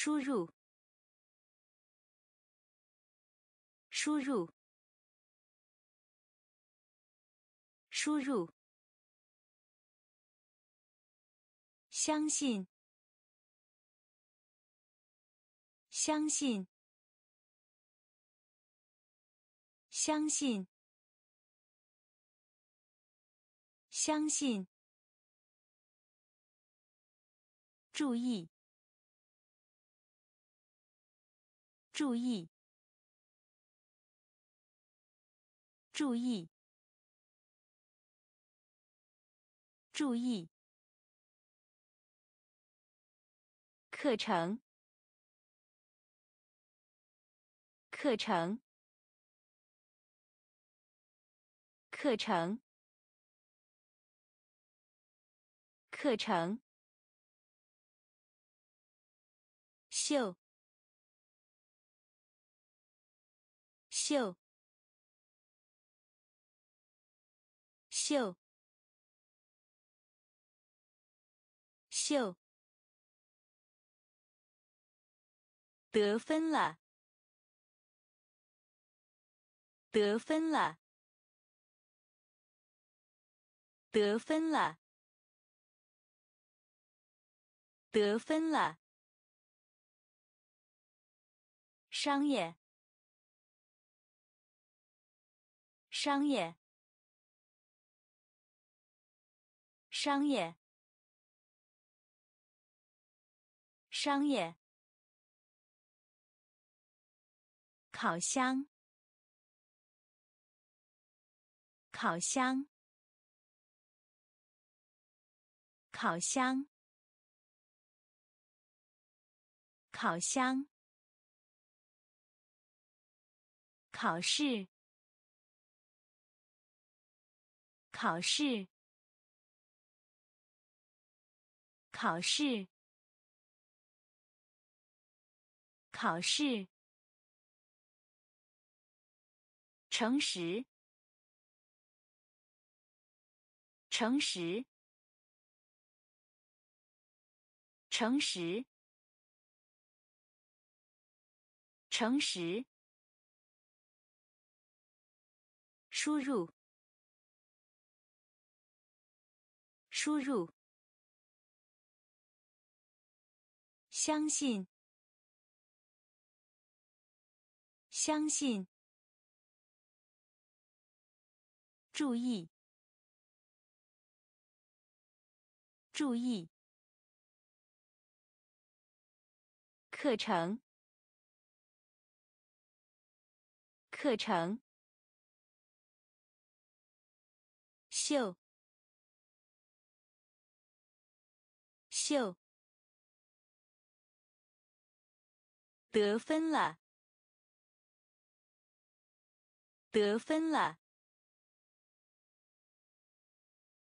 输入，输入，输入。相信，相信，相信，相信。注意，注意，注意，注意。课程，课程，课程，课程。秀，秀，秀，秀。得分了，得分了，得分了，得分了。商业，商业，商业，商业。烤箱，烤箱，烤箱，烤箱。考试，考试，考试，考试。诚实，诚实，诚实，诚实。输入，输入。相信，相信。注意，注意。课程，课程。秀，秀。得分了，得分了。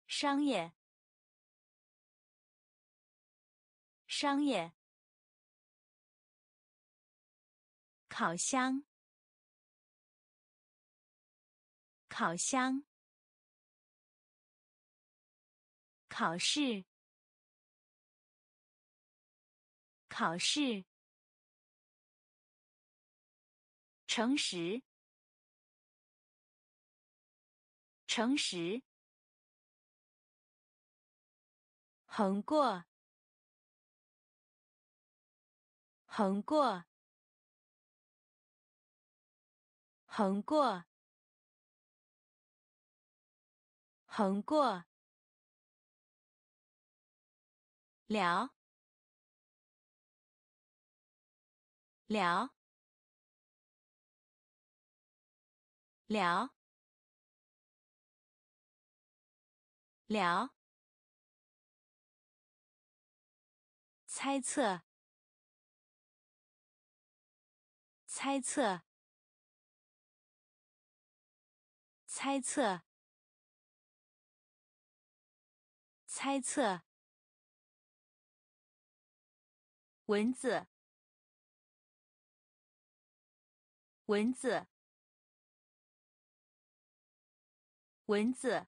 商业，商业。烤箱，烤箱。考试，考试。诚实，诚实。横过，横过，横过，横过。聊，聊，聊，聊。猜测，猜测，猜测，猜测。蚊子，蚊子，蚊子，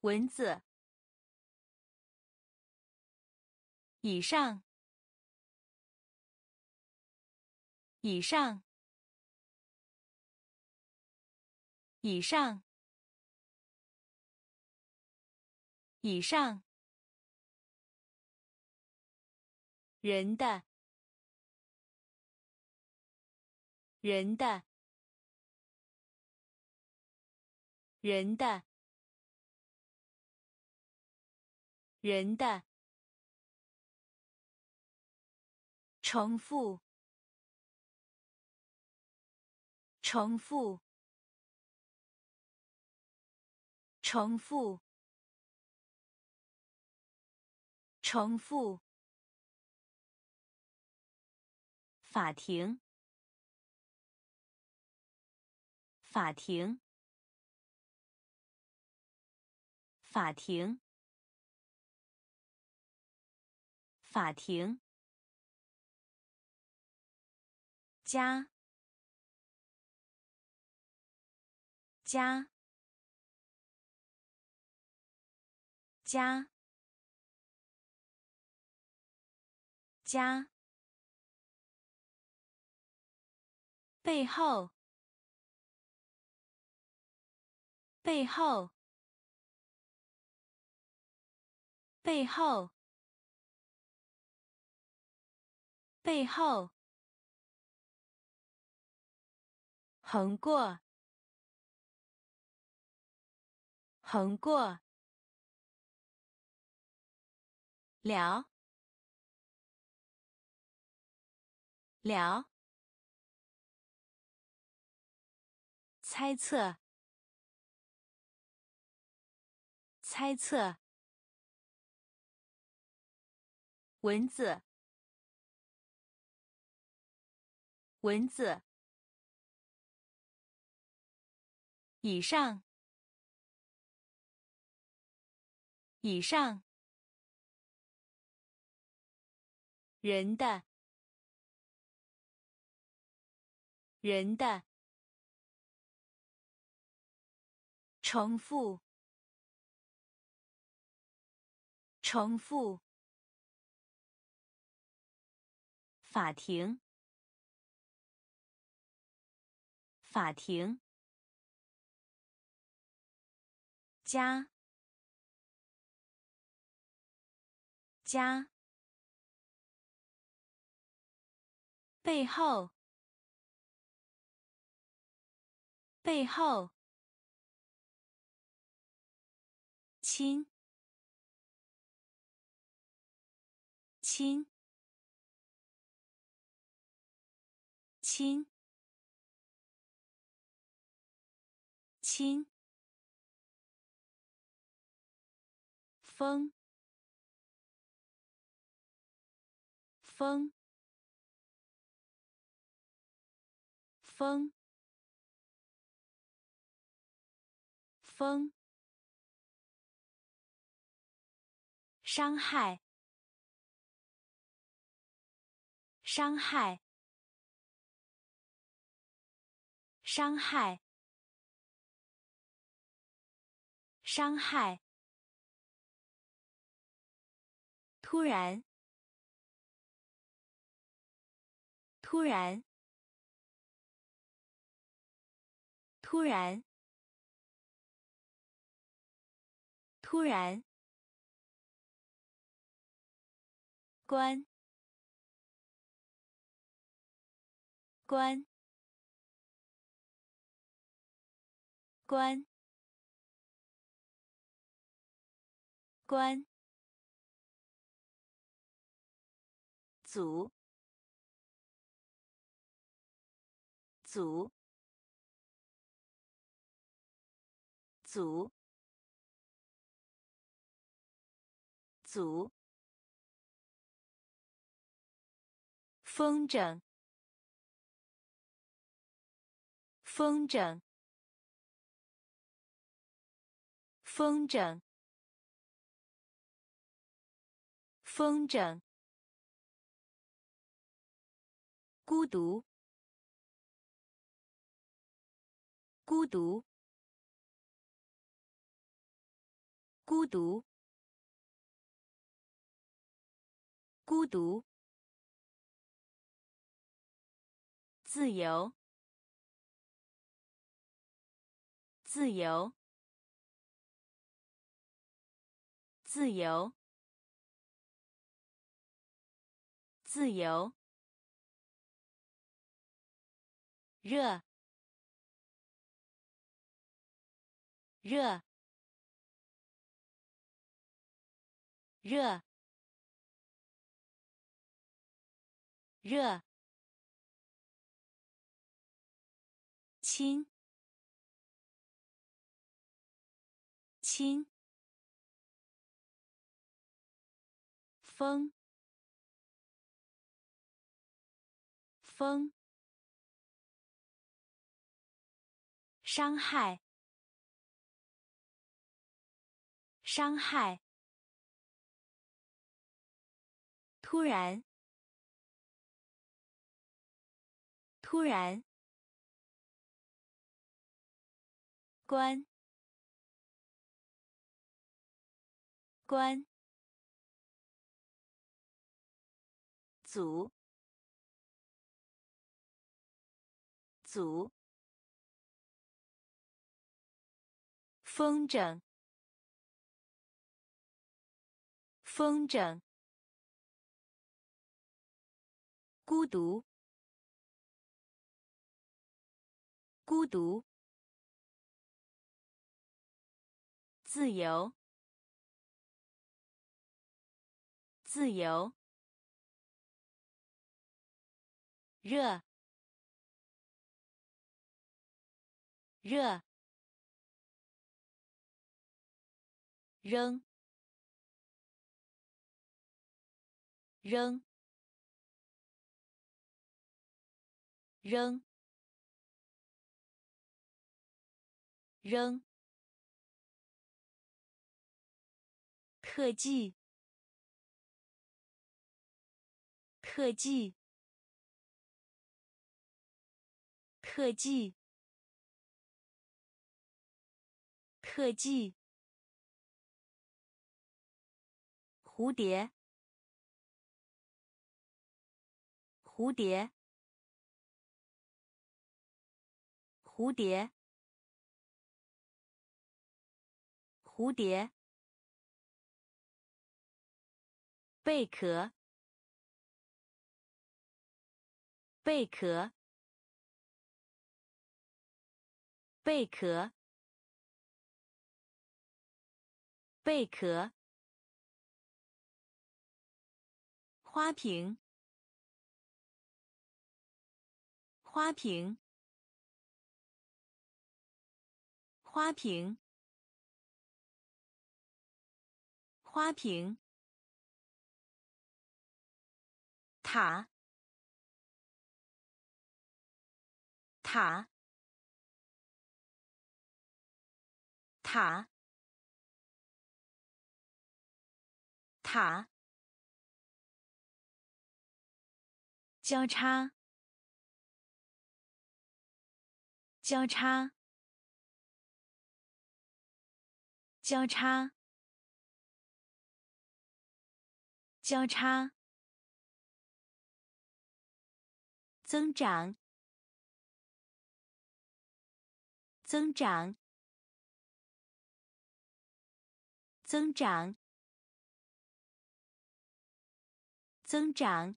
蚊子。以上，以上，以上，以上，人的，人的，人的，人的。重复，重复，重复，重复。法庭，法庭，法庭，法庭。加，加，加，加，背后，背后，背后，背后。横过，横过，了，了，猜测，猜测，蚊子，蚊子。以上，以上，人的，人的，重复，重复，法庭，法庭。家，家，背后，背后，亲，亲，亲，亲。风，风，风，风，伤害，伤害，伤害，伤害。突然，突然，突然，突然，关，关，关，关。组，组，组，组，风筝，风筝，风筝，风筝。孤独，孤独，孤独，孤独，自由，自由，自由，自由，热，热。热，热，亲，亲，风，风，伤害，伤害。突然，突然，关，关，组，组，风筝，风筝。孤独，孤独，自由，自由，热，热，扔，扔。扔，扔，特技，特技，特技，特技，蝴蝶，蝴蝶。蝴蝶，蝴蝶，贝壳，贝壳，贝壳，贝壳，花瓶，花瓶。花瓶，花瓶，塔，塔，塔，塔，交叉，交叉。交叉，交叉，增长，增长，增长，增长，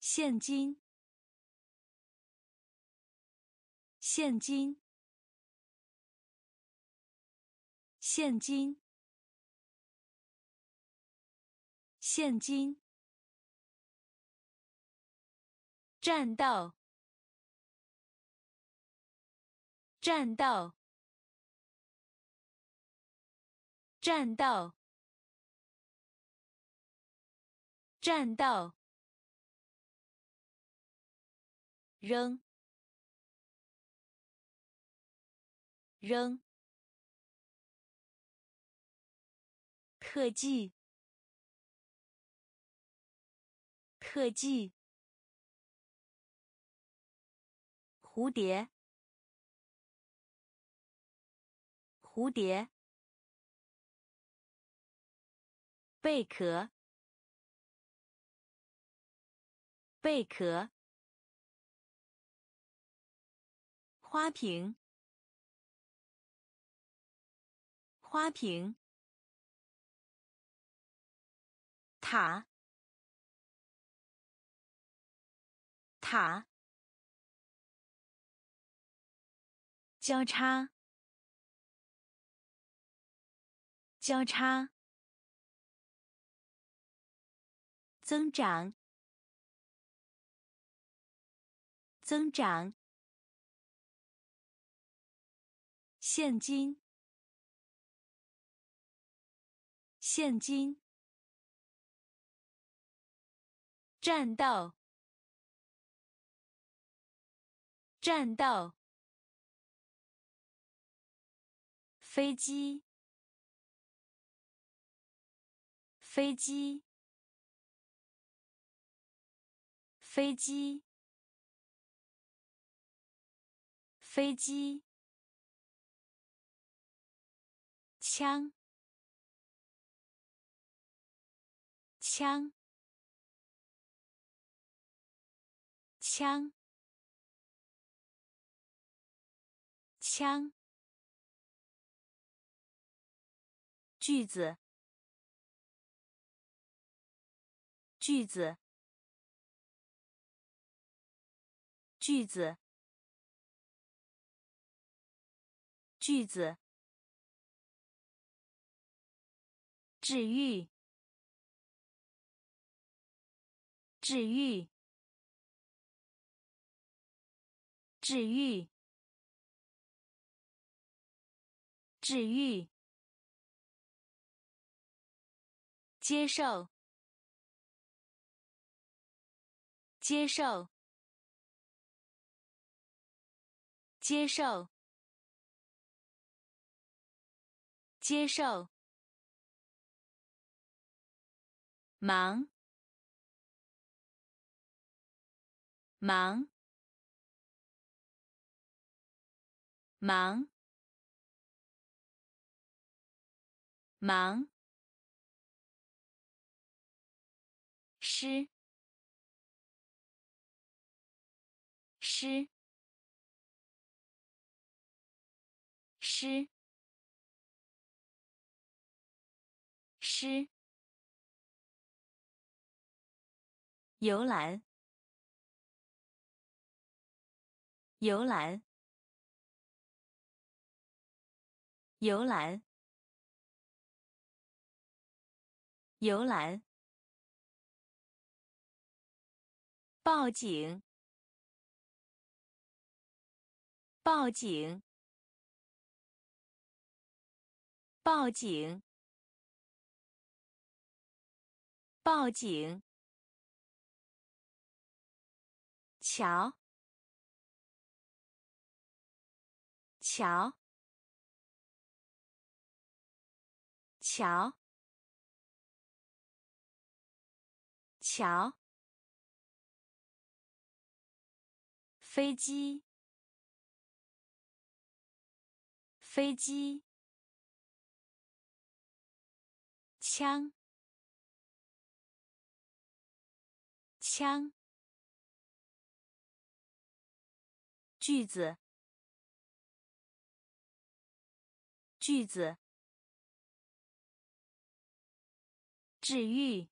现金，现金。现金，现金，战斗，战斗，战斗，战斗，扔，扔。特技，特技，蝴蝶，蝴蝶，贝壳，贝壳，花瓶，花瓶，塔，塔，交叉，交叉。增长，增长。现金，现金。战斗，战斗。飞机，飞机。飞机，飞机，枪，枪，枪，枪，句子，句子。句子，句子，治愈，治愈，治愈，治愈，接受，接受。接受，接受，忙，忙，忙，忙，诗，诗。诗，诗，游览，游览，游览，游览，报警，报警。报警！报警！桥！桥！桥！桥！飞机！飞机！枪，枪，句子，句子，治愈，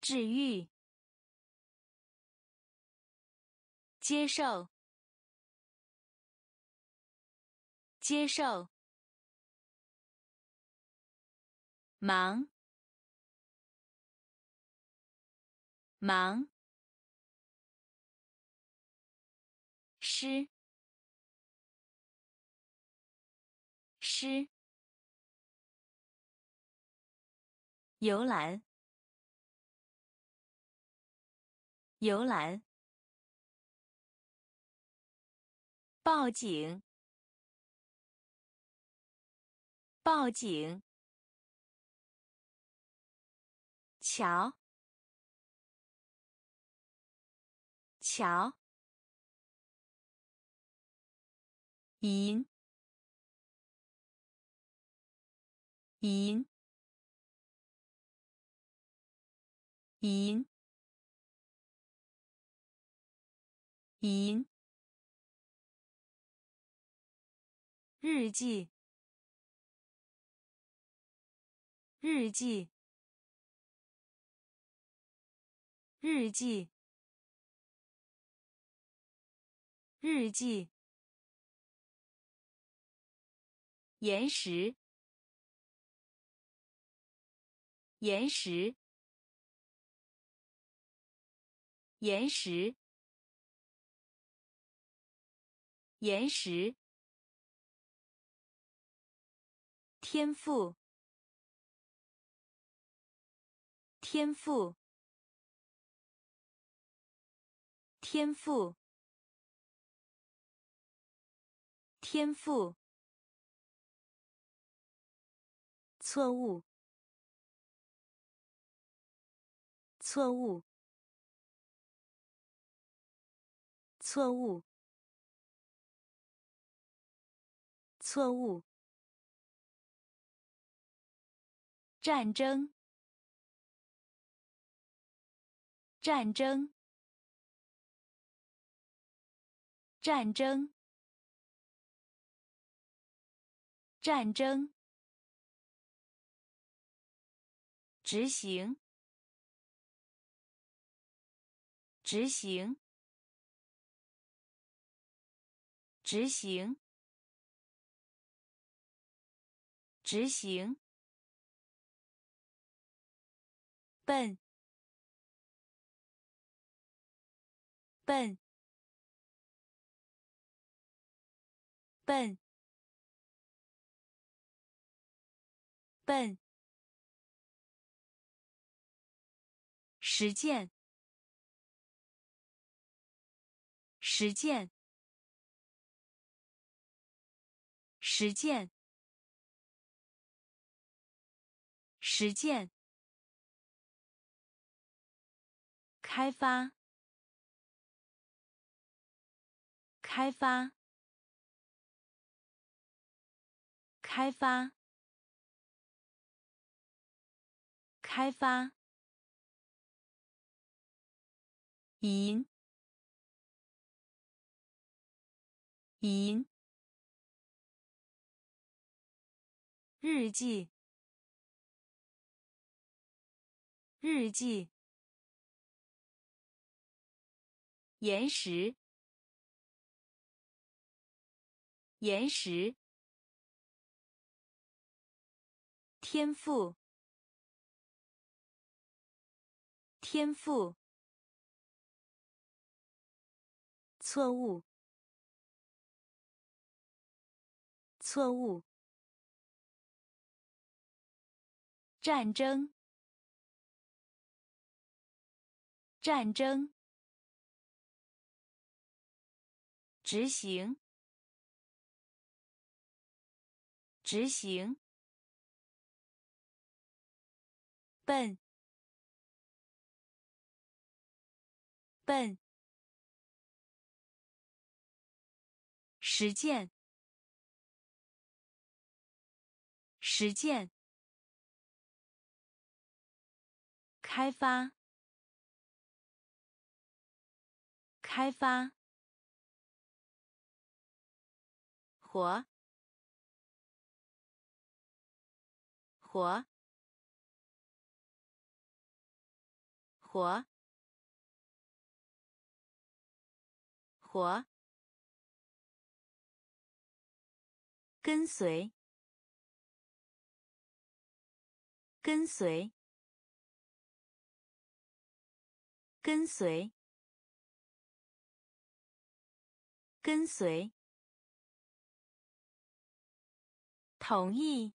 治愈，接受，接受。忙，忙，诗，诗，游览，游览，报警，报警。桥，桥，银，银，银，银。日记，日记，日记，日记。岩石，岩石，岩石，岩石。天赋，天赋，天赋，天赋。错误，错误，错误，错误。战争，战争，战争，战争。执行，执行，执行，执行。笨，笨，笨，笨。实践，实践，实践，实践。开发，开发，开发，开发。银，银。日记，日记。岩石，岩石。天赋，天赋。错误，错误。战争，战争。执行，执行。笨，笨。实践，实践。开发，开发。活，活，活，活。跟随，跟随，跟随，跟随。同意，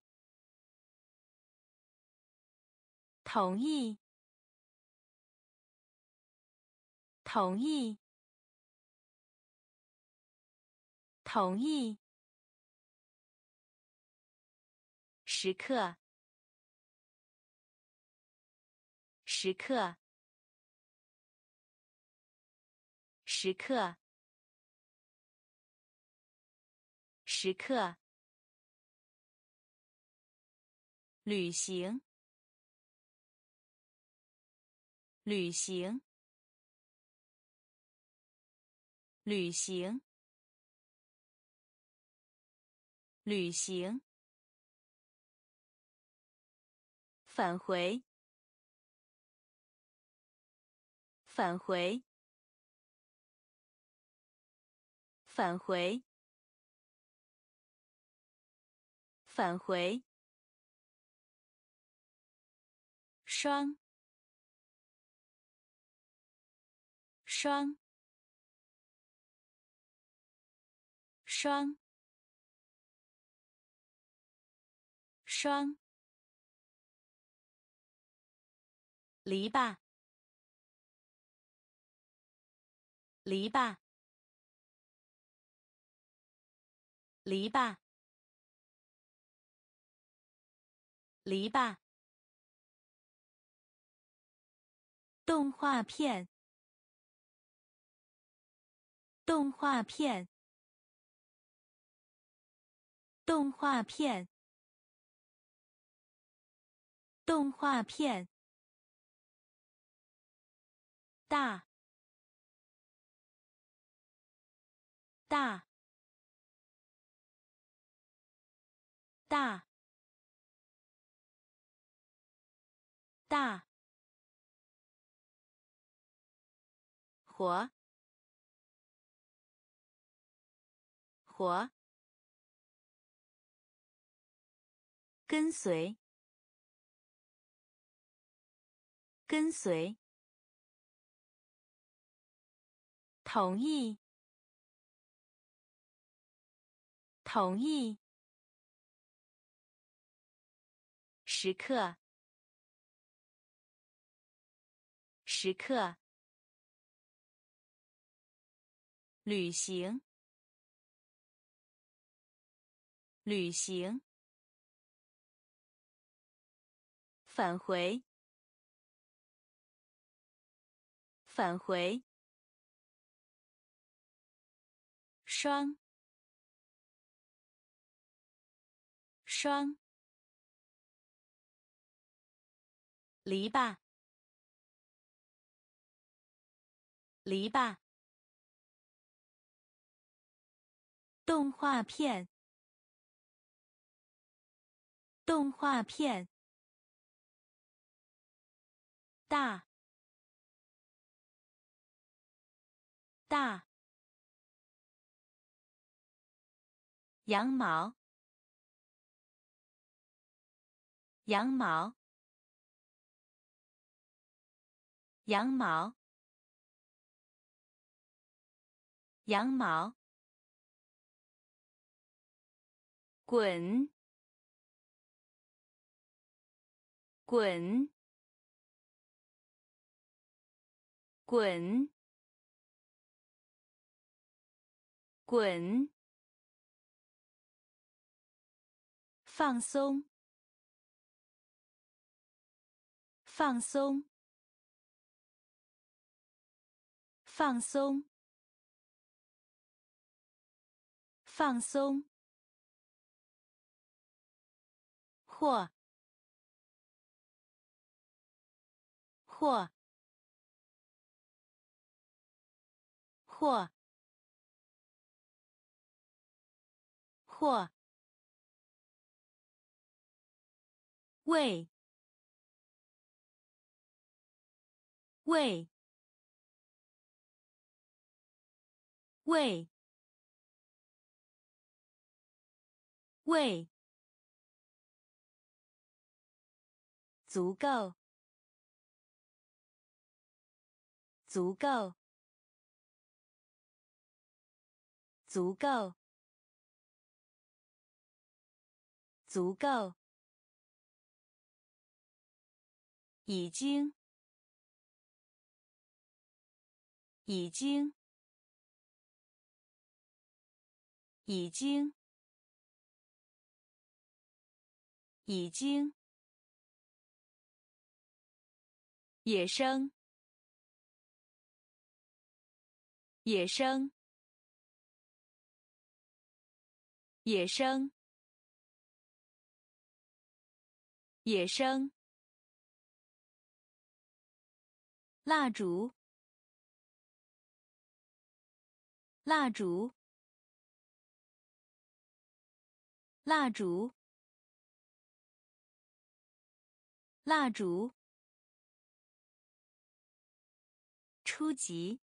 同意，同意，同意。时刻，时刻，时刻，时刻。旅行，旅行，旅行，旅行。返回，返回，返回，返回。双，双，双，双。篱笆，篱笆，篱笆，篱笆。动画片，动画片，动画片，动画片。大，大，大，大，活，活，跟随，跟随。同意，同意。时刻，时刻。旅行，旅行。返回，返回。双，双，篱笆，篱笆，动画片，动画片，大，大。羊毛，羊毛，羊毛，羊毛，滚，滚，滚，滚。放松，放松，放松，放松。或，或，或，或。喂，喂，喂，喂，足够，足够，足够，足够。已经，已经，已经，已经。野生，野生，野生。野生，蜡烛，蜡烛，蜡烛，蜡烛，初级，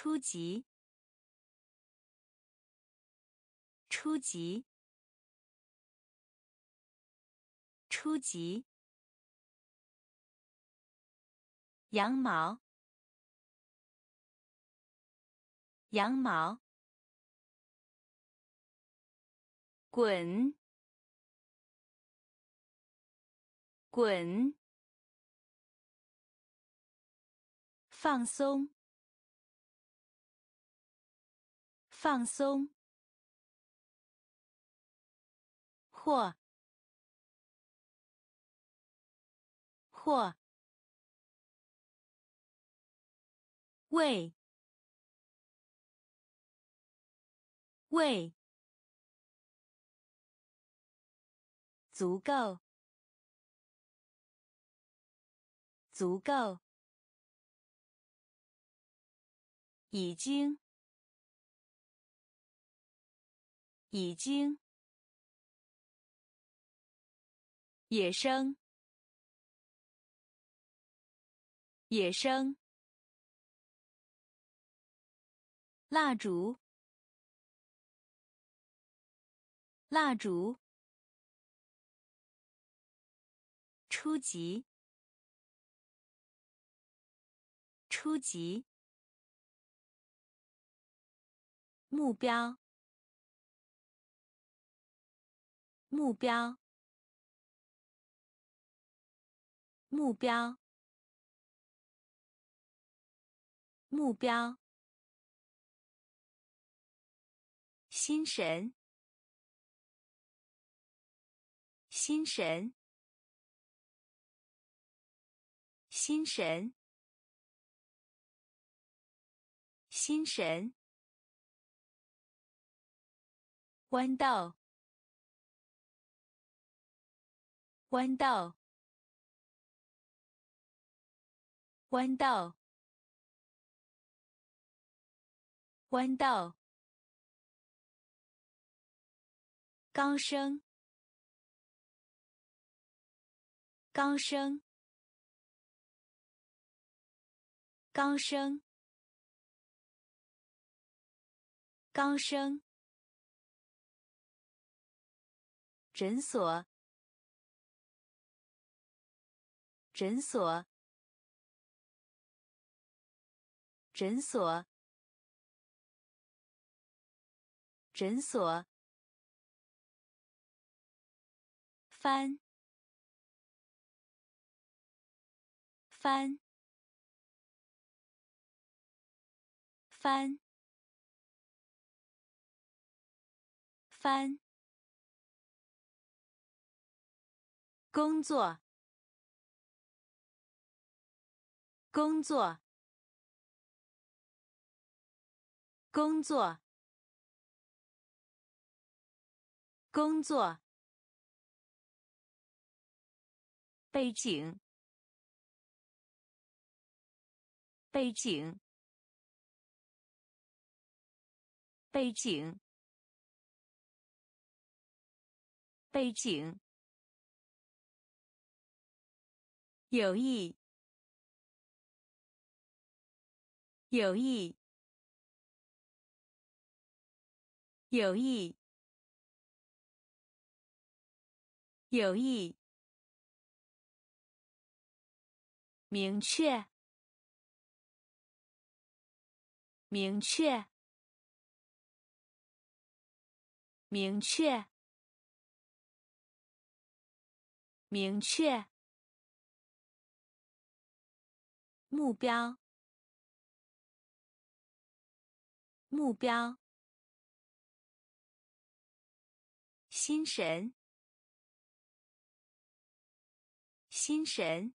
初级，初级。初级，羊毛，羊毛，滚，滚，放松，放松，或。或，喂，喂，足够，足够，已经，已经，野生。野生，蜡烛，蜡烛，初级，初级，目标，目标，目标。目标，心神，心神，心神，心神，豌豆，豌豆，豌豆。豌豆，高升，高升，高升，高升，诊所，诊所，诊所。诊所，翻，翻，翻，翻，工作，工作，工作。工作。背景，背景，背景，背景，有意，有意，有意。有意，明确，明确，明确，明确，目标，目标，心神。心神，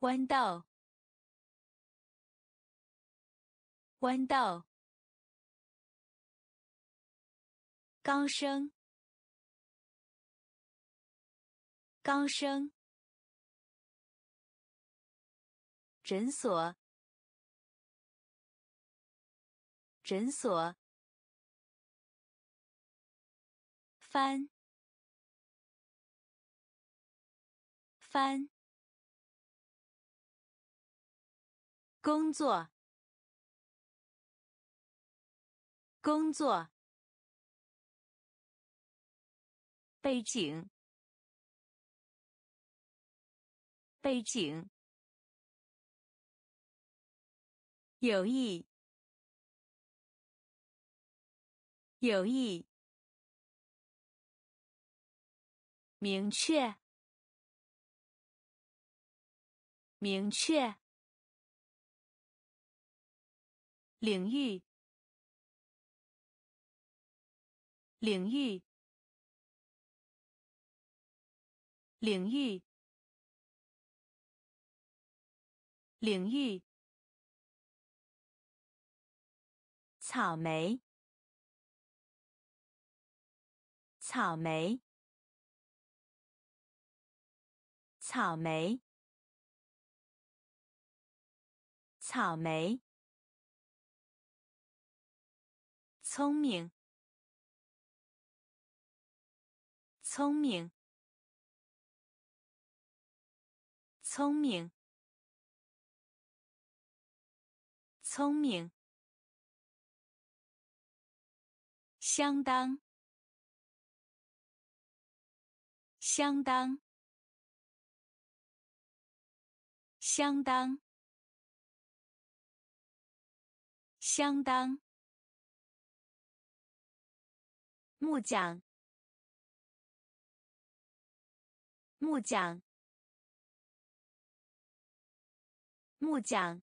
豌豆，豌豆，高升，高升。诊所，诊所。翻，翻。工作，工作。背景，背景。有意，有意。明确，明确。领域，领域，领域，领域。草莓，草莓。草莓，草莓。聪明，聪明，聪明，聪明。相当，相当。相当，相当。木匠，木匠，木匠，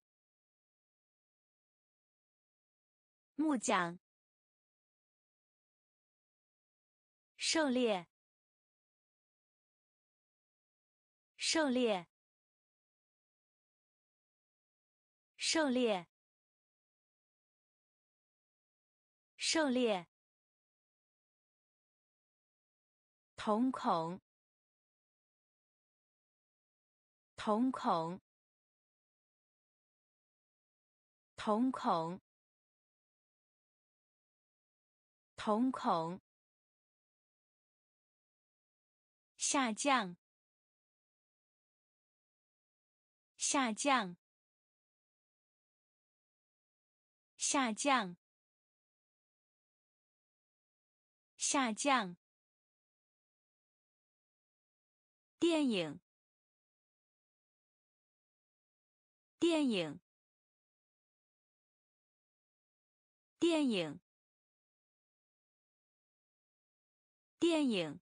木匠。狩猎，狩猎。狩猎，狩猎。瞳孔，瞳孔，瞳孔，瞳孔。下降，下降。下降，下降。电影，电影，电影，电影。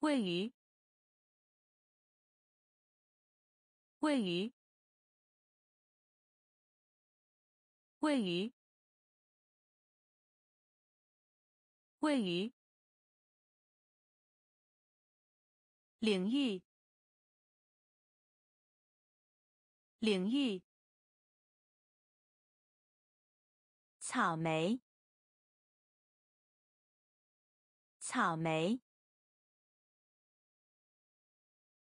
位于，位于。位于，位于。领域，领域。草莓，草莓。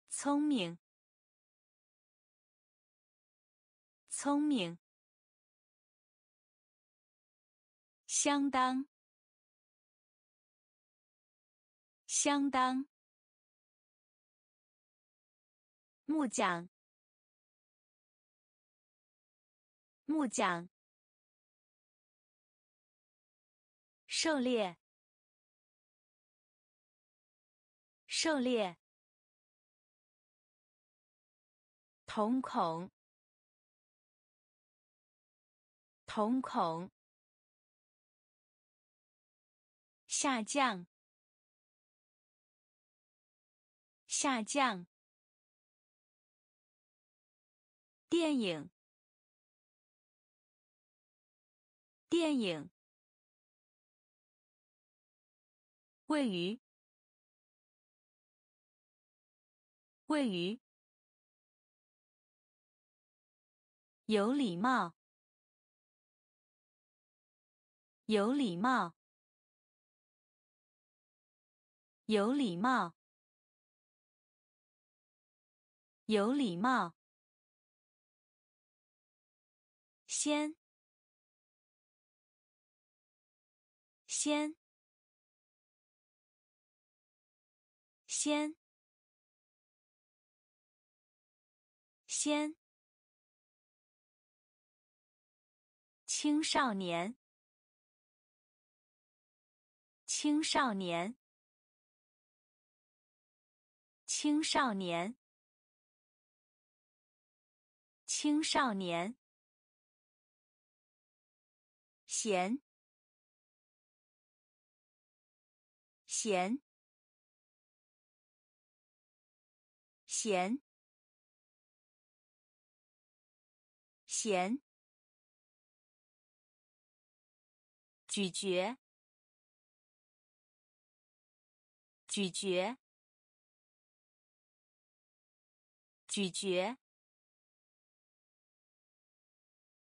聪明，聪明。相当，相当。木匠，木匠。狩猎，狩猎。瞳孔，瞳孔。下降，下降。电影，电影。位于，位于。有礼貌，有礼貌，有礼貌，有礼貌。先，先，先，先。青少年，青少年，青少年，青少年。咸，咸，咸，咸。咀嚼，咀嚼，咀嚼，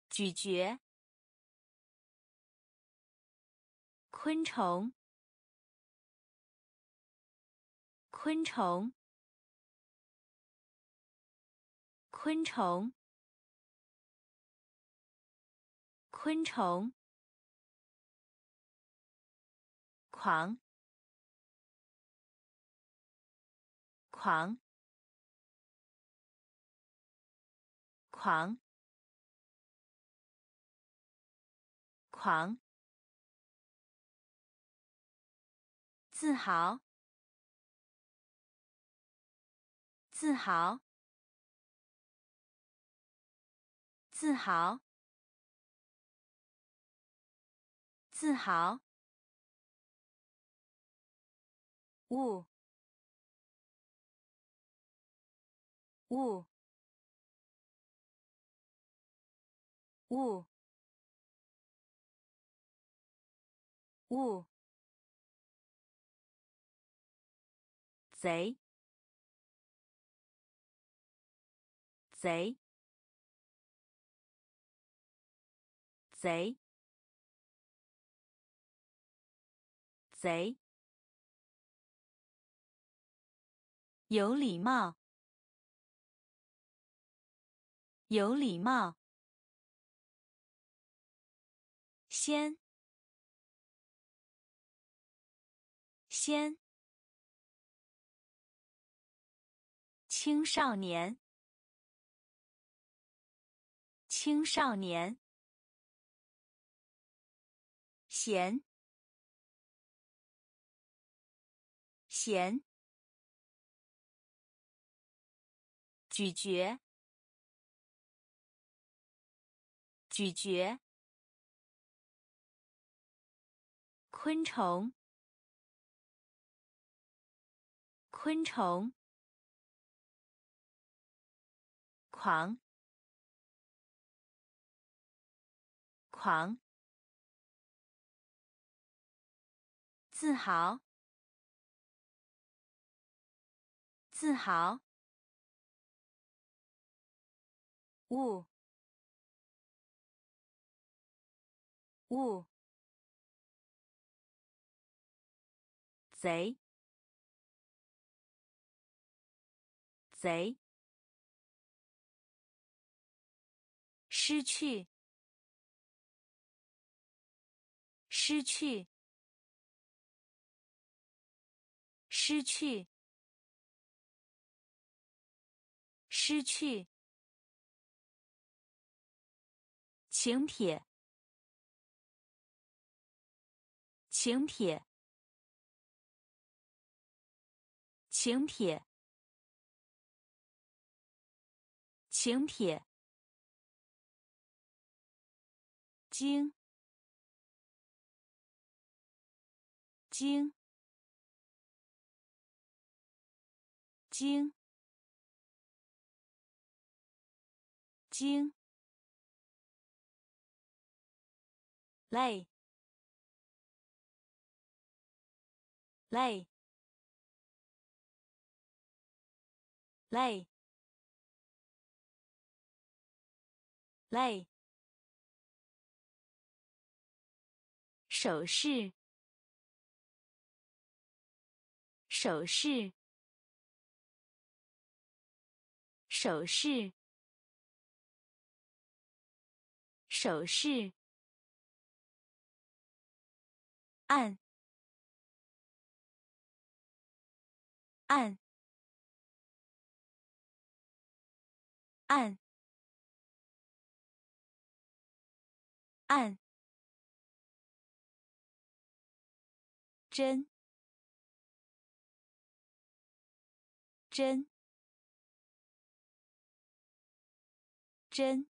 咀嚼。昆虫，昆虫，昆虫，昆虫。狂，狂，狂，狂。自豪，自豪，自豪，自豪。雾，雾，雾，雾。贼，贼，贼，贼。有礼貌，有礼貌。先，先。青少年，青少年。咸，咸。咀嚼，咀嚼。昆虫，昆虫。狂，狂。自豪，自豪。雾，物。贼，贼。失去，失去，失去，失去。请帖，请帖，请帖，请帖。经，经，经，经。累，累，累，累。手势，手势，手势，手势，按，按按按真。真。真。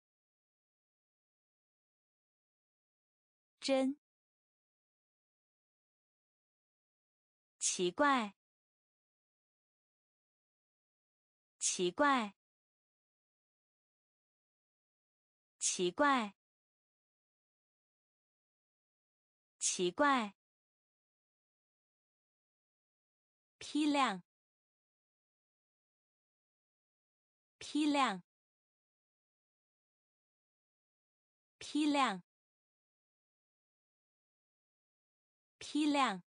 真。奇怪。奇怪，奇怪，奇怪。批量，批量，批量，批量。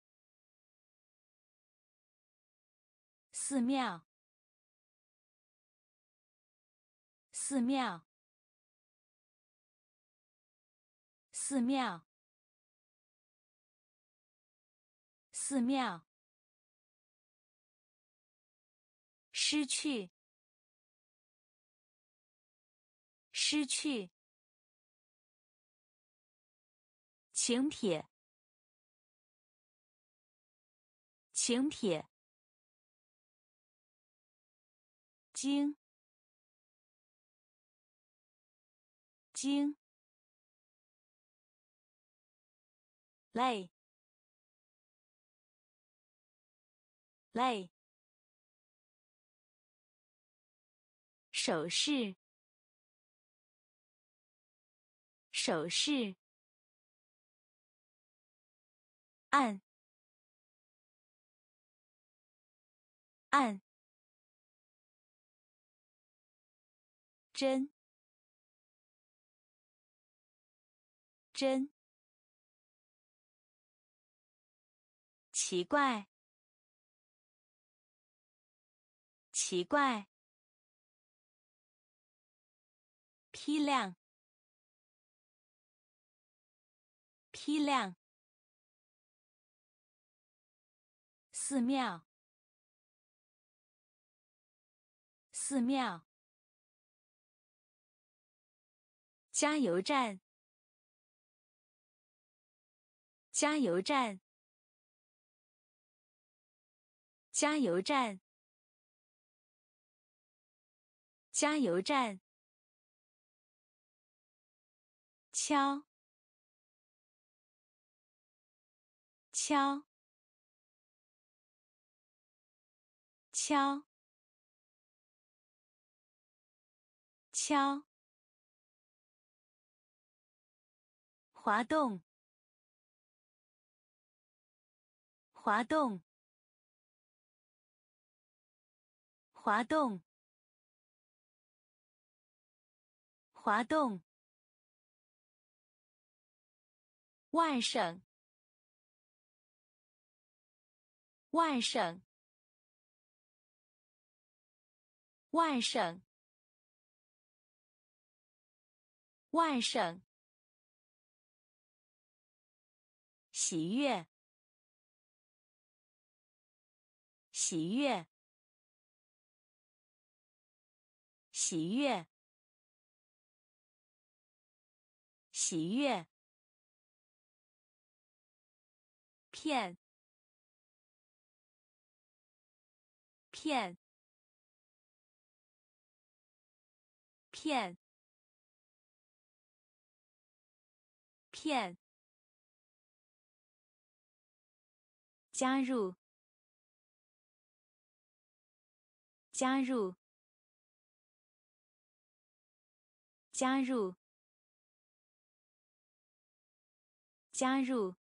寺庙，寺庙，寺庙，寺庙。失去，失去。请帖，请帖。经，精，累，累，首饰，首饰，按，按，针。针，奇怪，奇怪。批量，批量。寺庙，寺庙。加油站，加油站，加油站，加油站。敲，敲，敲，敲，滑动，滑动，滑动，滑动。外省，外省，外省，外省。喜悦，喜悦，喜悦，喜悦。片，片，片，片。加入，加入，加入，加入。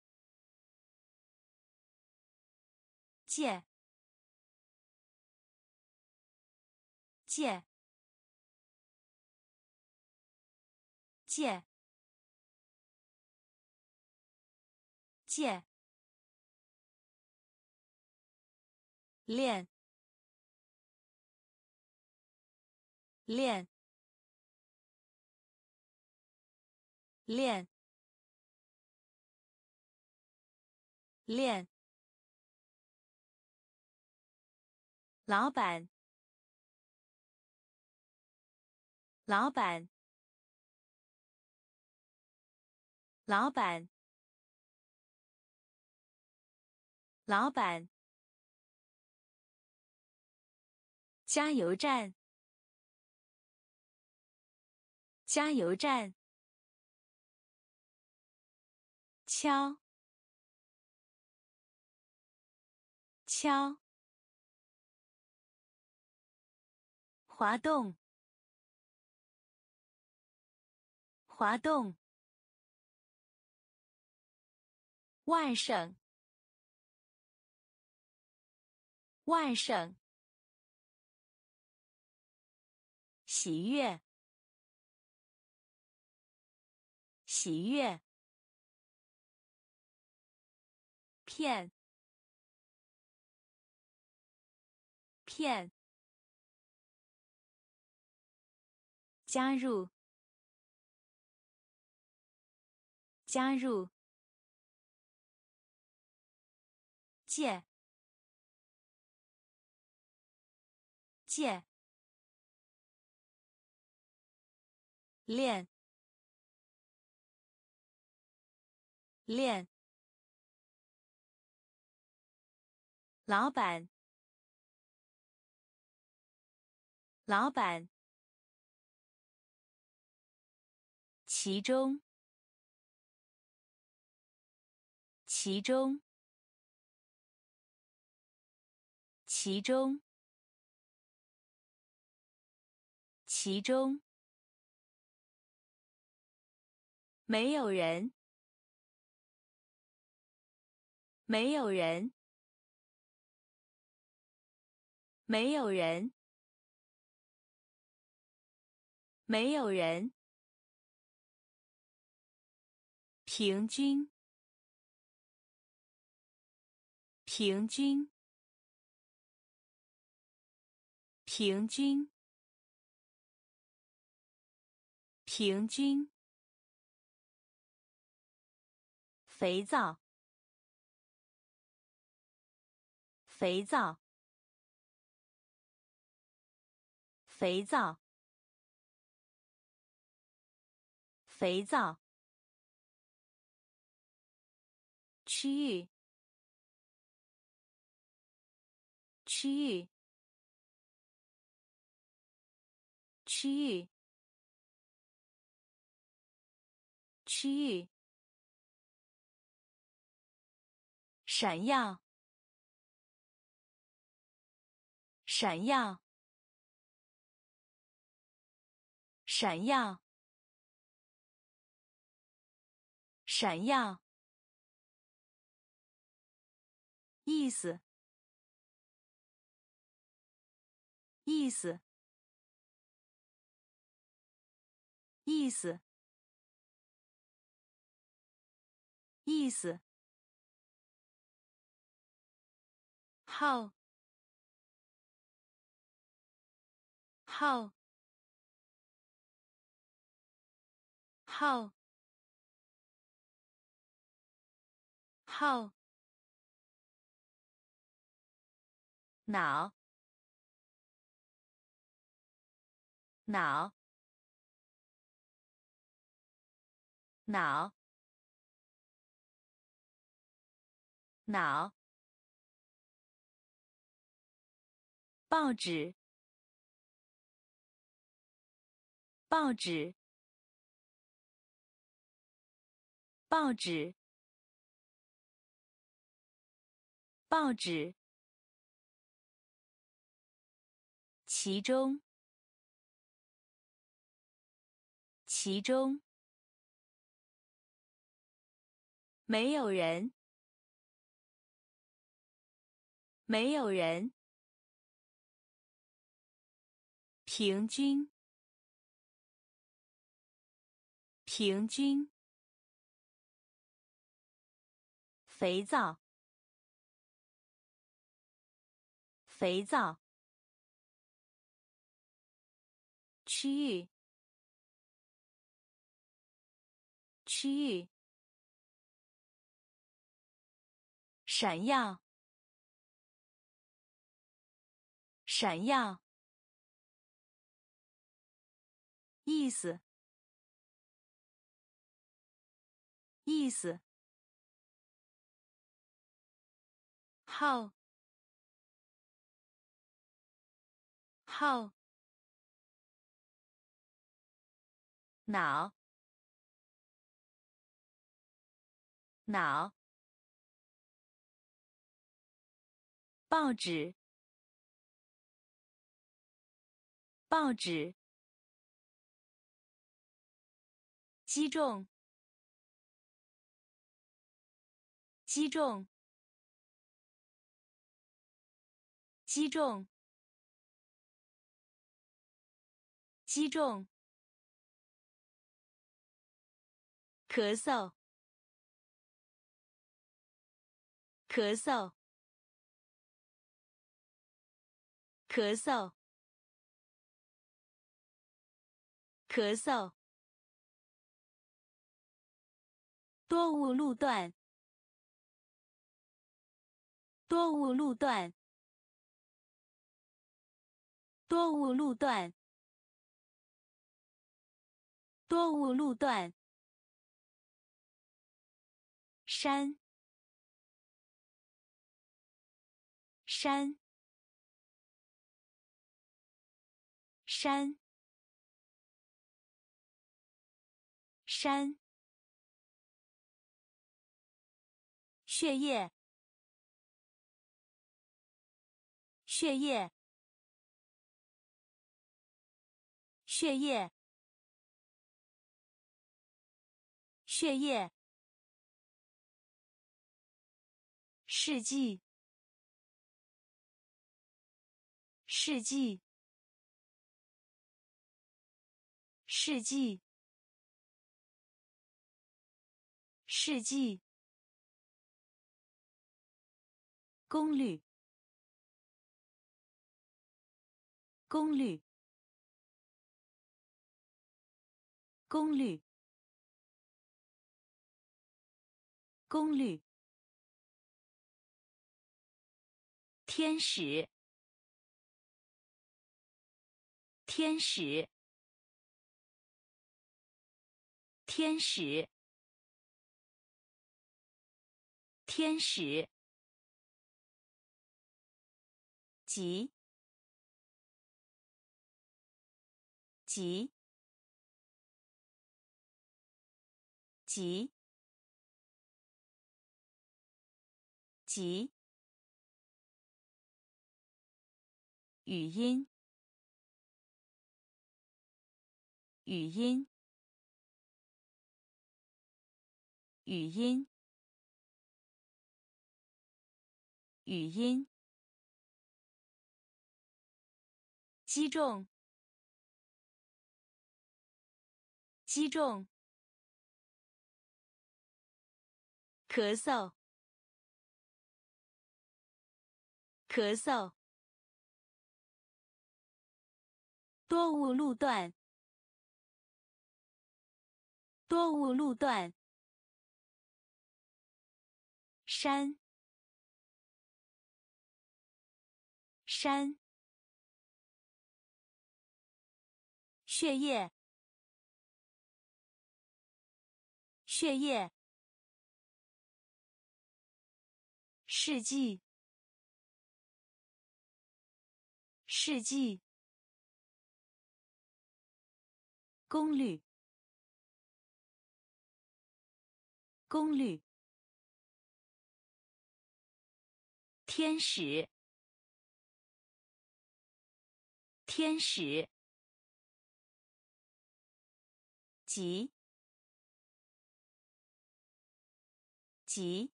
借，借，借，借，练，练，练，练。老板，老板，老板，老板，加油站，加油站，敲，敲。滑动，滑动。外省，外省。喜悦，喜悦。骗，骗。加入，加入，借，借，练，练，老板，老板。其中，其中，其中，其中，没有人，没有人，没有人，没有人。平均，平均，平均，平均。肥皂，肥皂，肥皂，肥皂。区域，区域，区域，区域，闪耀，闪耀，闪耀，闪耀。意思，意思，意思，意思。号，号，号，号。脑，脑，脑，脑。报纸，报纸，报纸，报纸。其中，其中，没有人，没有人，平均，平均，肥皂，肥皂。区域，区域。闪耀，闪耀。意思，意思。号，号。脑，脑。报纸，报纸。击中，击中，击中，击中。咳嗽，咳嗽，咳嗽，咳嗽。多雾路段，多雾路段，多雾路段，多雾路段。山，山，山，山。血液，血液，血液，血液。试剂，试剂，试剂，试剂。功率，功率，功率，功率。天使，天使，天使，天使。急，急，急，急。语音，语音，语音，语音。击中，击中。咳嗽，咳嗽。多雾路段，多雾路段。山，山。血液，血液。世纪，世纪。功率，功率。天使，天使。急，急。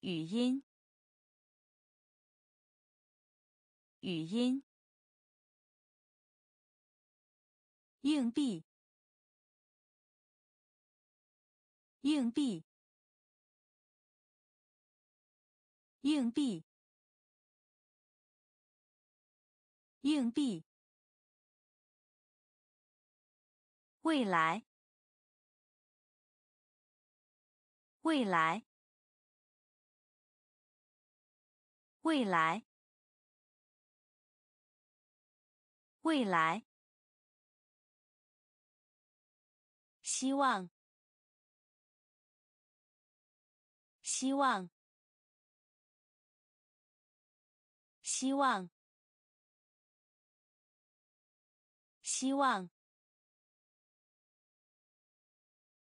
语音，语音。硬币，硬币，硬币，硬币。未来，未来，未来，未来。希望，希望，希望，希望。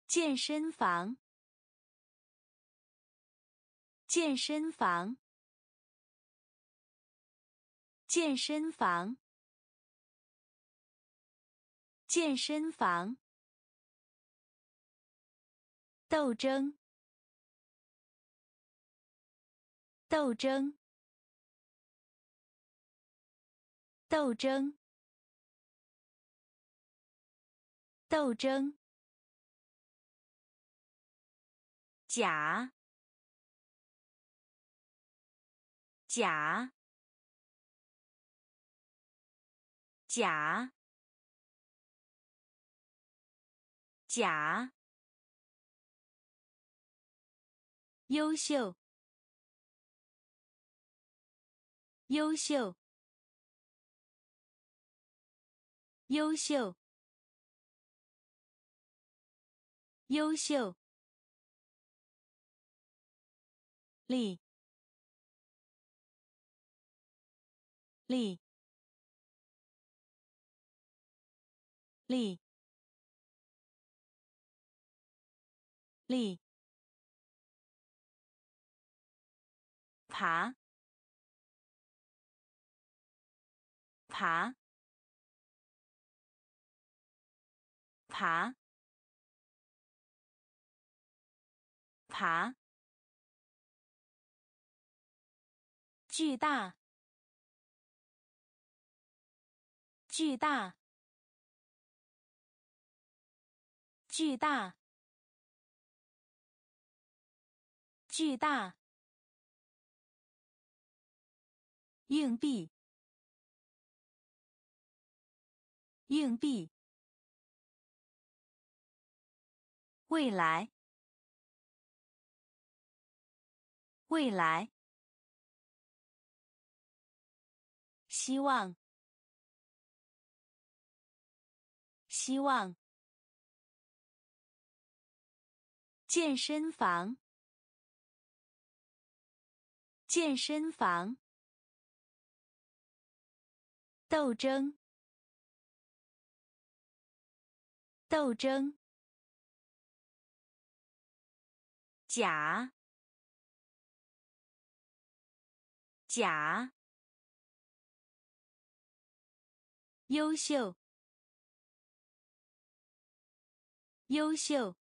健身房，健身房，健身房，健身房。斗争，斗争，斗争，斗争。甲，甲，甲，甲。优秀，优秀，优秀，优秀。力，力，力，力。爬，爬，爬，爬。巨大，巨大，巨大，巨大。硬币，硬币。未来，未来。希望，希望。健身房，健身房。斗争，斗争。甲，甲。优秀，优秀，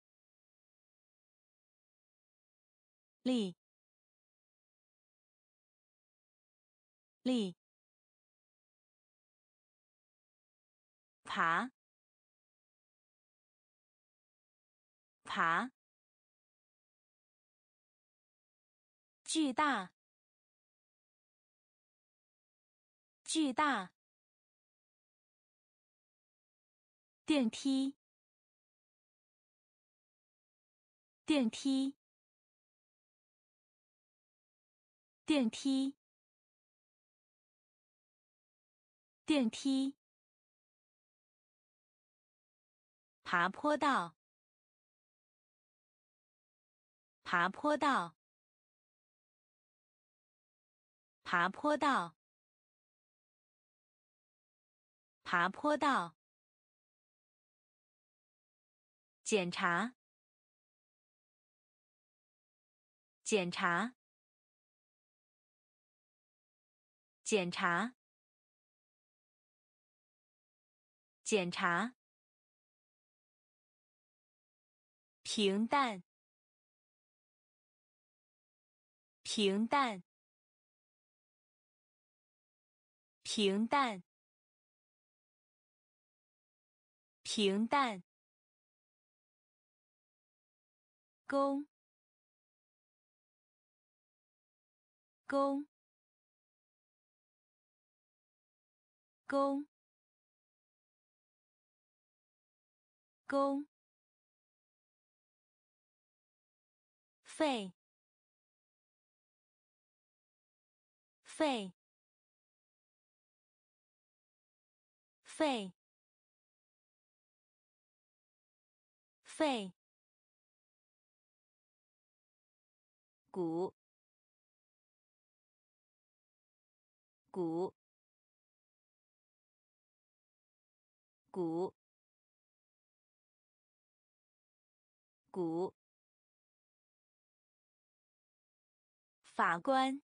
力，力，爬，爬，巨大，巨大。电梯，电梯，电梯，电梯。爬坡道，爬坡道，爬坡道，爬坡道。检查，检查，检查，检查。平淡，平淡，平淡，平淡。公，公，公，公，肺，肺，肺，肺。骨，鼓，鼓，鼓。法官，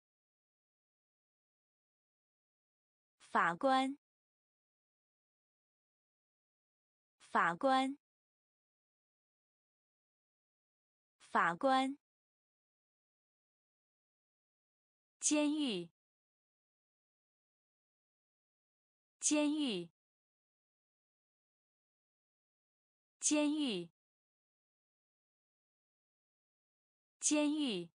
法官，法官，法官。监狱，监狱，监狱，监狱。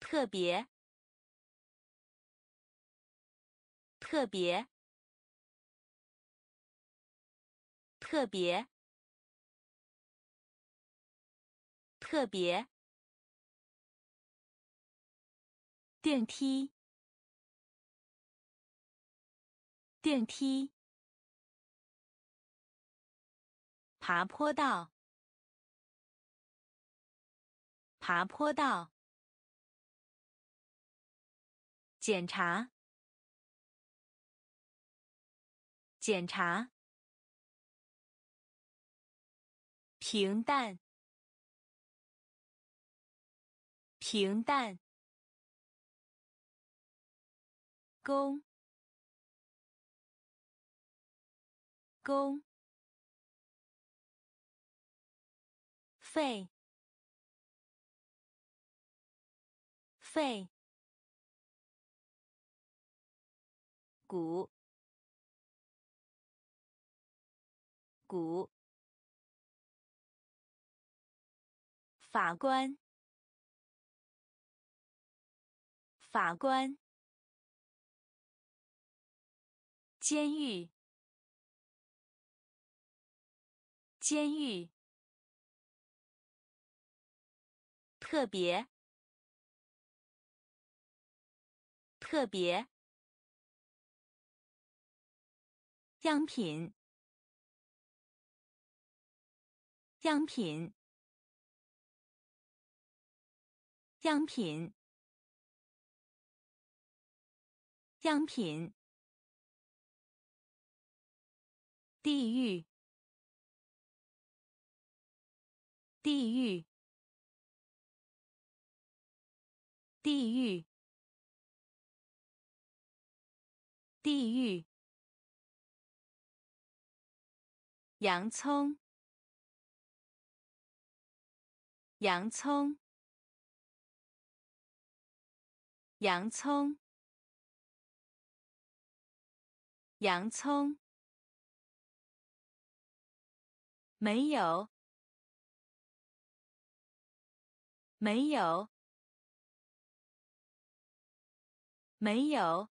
特别，特别，特别，特别。电梯，电梯，爬坡道，爬坡道，检查，检查，平淡，平淡。公，公，费，费，鼓，鼓，法官，法官。监狱，监狱，特别，特别，样品，样品，样品，样品。地狱，地狱，地狱，地狱。洋葱，洋葱，洋葱，洋葱。没有，没有，没有，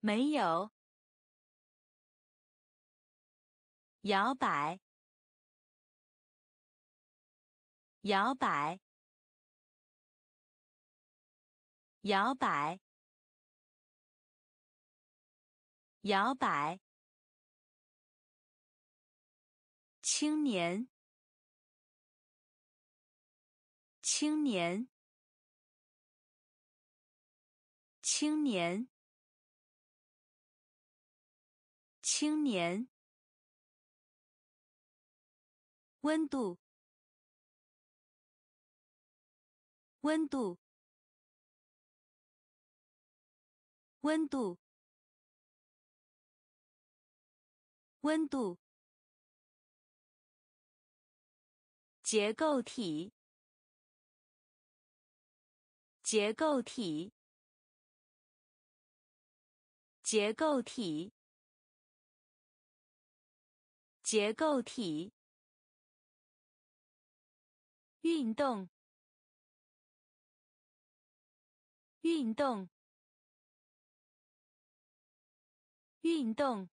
没有。摇摆，摇摆，摇摆，摇摆。青年，青年，青年，青年。温度，温度，温度，温度。结构体，结构体，结构体，结构体。运动，运动，运动，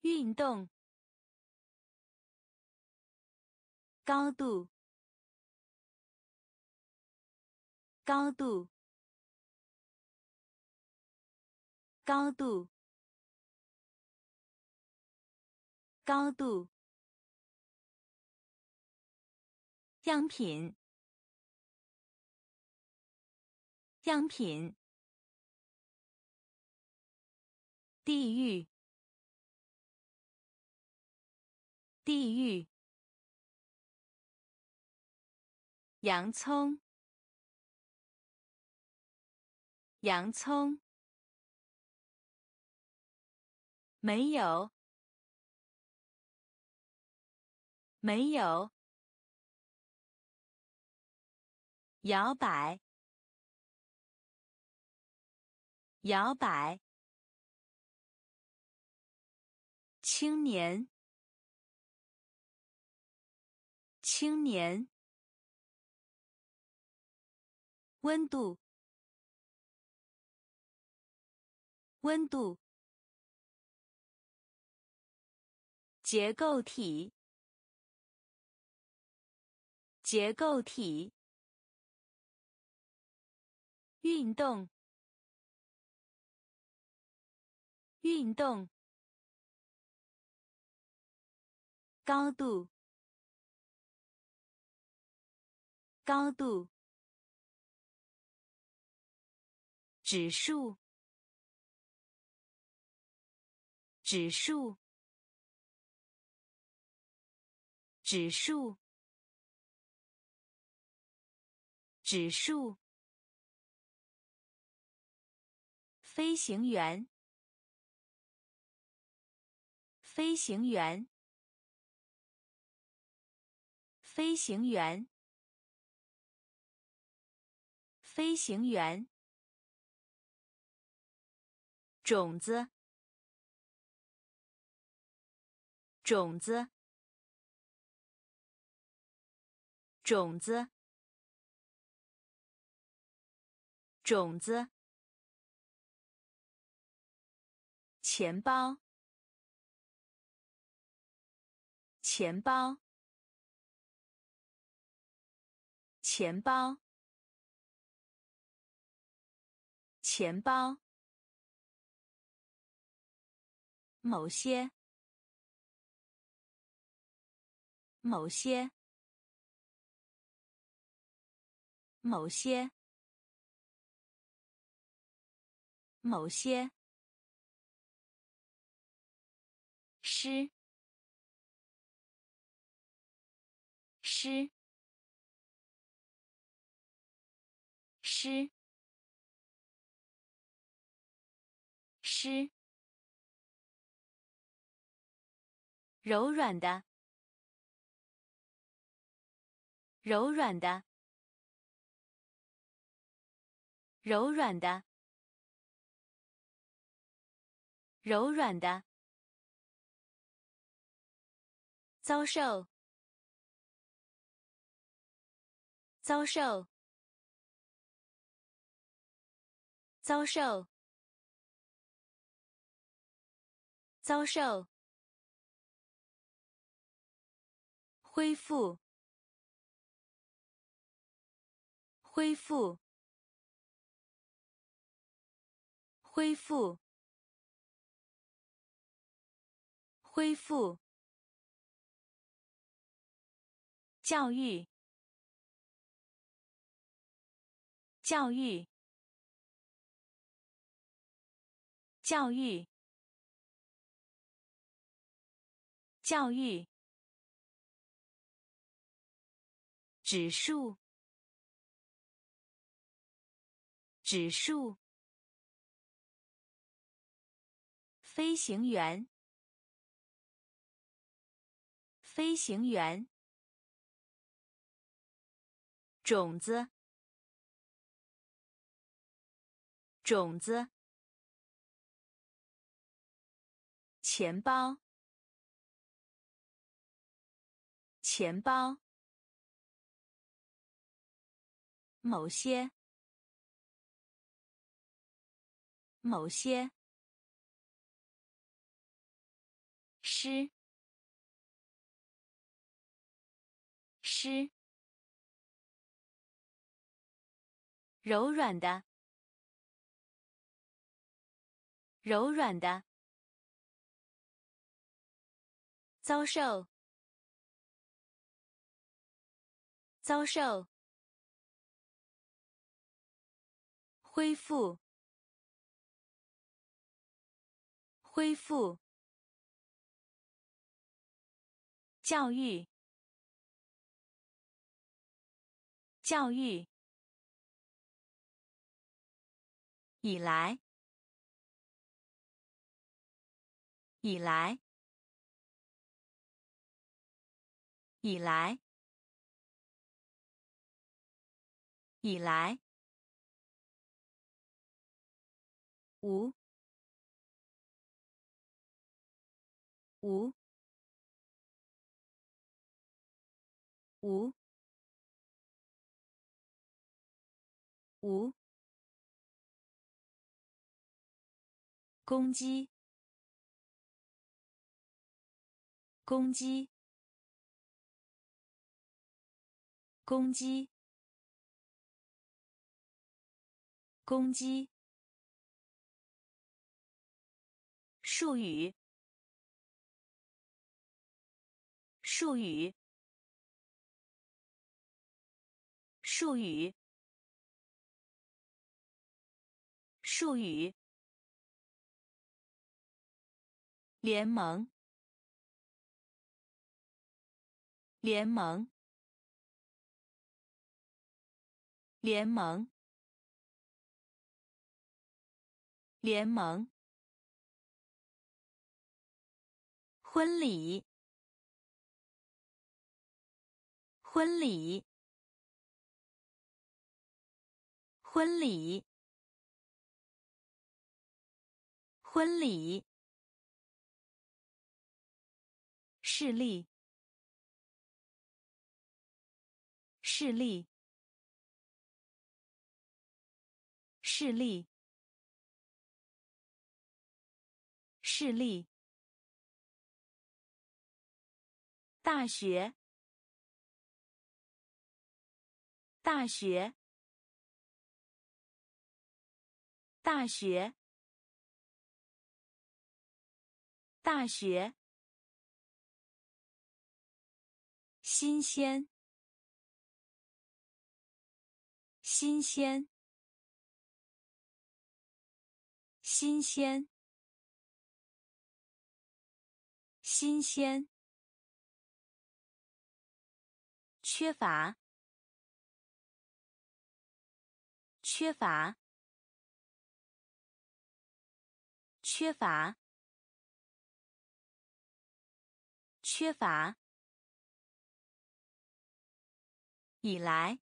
运动。高度，高度，高度，高度。样品，样品。地狱，地狱。洋葱，洋葱，没有，没有，摇摆，摇摆，青年，青年。温度，温度，结构体，结构体，运动，运动，高度，高度。指数，指数，指数，指数。飞行员，飞行员，飞行员，飞行员。种子，种子，种子，种子。钱包，钱包，钱包，钱包。某些，某些，某些，某些，诗，诗，诗，诗。柔软的，柔软的，柔软的，柔软的，遭受，遭受，遭受，遭受。恢复，恢复，恢复，恢复。教育，教育，教育，教育。指数，指数。飞行员，飞行员。种子，种子。钱包，钱包，某些，某些，诗，诗，柔软的，柔软的。遭受，遭受，恢复，恢复，教育，教育，以来，以来。以来，以来，无，五五五，攻击，攻击。攻击！攻击！术语！术语！术语！术语！联盟！联盟！联盟，联盟，婚礼，婚礼，婚礼，婚礼，势力，势力。视力，视力。大学，大学，大学，大学。新鲜，新鲜。新鲜，新鲜，缺乏，缺乏，缺乏，缺乏，以来，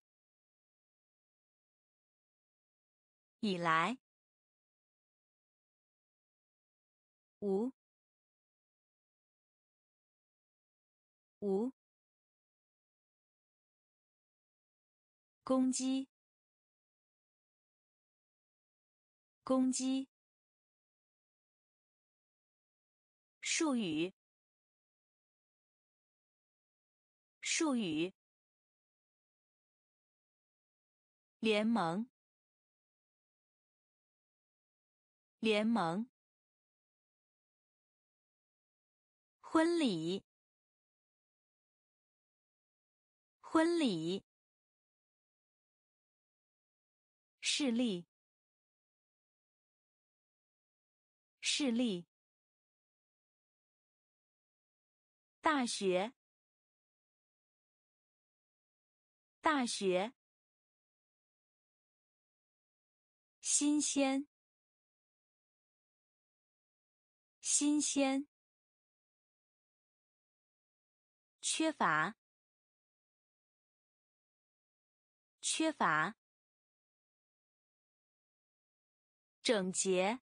以来。无，无，攻击，攻击，术语，术语，联盟，联盟。婚礼，婚礼，势力，智力，大学，大学，新鲜，新鲜。缺乏，缺乏，整洁，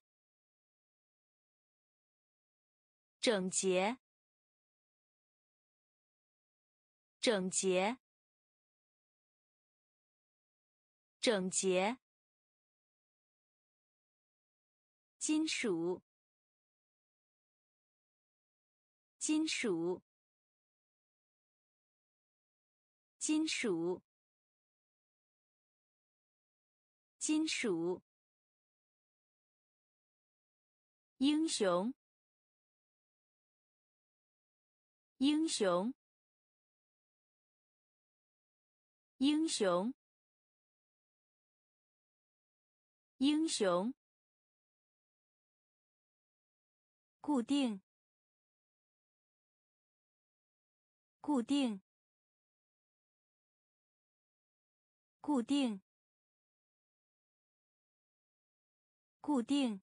整洁，整洁，整洁。金属，金属，金属，金属。英雄，英雄，英雄，英雄。固定，固定，固定，固定。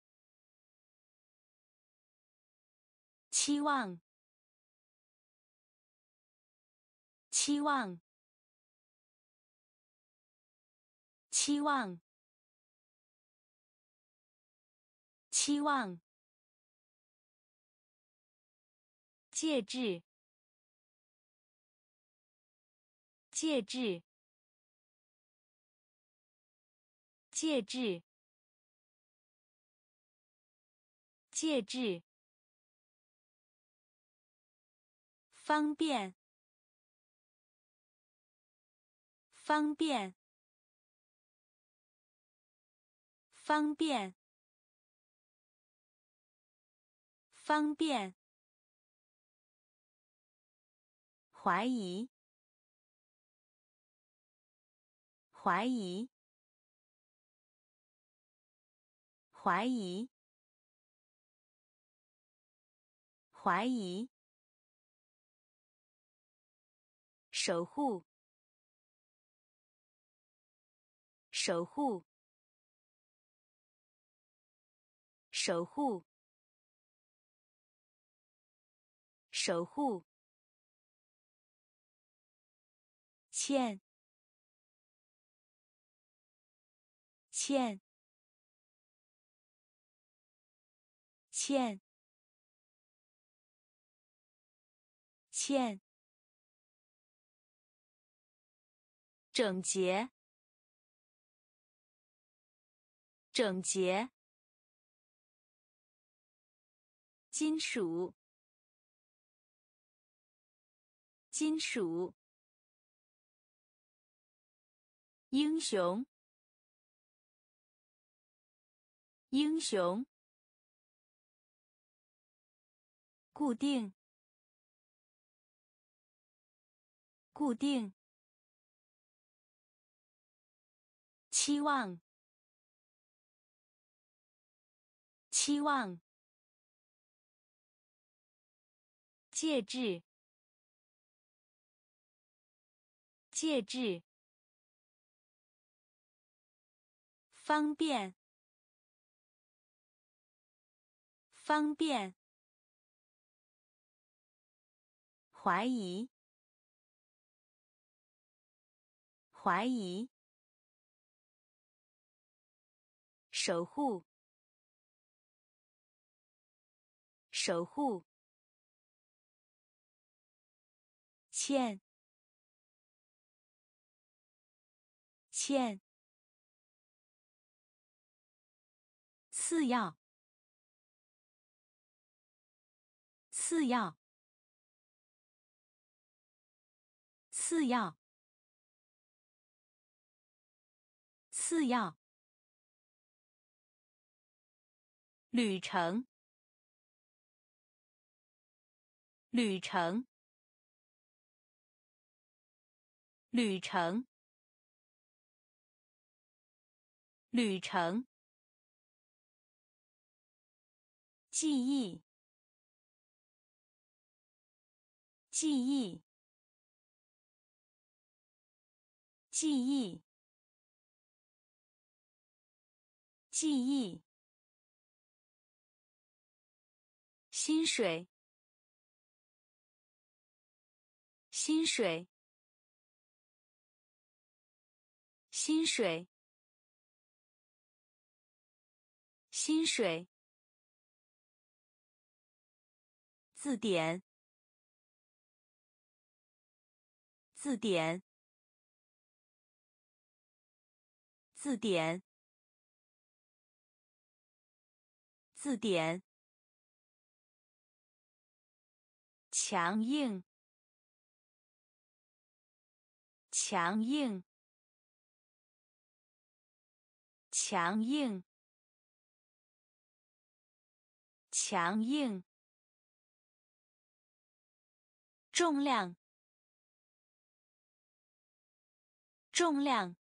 期望，期望，期望，期望。介质，介质，介质，介质。方便，方便，方便，方便。怀疑，怀疑，怀疑，怀疑。守护，守护，守护，守护。欠，欠，欠，欠。整洁，整洁。金属，金属。英雄，英雄。固定，固定。期望，期望。介质，介质。方便，方便。怀疑，怀疑。守护，守护。欠，欠。次要，次要，次要，次要。旅程，旅程，旅程，旅程。记忆，记忆，记忆，记忆。薪水，薪水，薪水，薪水。字典，字典，字典，字典。强硬，强硬，强硬，强硬。重量，重量，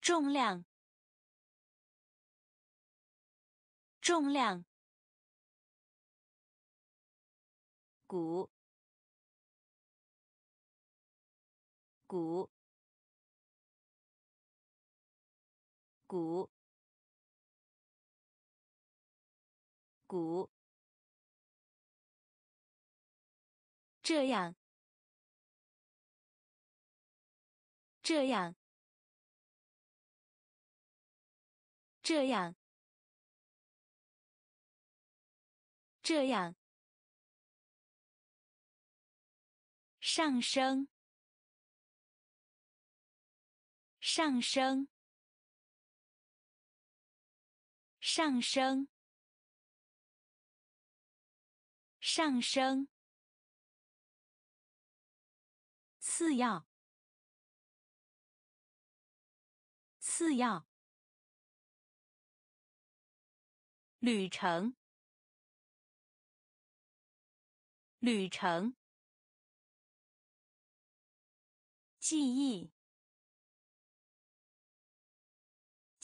重量，重量。鼓，鼓，鼓，鼓。这样，这样，这样，这样。上升，上升，上升，上升。次要，次要。旅程，旅程。记忆，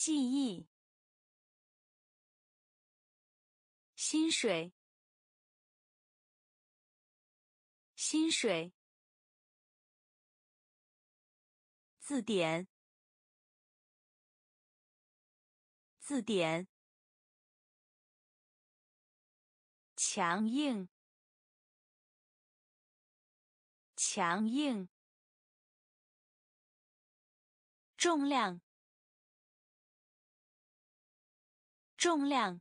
记忆。薪水，薪水。字典，字典。强硬，强硬。重量，重量。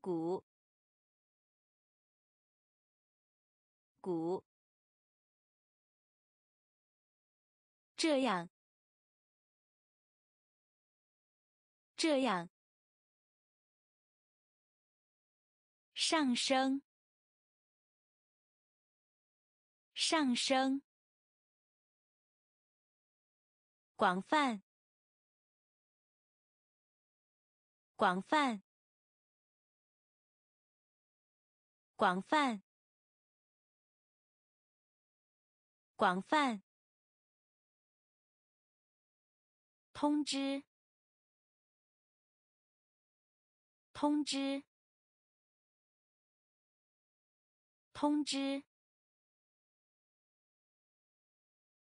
鼓，鼓。这样，这样。上升，上升。广泛，广泛，广泛，广泛。通知，通知，通知，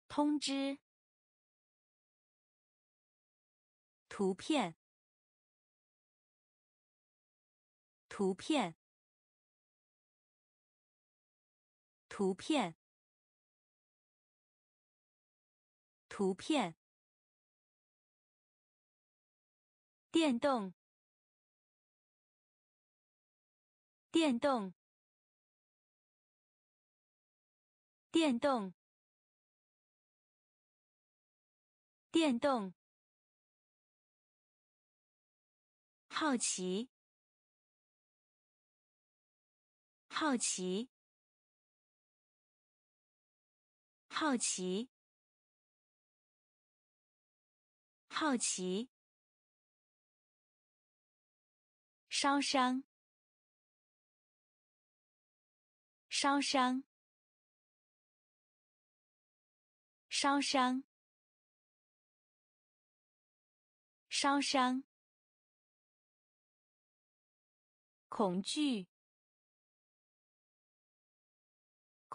通知。图片，图片，图片，图片。电动，电动，电动，电动。好奇，好奇，好奇，好奇。烧伤，烧伤，烧伤，烧伤。恐惧，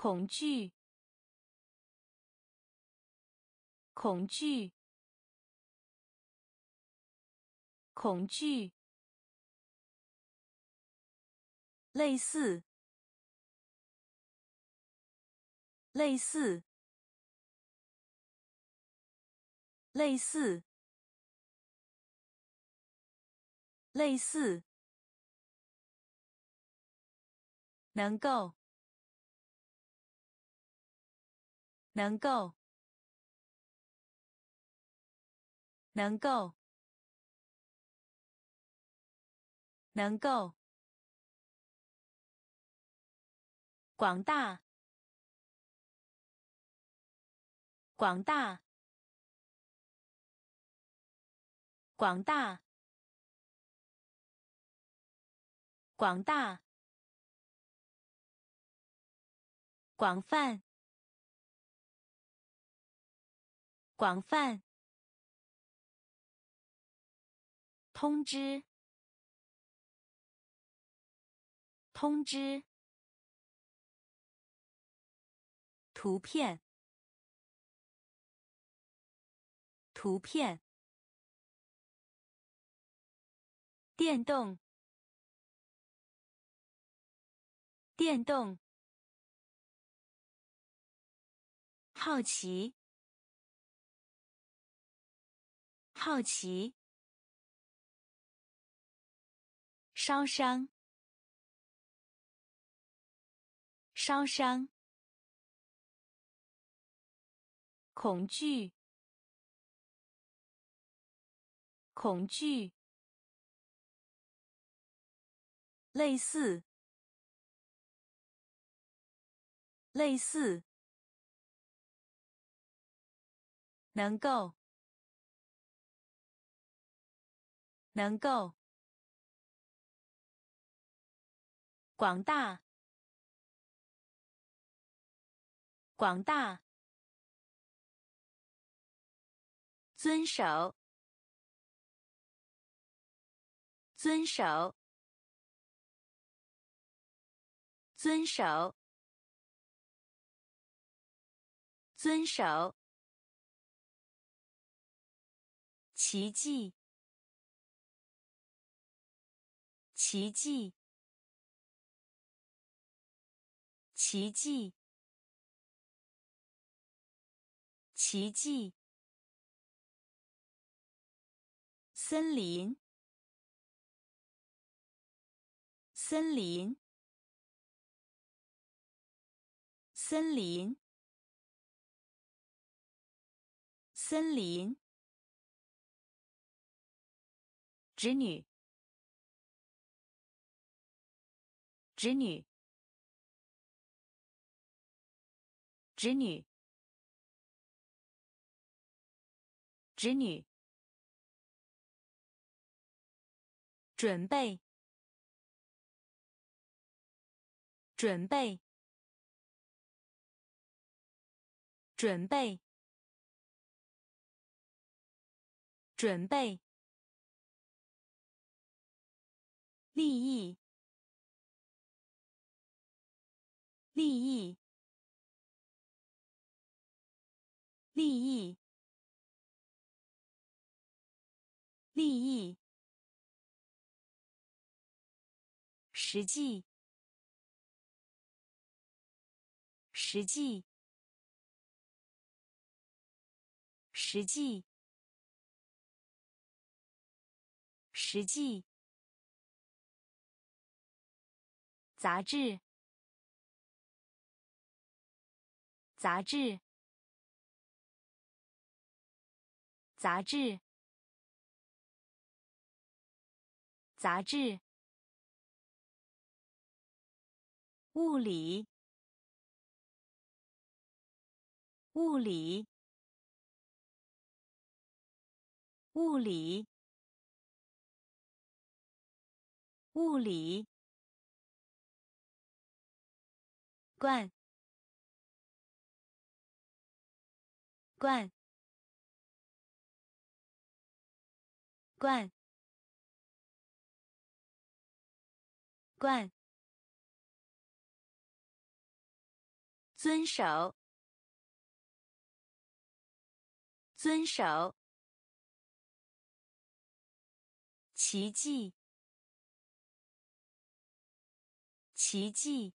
恐惧，恐惧，恐惧。类似，类似，类似，类似，能够，能够，能够，能够，广大，广大，广大。广大，广泛，广泛。通知，通知。图片，图片。电动。电动，好奇，好奇，烧伤，烧伤，恐惧，恐惧，类似。类似，能够，能够，广大，广大，遵守，遵守，遵守。遵守，奇迹，奇迹，奇迹，奇迹，森林，森林，森林。森林，侄女，侄女，侄女，侄女，准备，准备，准备。准备，利益，利益，利益，利益，实际，实际，实际。实际，杂志，杂志，杂志，杂志，物理，物理，物理。物理，罐，罐，罐，罐，遵守，遵守，奇迹。奇迹，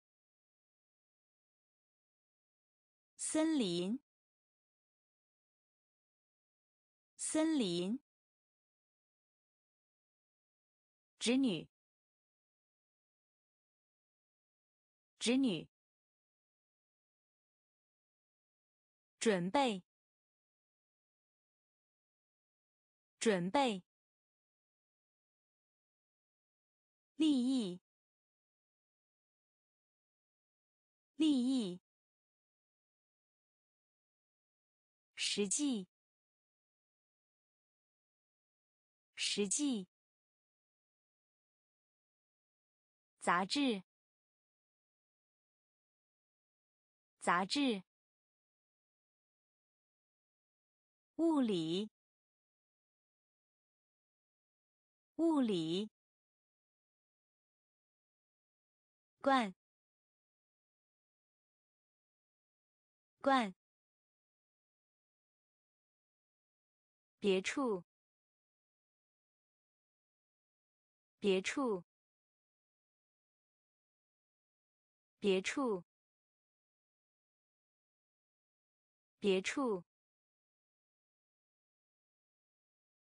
森林，森林，侄女，侄女，准备，准备，利益，利益，实际，实际。杂志，杂志，物理，物理，罐，罐，别处，别处。别处，别处，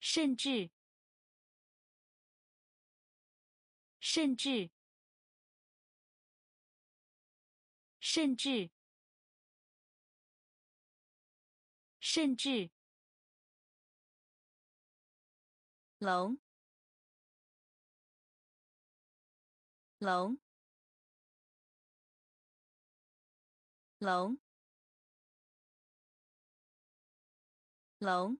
甚至，甚至，甚至，甚至，龙，龙。龙，龙，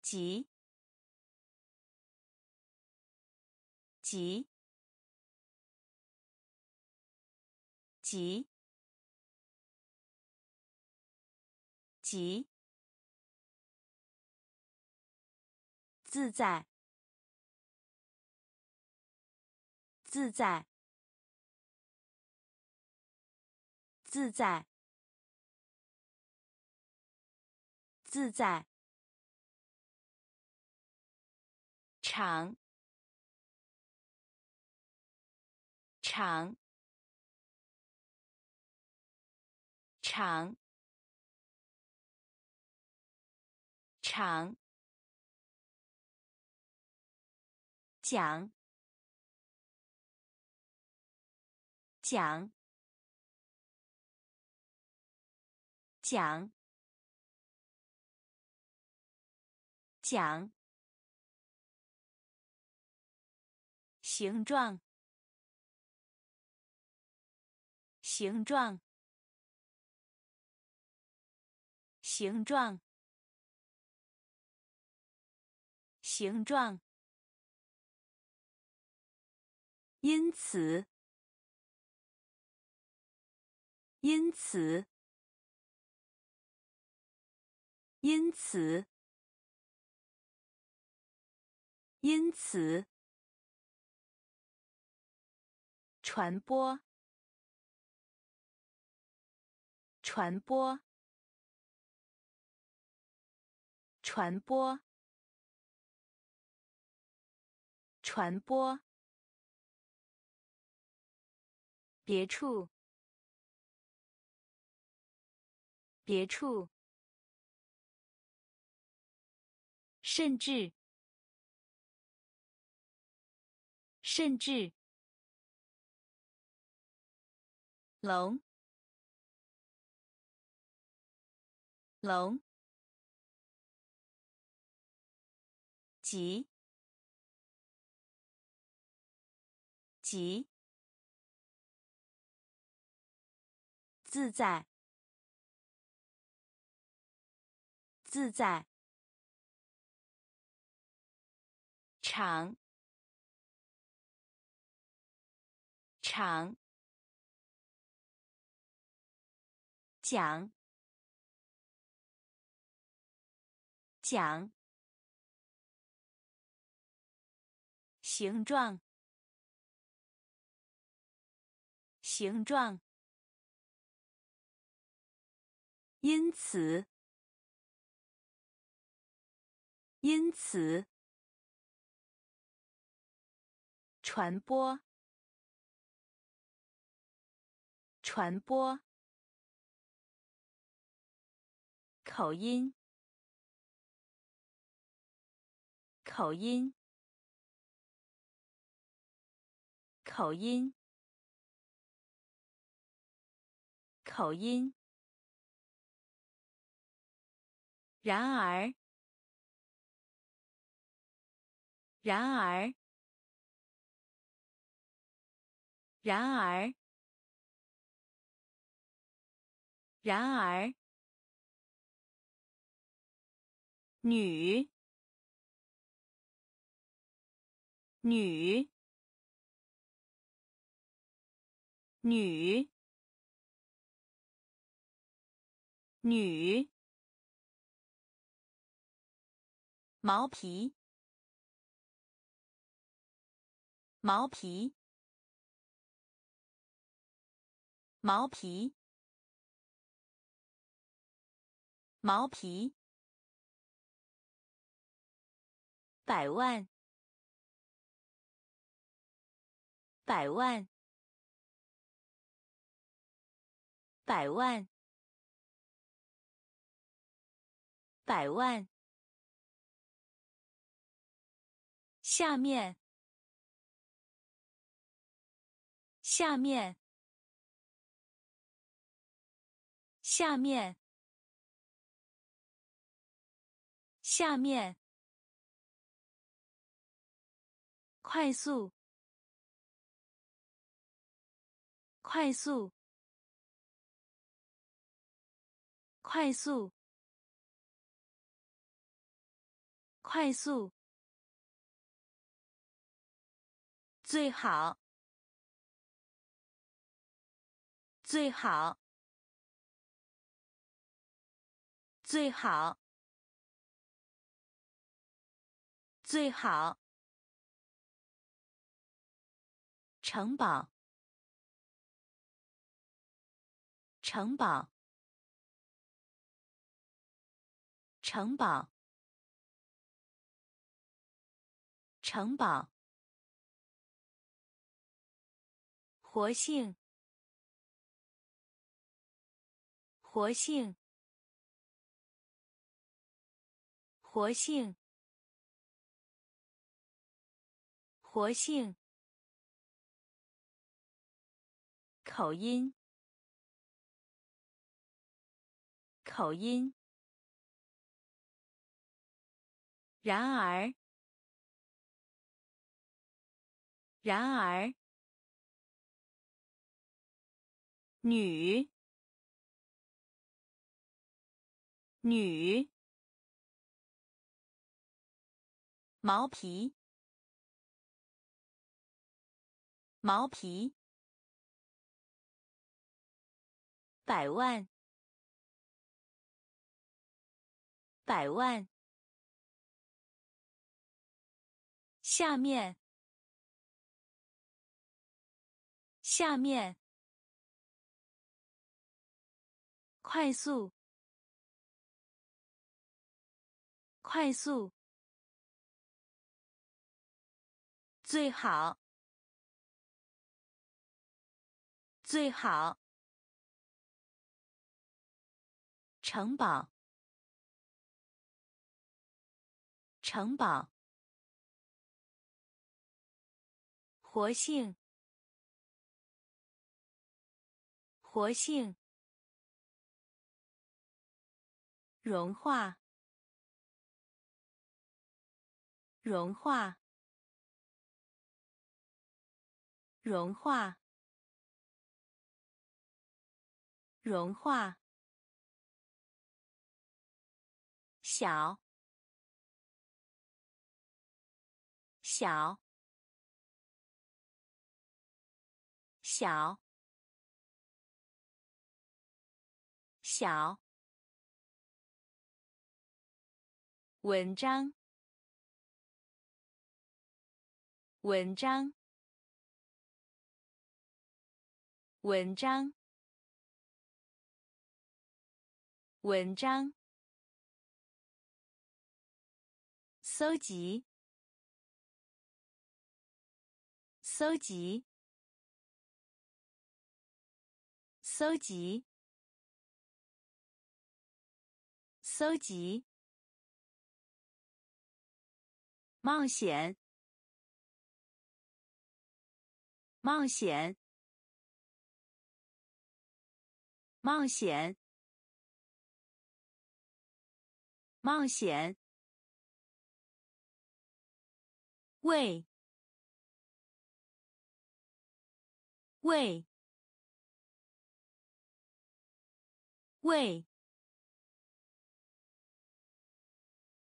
急，急，急，急，自在，自在。自在，自在。长，长，长，长。讲，讲。讲，讲，形状，形状，形状，形状。因此，因此。因此，因此，传播，传播，传播，传播，别处，别处。甚至，甚至，龙，龙，急，急，自在，自在。长，长，讲，讲，形状，形状，因此，因此。传播，传播，口音，口音，口音，口音。然而，然而，然而，然而，女，女，女，女。毛皮，毛皮，毛皮，毛皮，百万，百万，百万，百万。下面，下面，下面，下面，快速，快速，快速，快速。最好，最好，最好，最好。城堡，城堡，城堡，城堡。活性，活性，活性，活性。口音，口音。然而，然而。女，女，毛皮，毛皮，百万，百万，下面，下面。快速，快速，最好，最好，城堡，城堡，活性，活性。融化，融化，融化，融化。小，小，小，小。文章，文章，文章，文章。搜集，搜集，搜集，搜集。冒险，冒险，冒险，冒险。喂，喂，喂，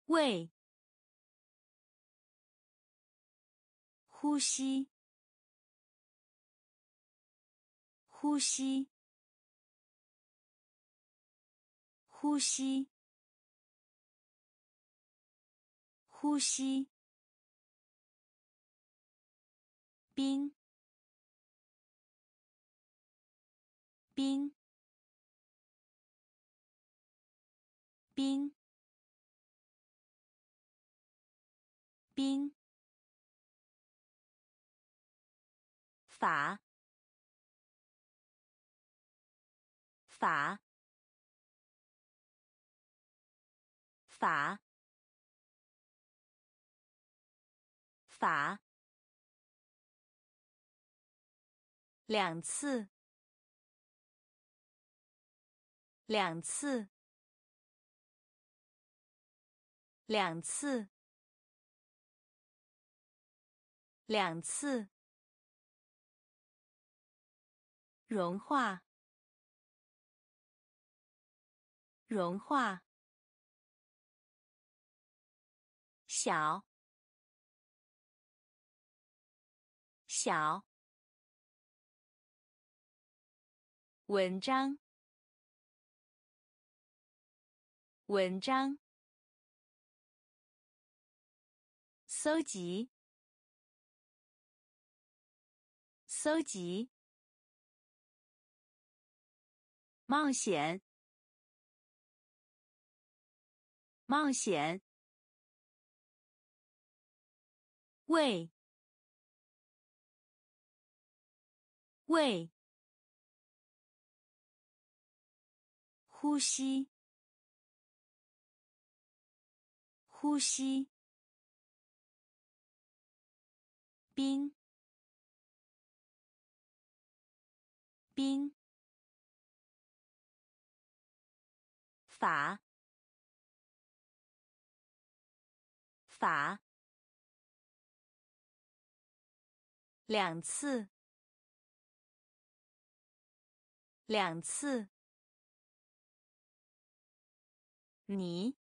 喂。呼吸，呼吸，呼吸，呼吸。冰，冰，冰，冰。法，法，法，法。两次，两次，两次，两次。融化，融化。小，小。文章，文章。搜集，搜集。冒险，冒险。喂，喂。呼吸，呼吸。冰，冰。法，法。两次，两次。你，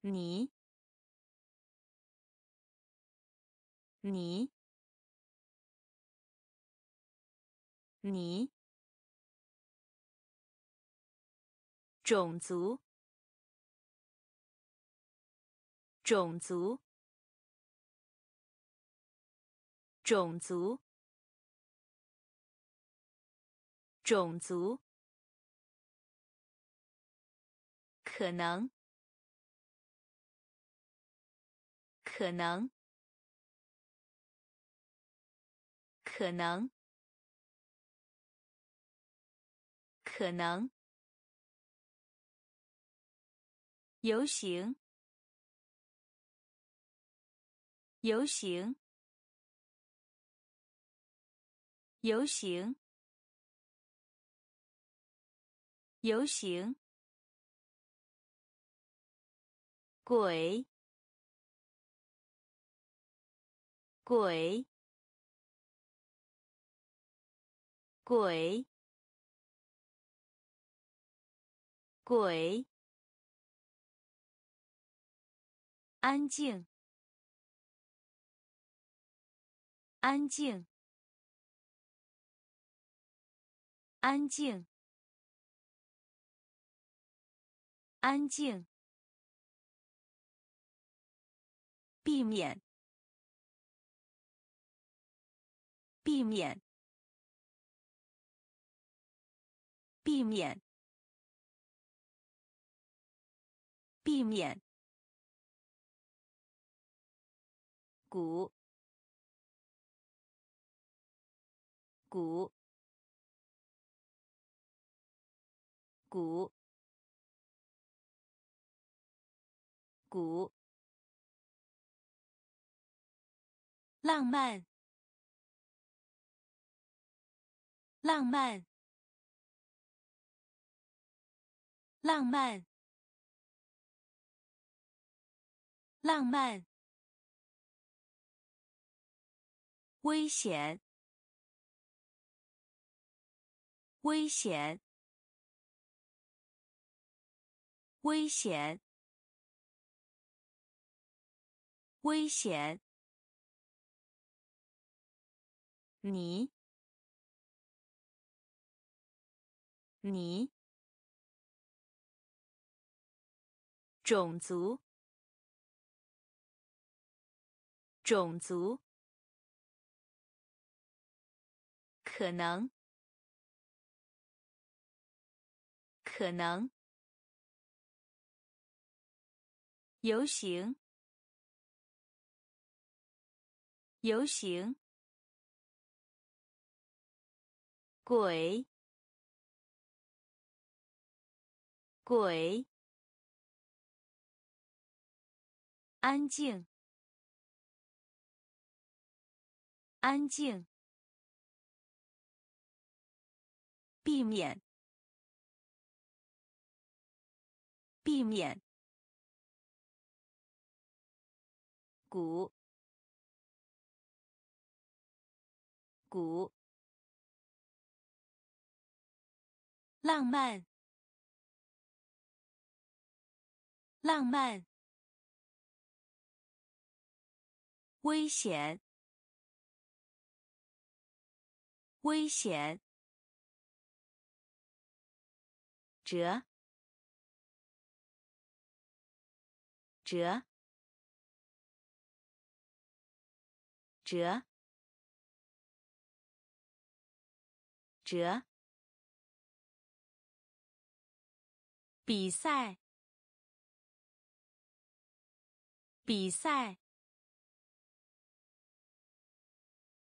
你，你，你。种族，种族，种族，种族。可能，可能，可能，可能。游行，游行，游行，游行。鬼，鬼，鬼，鬼。安静，安静，安静，安静。避免，避免，避免，避免。鼓，鼓，鼓。鼓，浪漫，浪漫，浪漫，浪漫，危险，危险。危险！危险！你，你，种族，种族，可能，可能。游行，游行，鬼，鬼，安静，安静，避免，避免。鼓，鼓，浪漫，浪漫，危险，危险，折，折。折，折，比赛，比赛，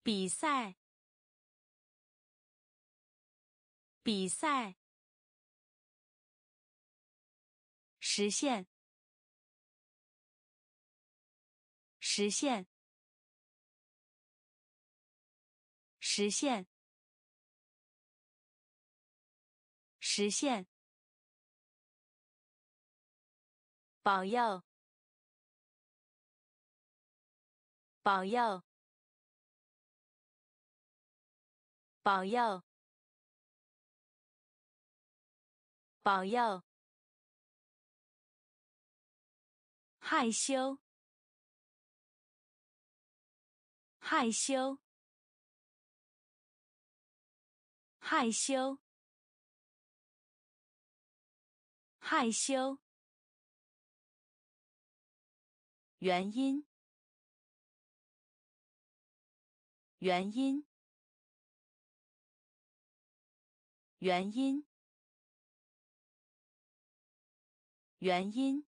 比赛，比赛，实现，实现。实现，实现，保佑，保佑，保佑，保佑，害羞，害羞。害羞，害羞。原因，原因，原因，原因。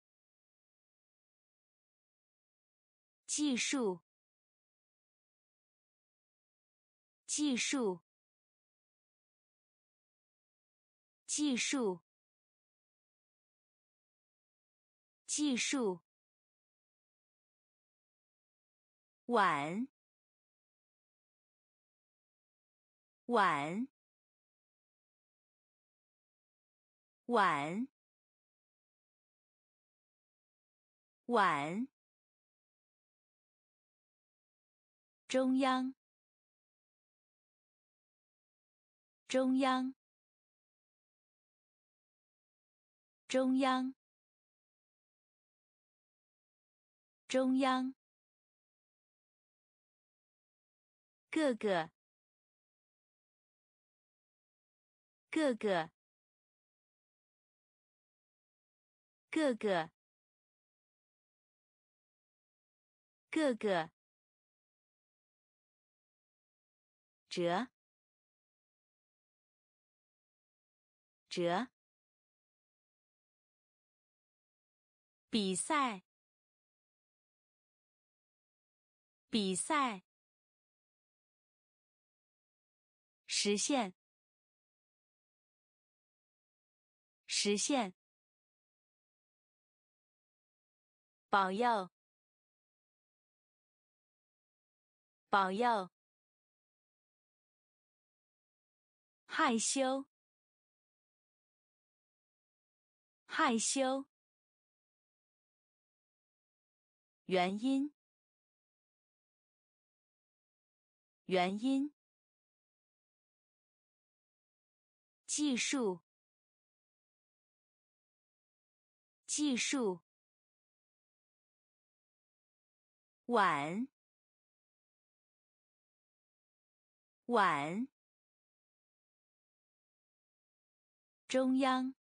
计数，技术，技术，技术。晚，晚，晚，晚。中央，中央。中央，中央，各个，各个，各个，各个，折，折。比赛，比赛，实现，实现，保佑，保佑，害羞，害羞，原因，原因，计数，计数。晚，晚，中央，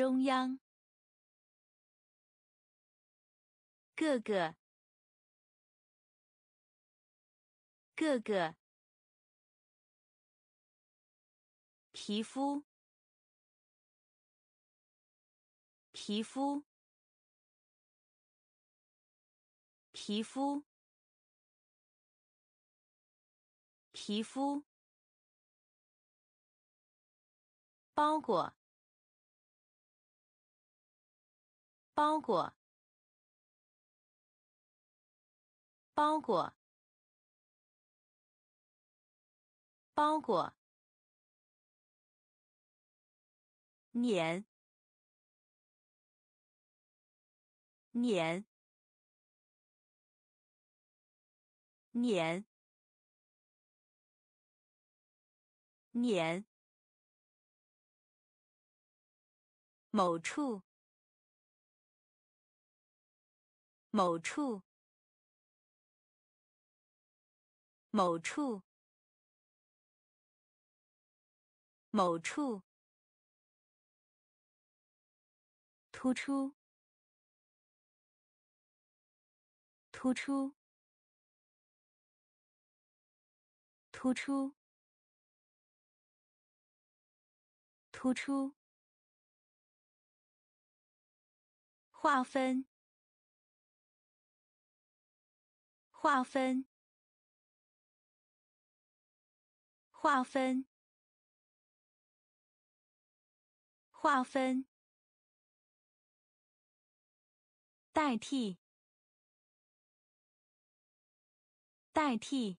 中央，各个，各个，皮肤，皮肤。皮肤，皮肤，包裹，包裹，包裹，包裹，年，年。年，年，某处，某处，某处，某处，突出，突出。突出，突出，划分，划分，划分，划分，代替，代替。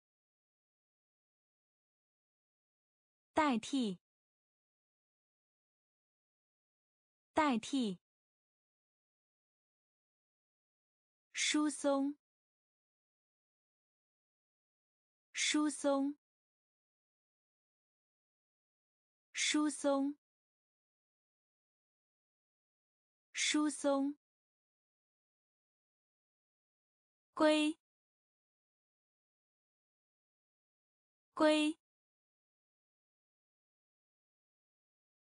代替，代替，疏松，疏松，疏松，疏松，归，归。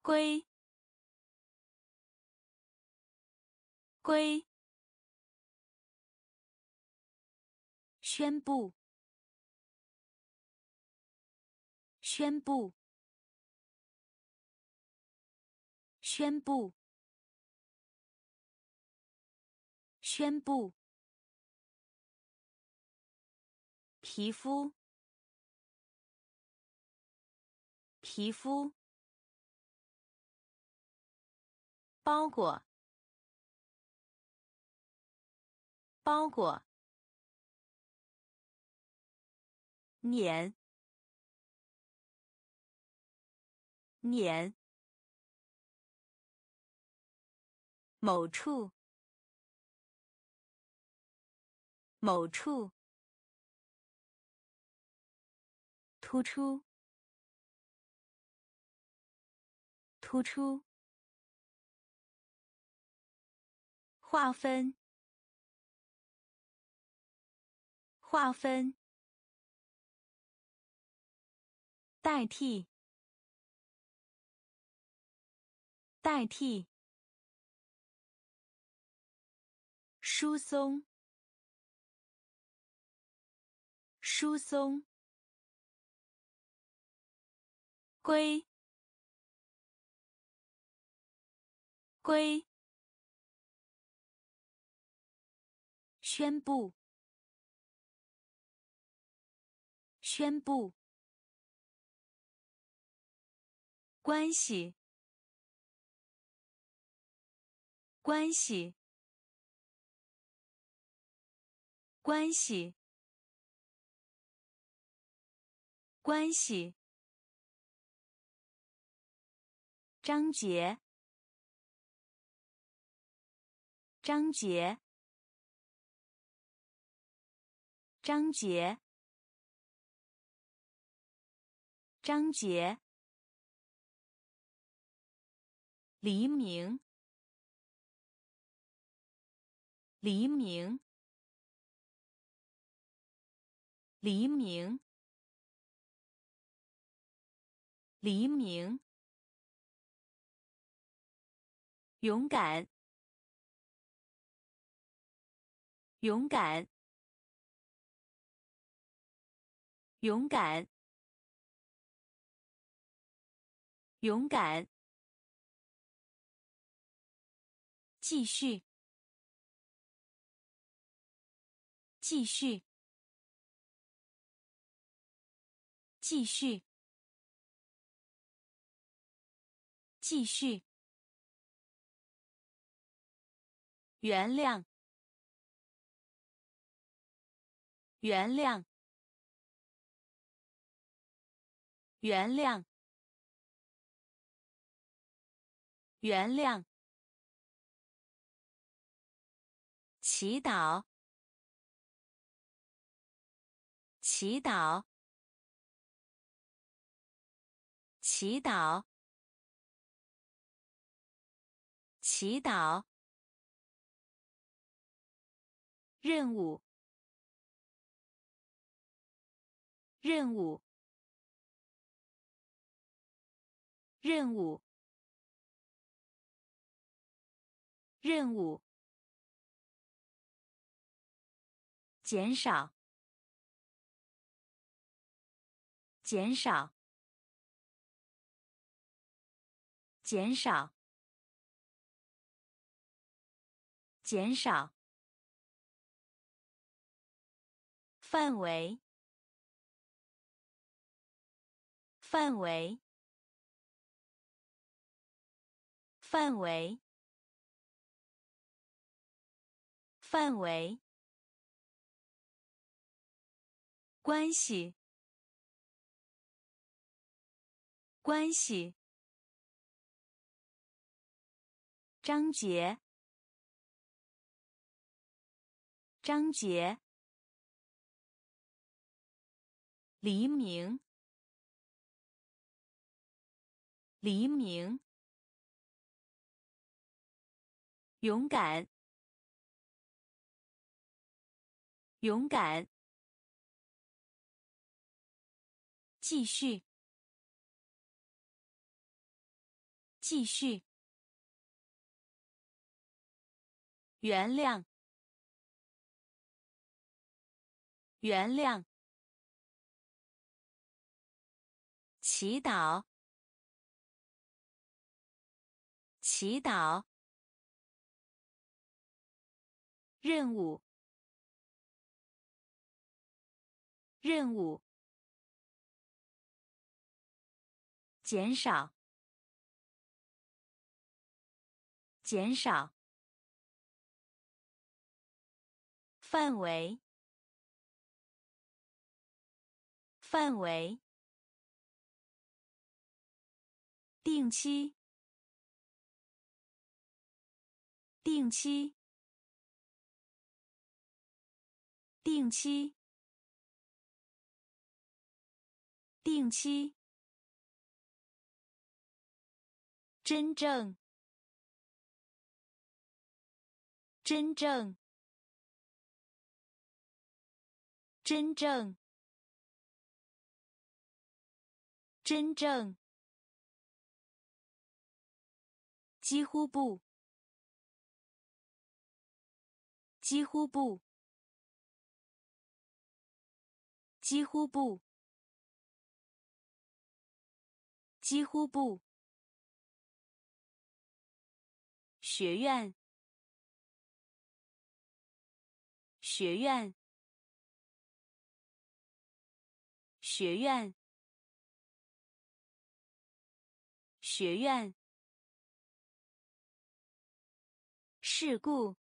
归，归，宣布，宣布，宣布，宣布，皮肤，皮肤。包裹，包裹，年，年，某处，某处，突出，突出。划分，划分，代替，代替，疏松，疏松，归，归。宣布，宣布，关系，关系，关系，关系。章节，章节，章节，章节。黎明，黎明，黎明，黎明。勇敢，勇敢，勇敢，勇敢。继续，继续，继续，继续。原谅，原谅，原谅，原谅。祈祷，祈祷，祈祷，祈祷。任务，任务，任务，任务。减少，减少，减少，减少。范围，范围，范围，范围。关系，关系。章节，章节。黎明，黎明。勇敢，勇敢。继续，继续。原谅，原谅。祈祷，祈祷。任务，任务。减少，减少。范围，范围。定期，定期，定期，定期。真正，真正，真正，真正，几乎不，几乎不，几乎不，几乎不。学院，学院，学院，学院。事故，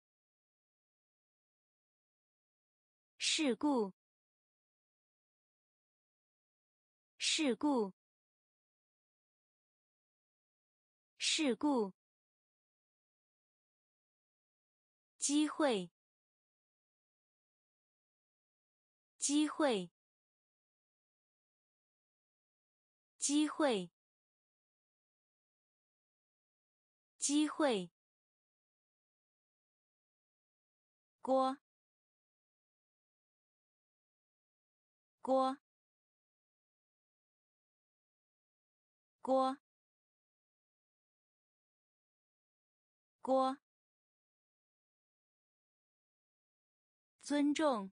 事故，事故，事故。机会，机会，机会，机会。锅，锅，锅，锅。尊重，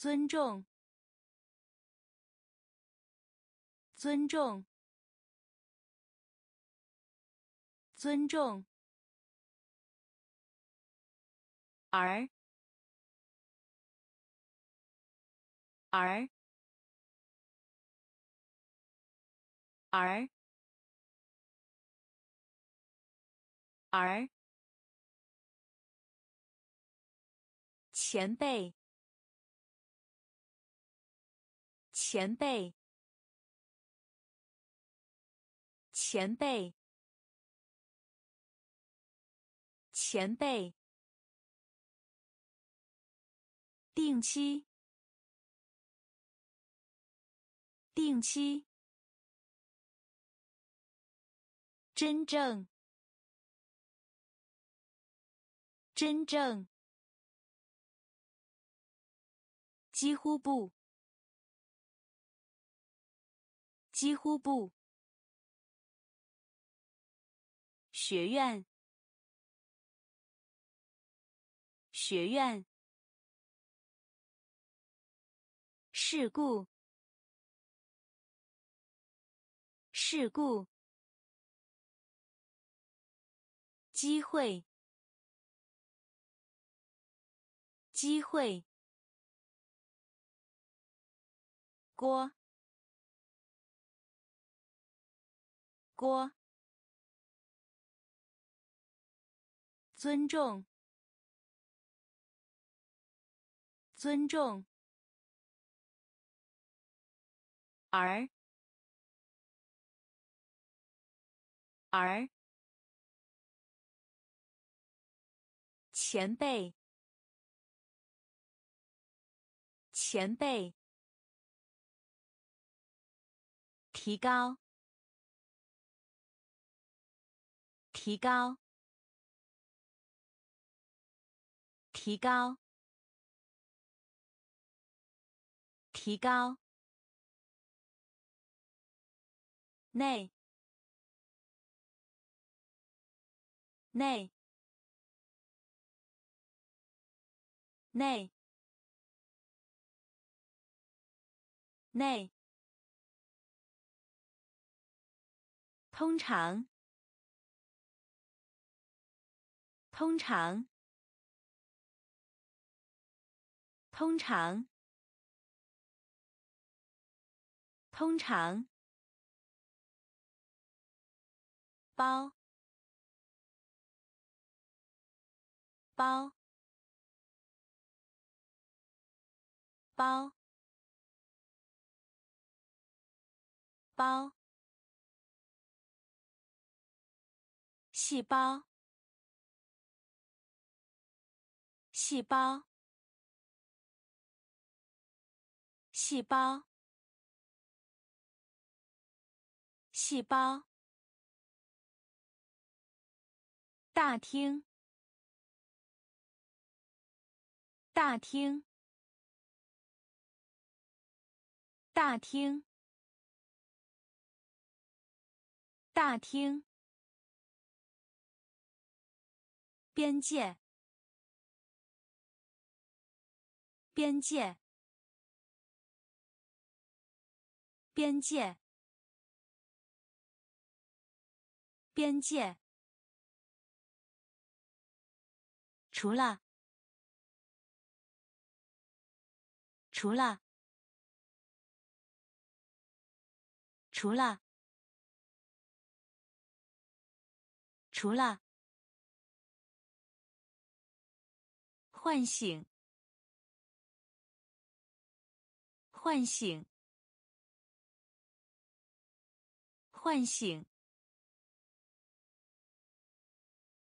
尊重，尊重，尊重。儿，儿，儿，儿。前辈，前辈，前辈，前辈。定期，定期，真正，真正。几乎不，几乎不。学院，学院。事故，事故。机会，机会。锅，锅，尊重，尊重，儿，儿，前辈，前辈。提高，提高，提高，提高。内，内，内，内。通常，通常，通常，通常，包，包，包，包。细胞，细胞，细胞，细胞。大厅，大厅，大厅，大厅。边界，边界，边界，边界。除了，除了，除了，除了，唤醒，唤醒，唤醒，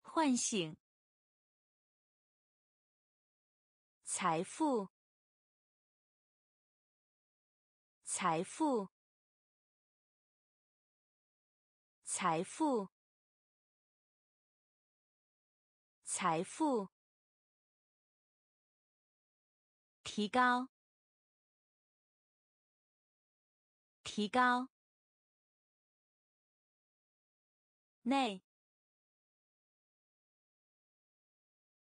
唤醒。财富，财富，财富，财富，提高，提高，内，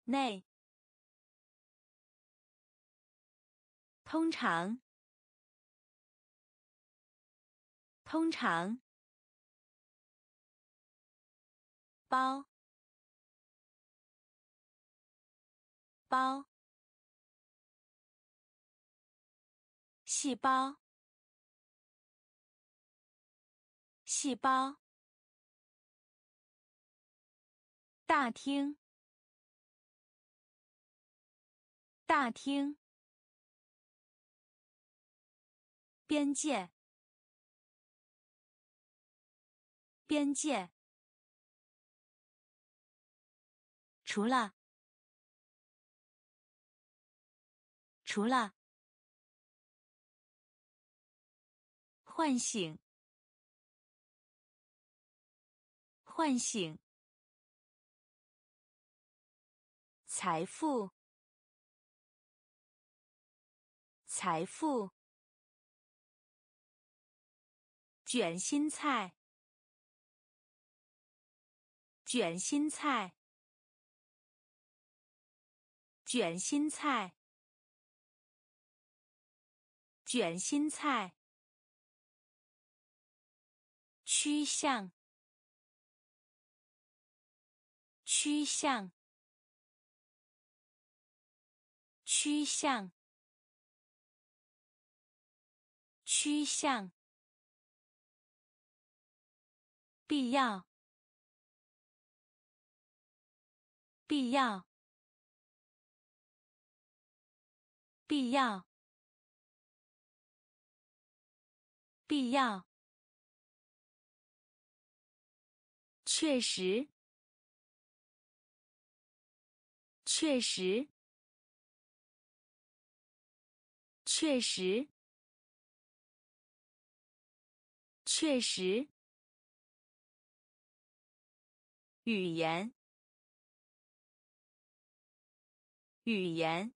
内。通常，通常，包，包，细胞，细胞，大厅，大厅。边界，边界。除了，除了，唤醒，唤醒，财富，财富。卷心菜，卷心菜，卷心菜，卷心菜。趋向，趋向，趋向，趋向。必要，必要，必要，必要。确实，确实，确实，确实。语言，语言，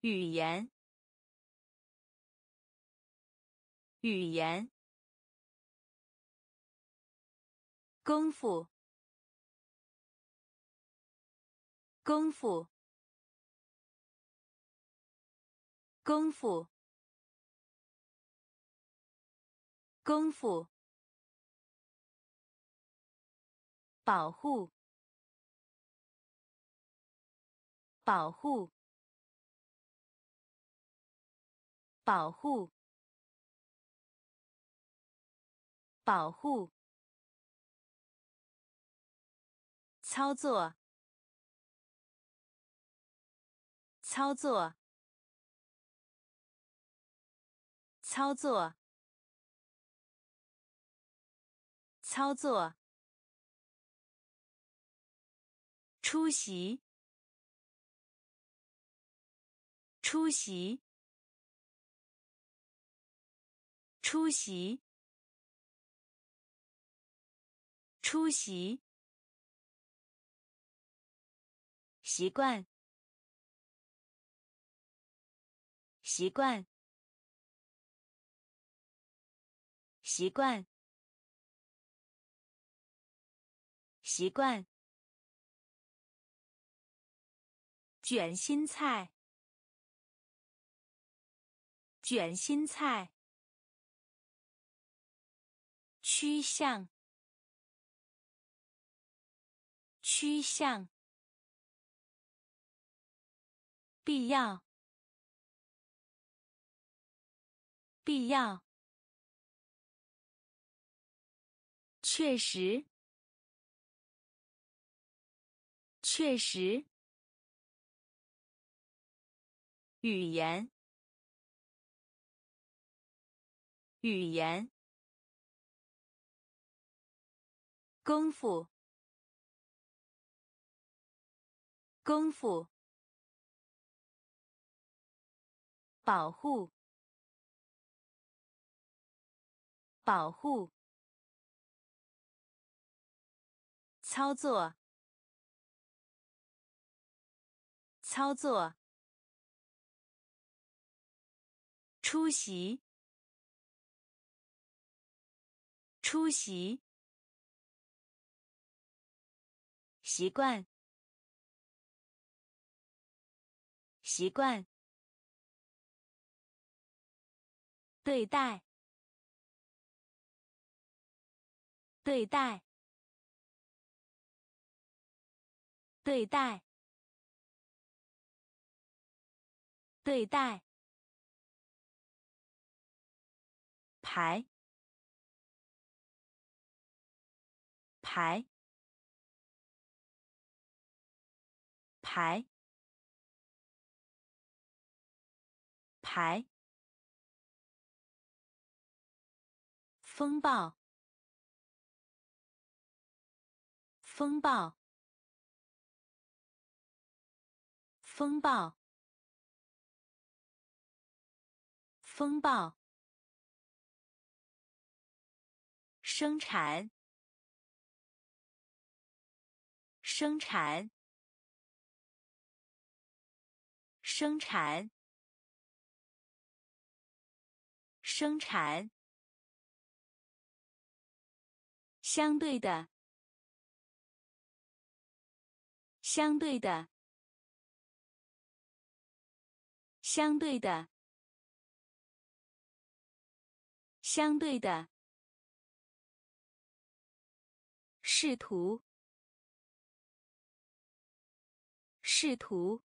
语言，语言。功夫，功夫，功夫，功夫。保护，保护，保护，保护。操作，操作，操作，操作。出席，出席，出席，出席。习惯，习惯，习惯，习惯。卷心菜，卷心菜。趋向，趋向。必要，必要。确实，确实，语言，语言，功夫，功夫，保护，保护。操作，操作。出席，出席。习惯，习惯。对待，对待。对待，对待，排，排，排，排，风暴，风暴。风暴，风暴，生产，生产，生产，生产，相对的，相对的。相对的，相对的，试图，试图，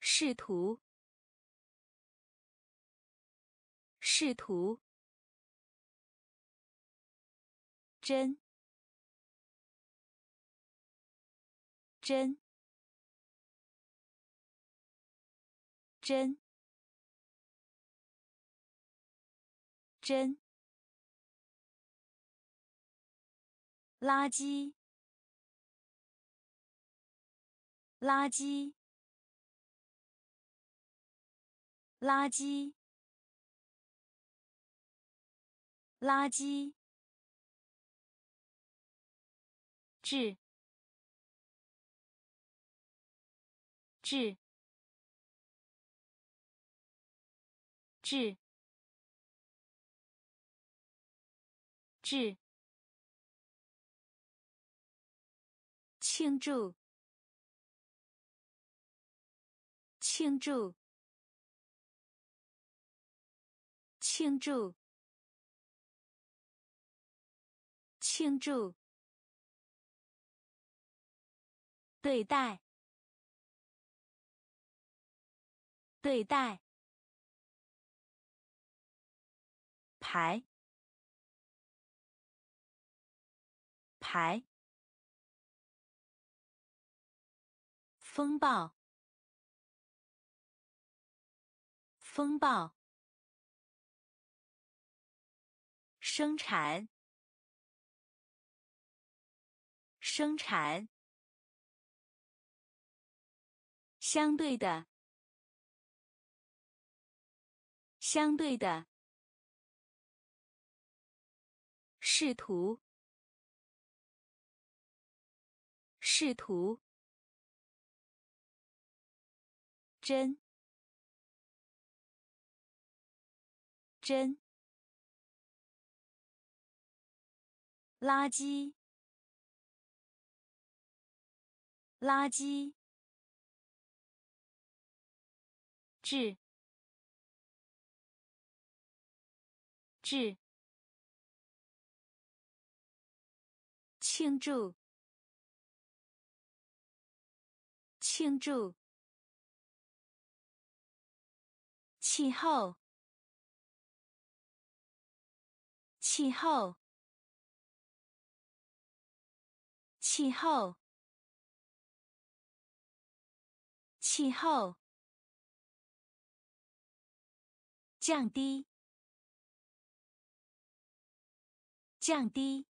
试图，试图，真，真。真，真，垃圾，垃圾，垃圾，垃圾，质，质。质，质，庆祝，庆祝，庆祝，庆祝，对待，对待。排，排，风暴，风暴，生产，生产，相对的，相对的。试图，试图，真，真，垃圾，垃圾，质，质。庆祝！庆祝！气候！气候，气候，气候，降低，降低，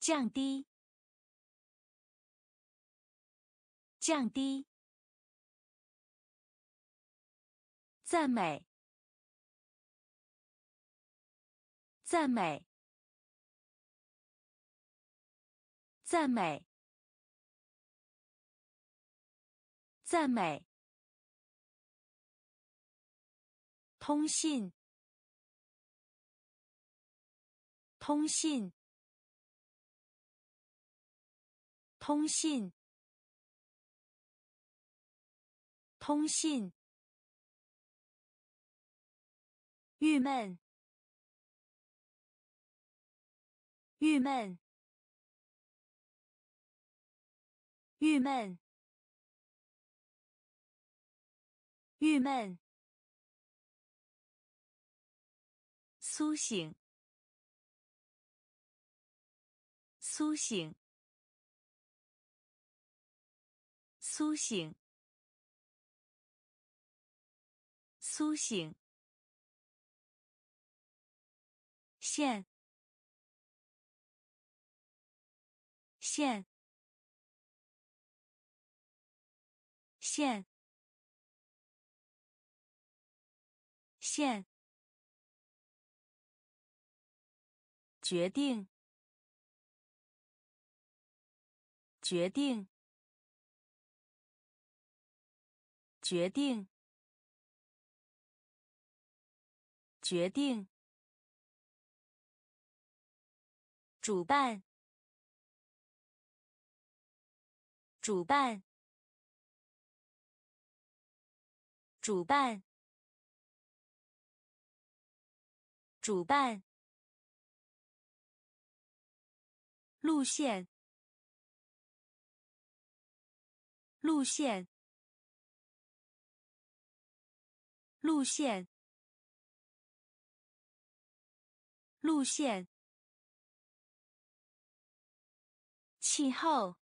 降低，降低，赞美。赞美，赞美，赞美。通信，通信，通信，通信。郁闷。郁闷，郁闷，郁闷。苏醒，苏醒，苏醒，苏醒。线。线，线，线，决定，决定，决定，决定，主办。主办，主办，主办。路线，路线，路线，路线。气候。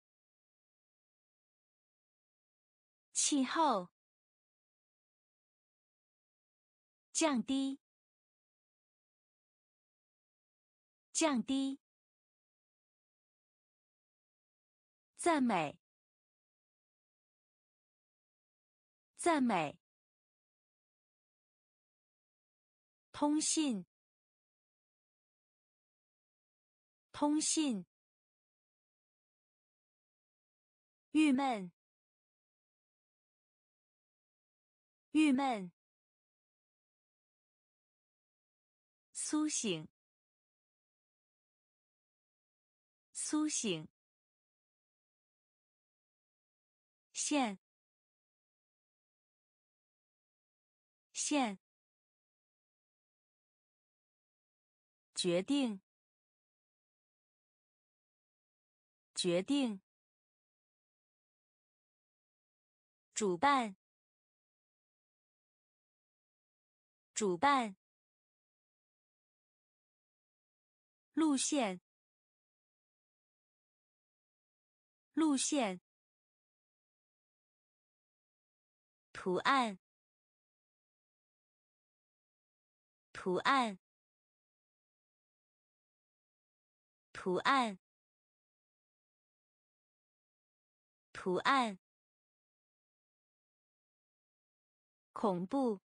气候，降低，降低，赞美，赞美，通信，通信，郁闷。郁闷，苏醒，苏醒，线，线，决定，决定，主办。主办。路线，路线。图案，图案，图案，图案，恐怖。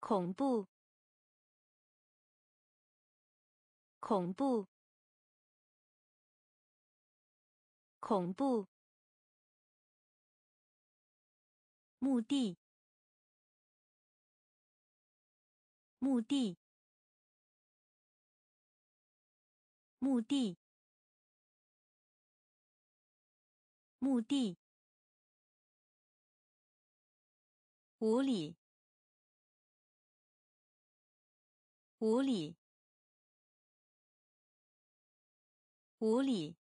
恐怖！恐怖！恐怖！目的！目的！目的！目的！无理！无理，无理，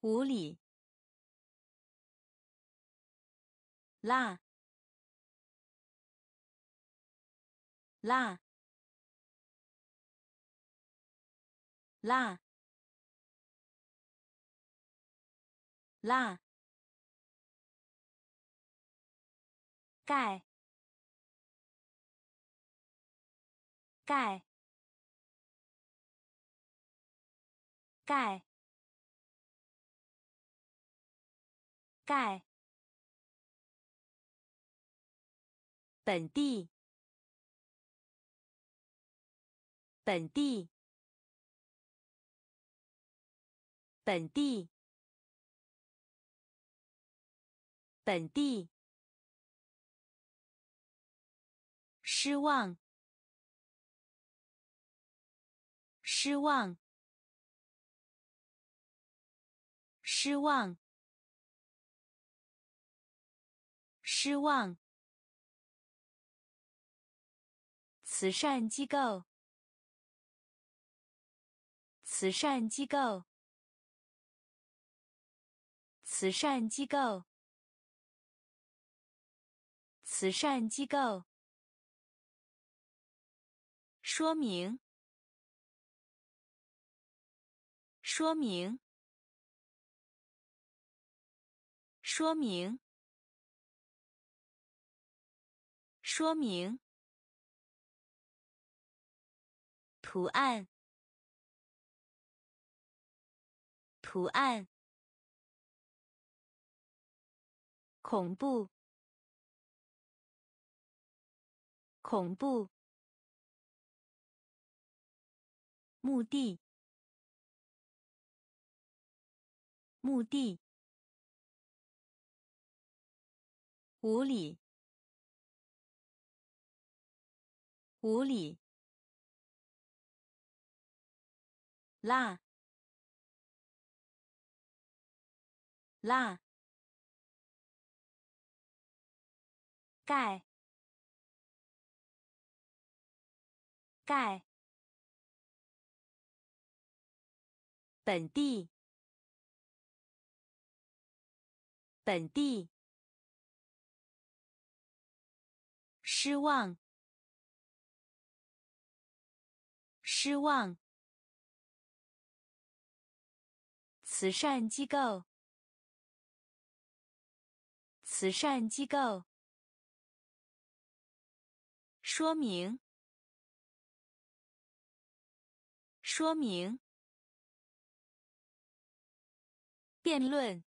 无理。拉拉拉拉盖盖盖盖本地。本地本地本地失望失望失望失望。慈善机构，慈善机构，慈善机构，慈善机构。说明，说明，说明，说明。图案，图案，恐怖，恐怖，目的，目的，无理，无理。拉拉盖盖本地本地失望失望。慈善机构，慈善机构。说明，说明。辩论，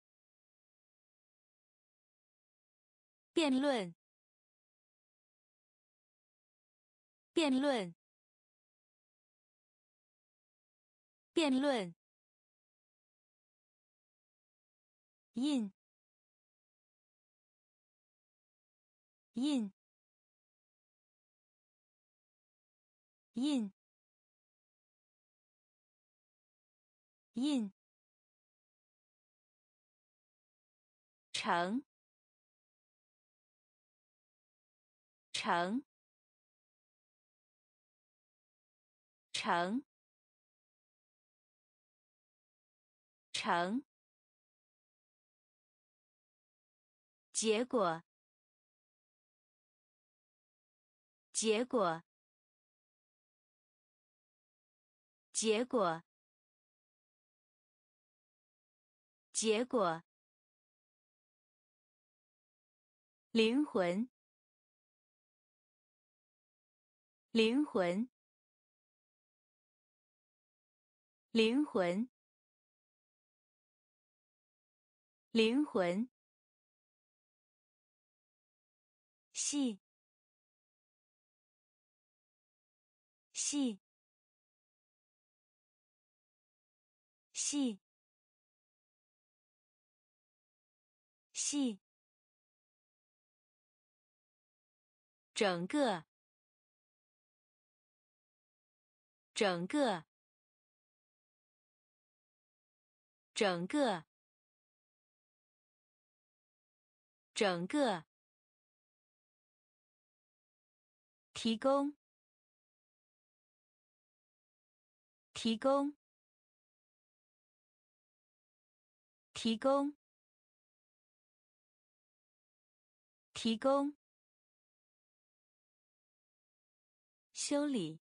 辩论，辩论，辩论。印，印，印，印，成，成，成，成。结果，结果，结果，结果。灵魂，灵魂，灵魂，灵魂。细，细，细，细，整个，整个，整个，整个。提供，提供，提供，提供，修理，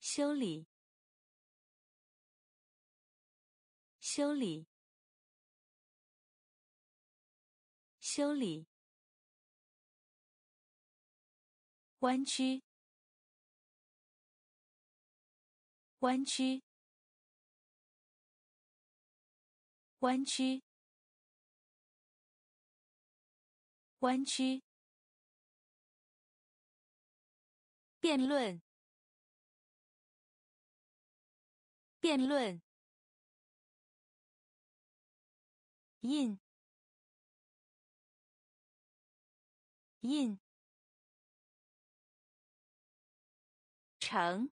修理，修理，修理。弯曲，弯曲，弯曲，弯曲。辩论，辩论。印，印。成，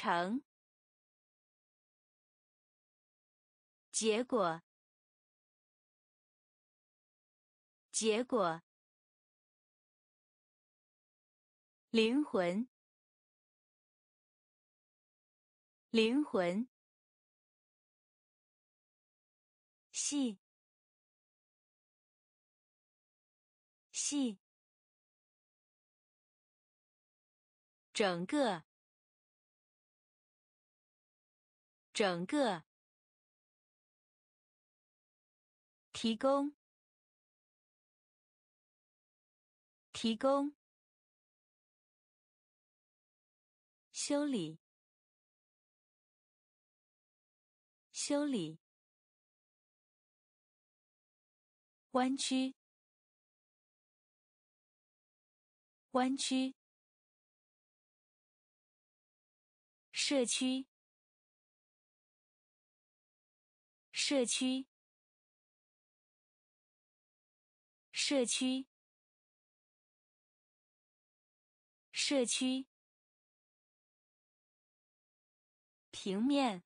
成，结果，结果，灵魂，灵魂，细，细。整个，整个，提供，提供，修理，修理，弯曲，弯曲。社区，社区，社区，社区。平面，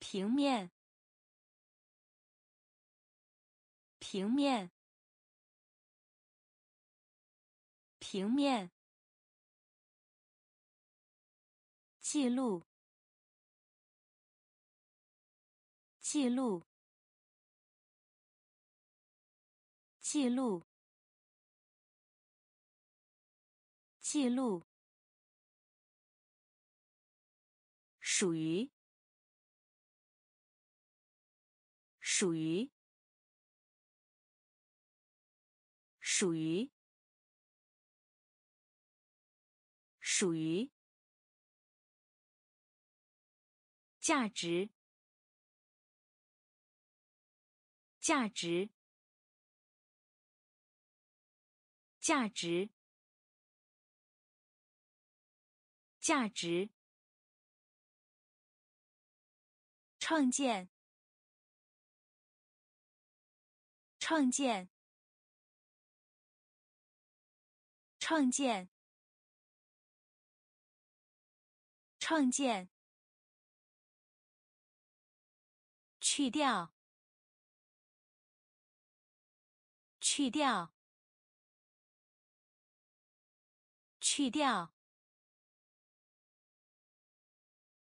平面，平面，平面。记录，记录，记录，记录，属于，属于，属于，属于。价值，价值，价值，价值。创建，创建，创建，创建。去掉，去掉，去掉，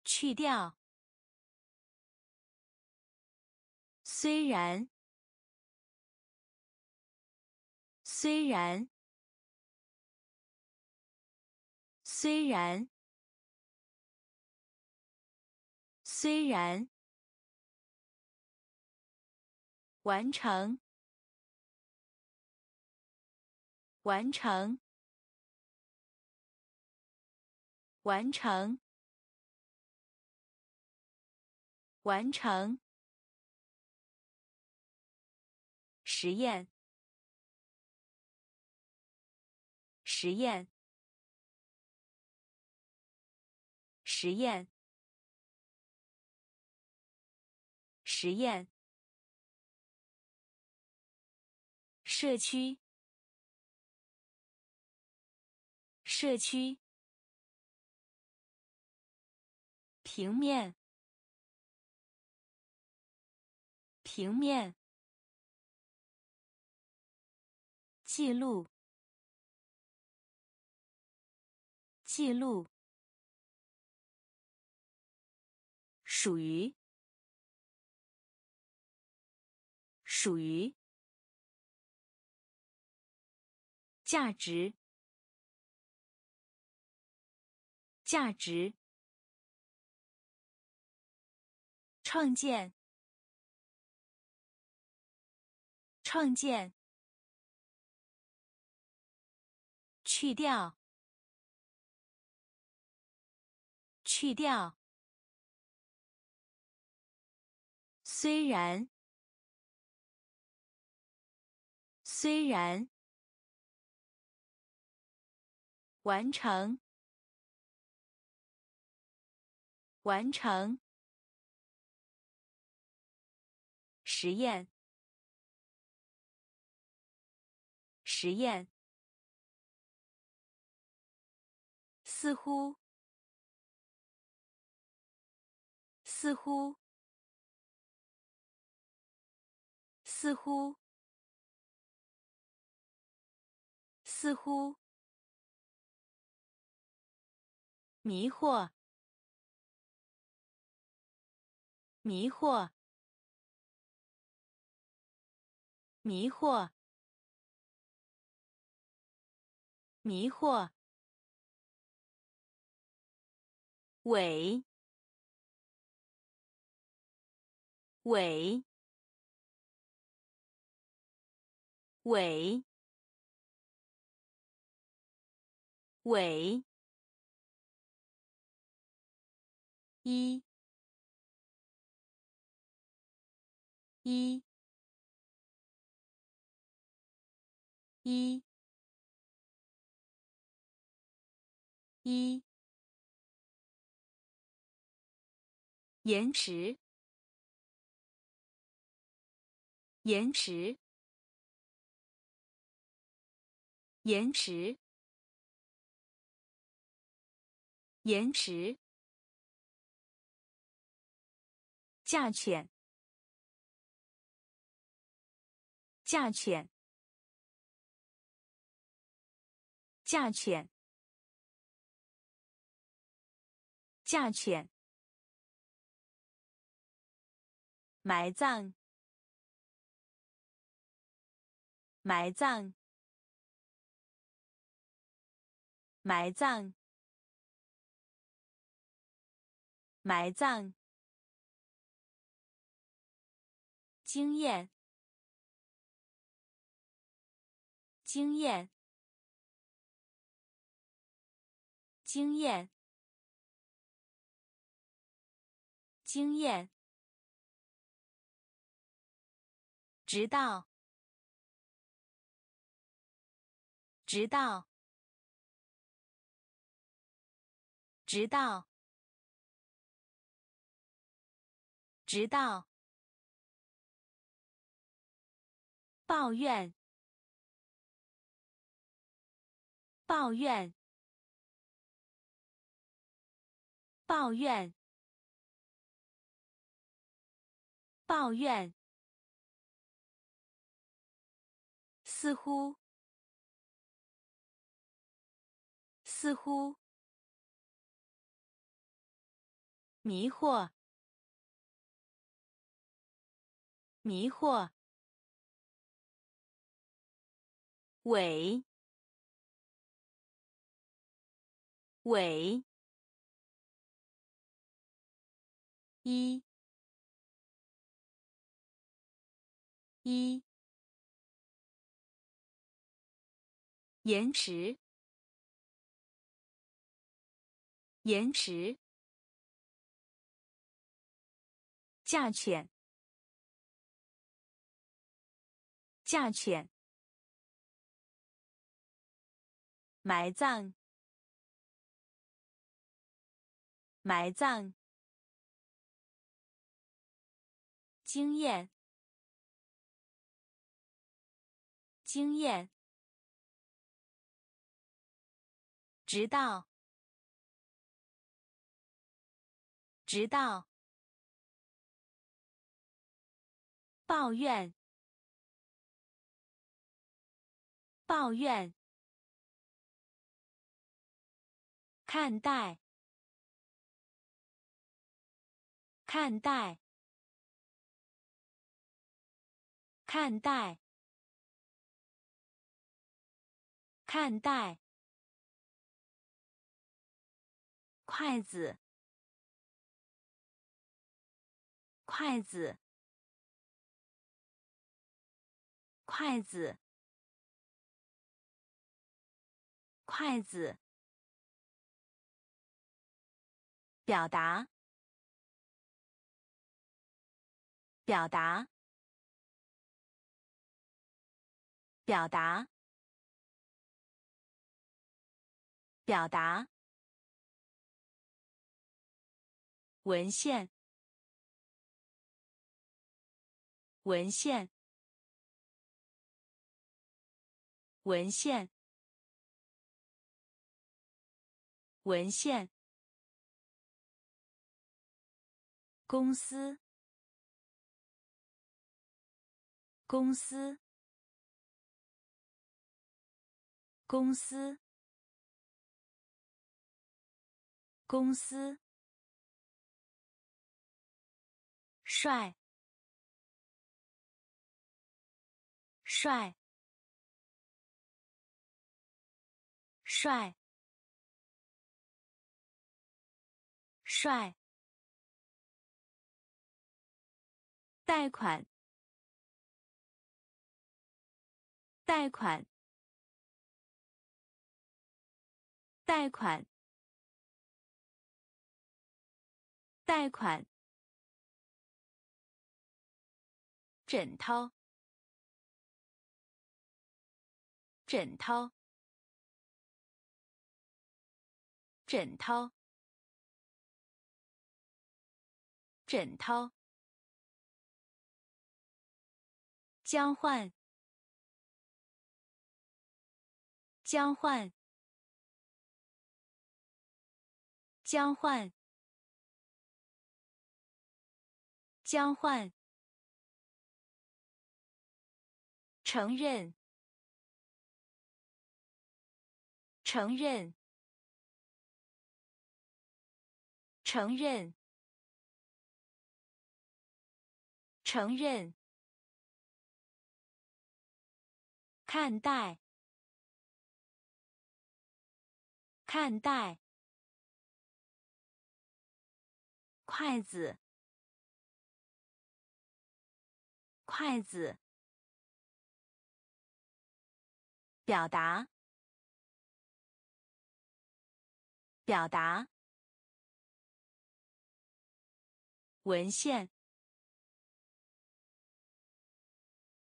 去掉。虽然，虽然，虽然，虽然。完成，完成，完成，完成。实验，实验，实验，实验。社区，社区，平面，平面，记录，记录，属于，属于，价值，价值，创建，创建，去掉，去掉。虽然，虽然，完成，完成，实验，实验，似乎，似乎。似乎，似乎，迷惑，迷惑，迷惑，迷惑，尾，尾。尾，尾，一，一，一，一，延迟，延迟。延迟，延迟，价钱，价钱，价钱，价钱，埋葬，埋葬。埋葬，埋葬。经验，经验，经验，经验。直到，直到。直到，直到，抱怨，抱怨，抱怨，抱怨，似乎，似乎。迷惑，迷惑，尾，尾，一，一，延迟，延迟。价钱，价钱，埋葬，埋葬，经验，经验，直到，直到。抱怨，抱怨。看待，看待，看待，看待。筷子，筷子，筷子，筷子。表达，表达，表达，表达。文献，文献，文献，文献。公司，公司，公司，公司。帅，帅，帅，帅。贷款，贷款，贷款，贷款。枕头，枕头，枕头，枕头。交换，交换，交换，交换。承认，承认，承认，承认。看待，看待。筷子，筷子。表达，表达。文献，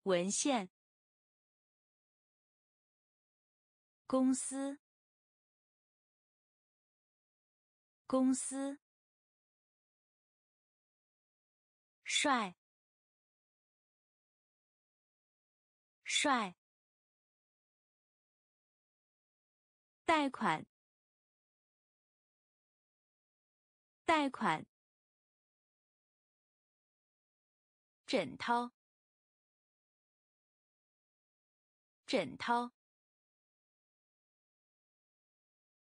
文献。公司，公司。帅，帅。贷款，贷款。枕头，枕头。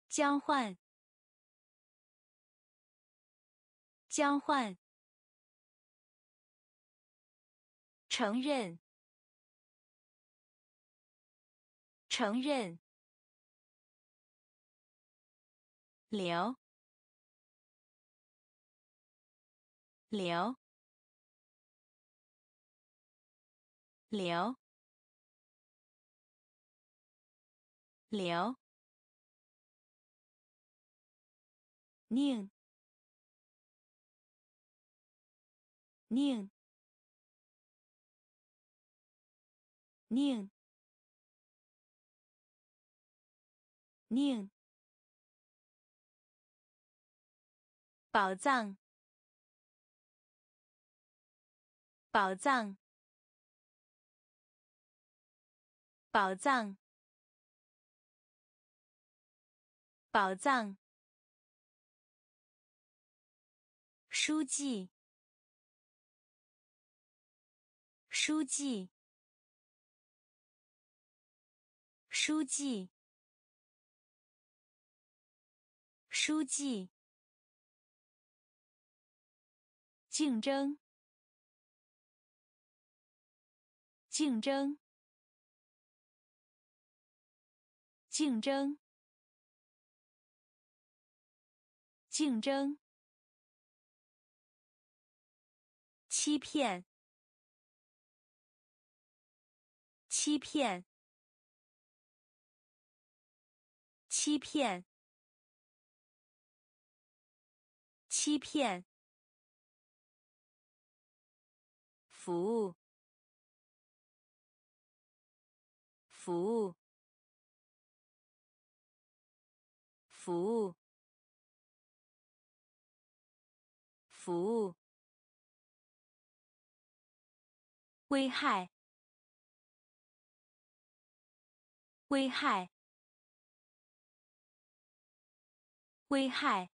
交换，交换。承认，承认。留，留，留，留。宁，宁，宁，宁。宝藏，宝藏，宝藏，宝藏。书记，书记，书记，书记。竞争，竞争，竞争，竞争。欺骗，欺骗，欺骗，欺骗。服务，服务，服务，服务。危害，危害，危害，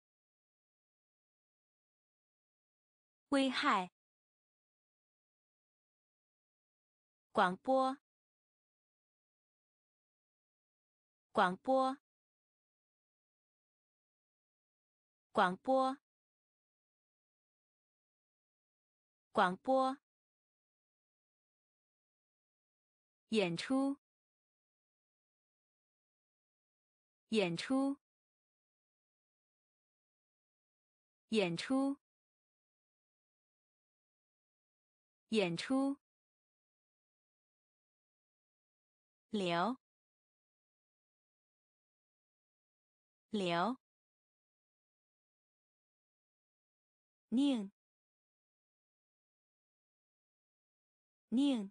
危害。广播，广播，广播，广播。演出，演出，演出，演出。流，流，宁，宁。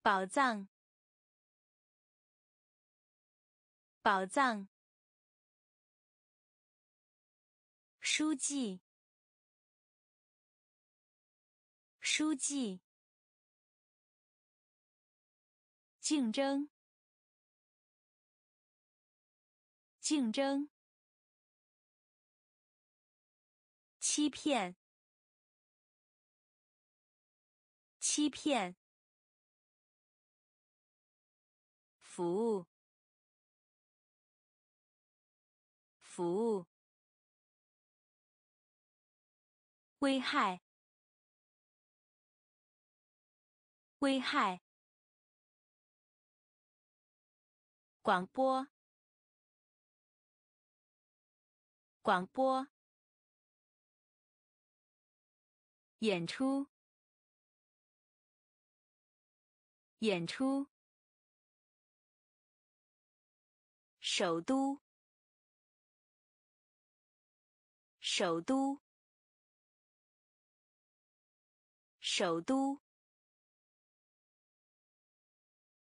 宝藏，宝藏。书记，书记。竞争，竞争。欺骗，欺骗。服务，服务，危害，危害，广播，广播，演出，演出。首都，首都，首都，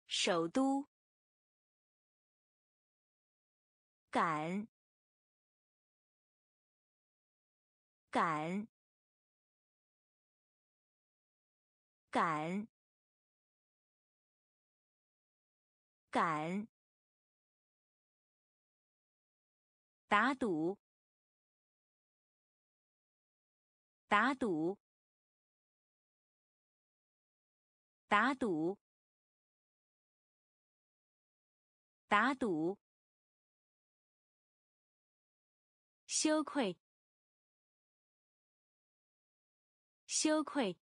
首都，赶，赶，赶，赶。打赌，打赌，打赌，打赌。羞愧，羞愧，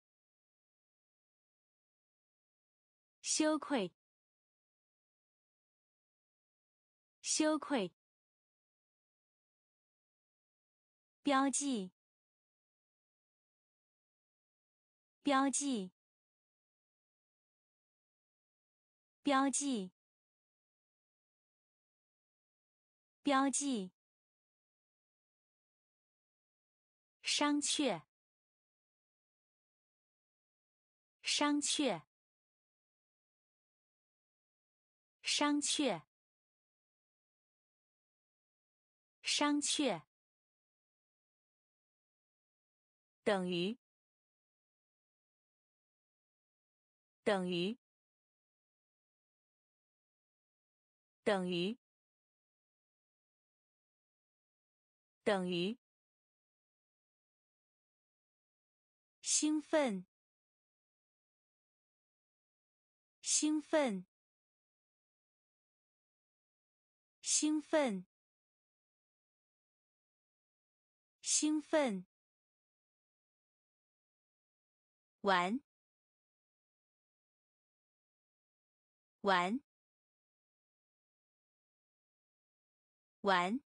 羞愧，羞愧。标记，标记，标记，标记。商榷，商榷，商榷，商榷。等于，等于，等于，等于，兴奋，兴奋，兴奋，兴奋，玩，玩，玩，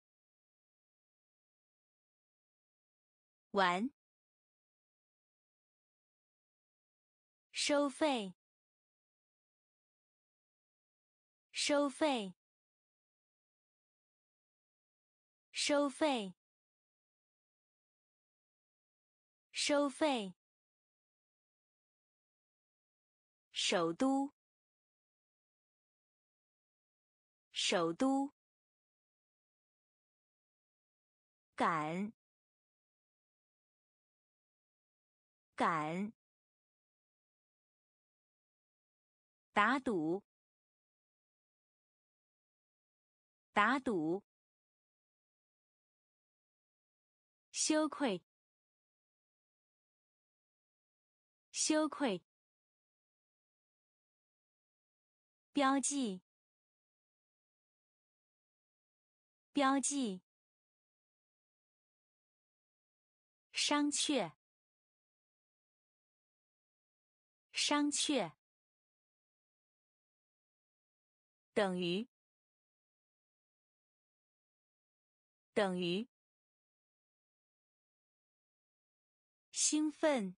玩，收费，收费，收费。收费。首都。首都。赶。赶。打赌。打赌。羞愧。羞愧。标记。标记。商榷。商榷。等于。等于。兴奋。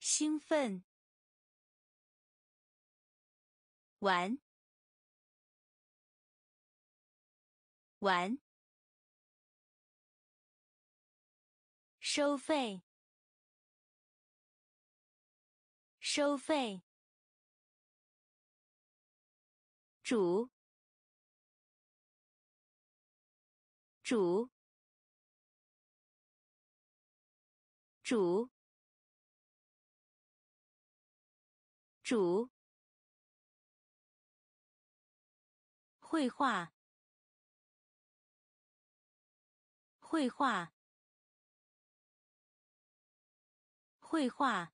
兴奋，玩，玩，收费，收费，主，主，主。主。绘画，绘画，绘画，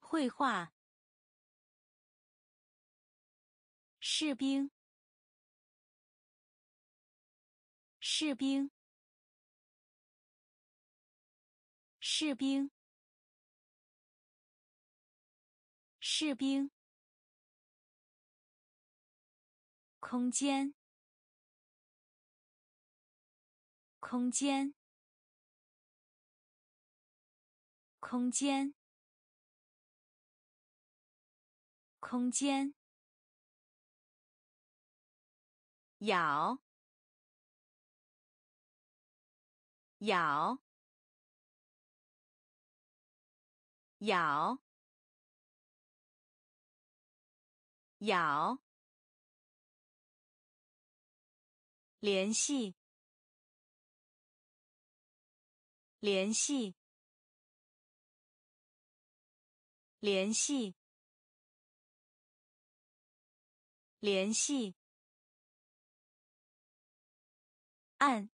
绘画。士兵，士兵，士兵。士兵，空间，空间，空间，空间，咬，咬，咬。咬，联系，联系，联系，联系，按，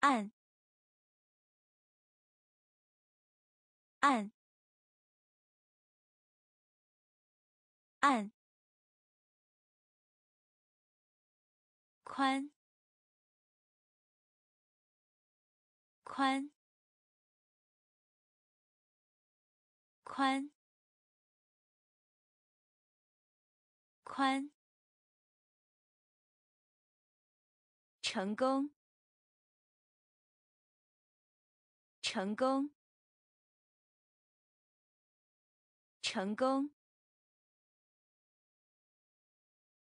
按，按。按。宽。宽宽宽成功成功成功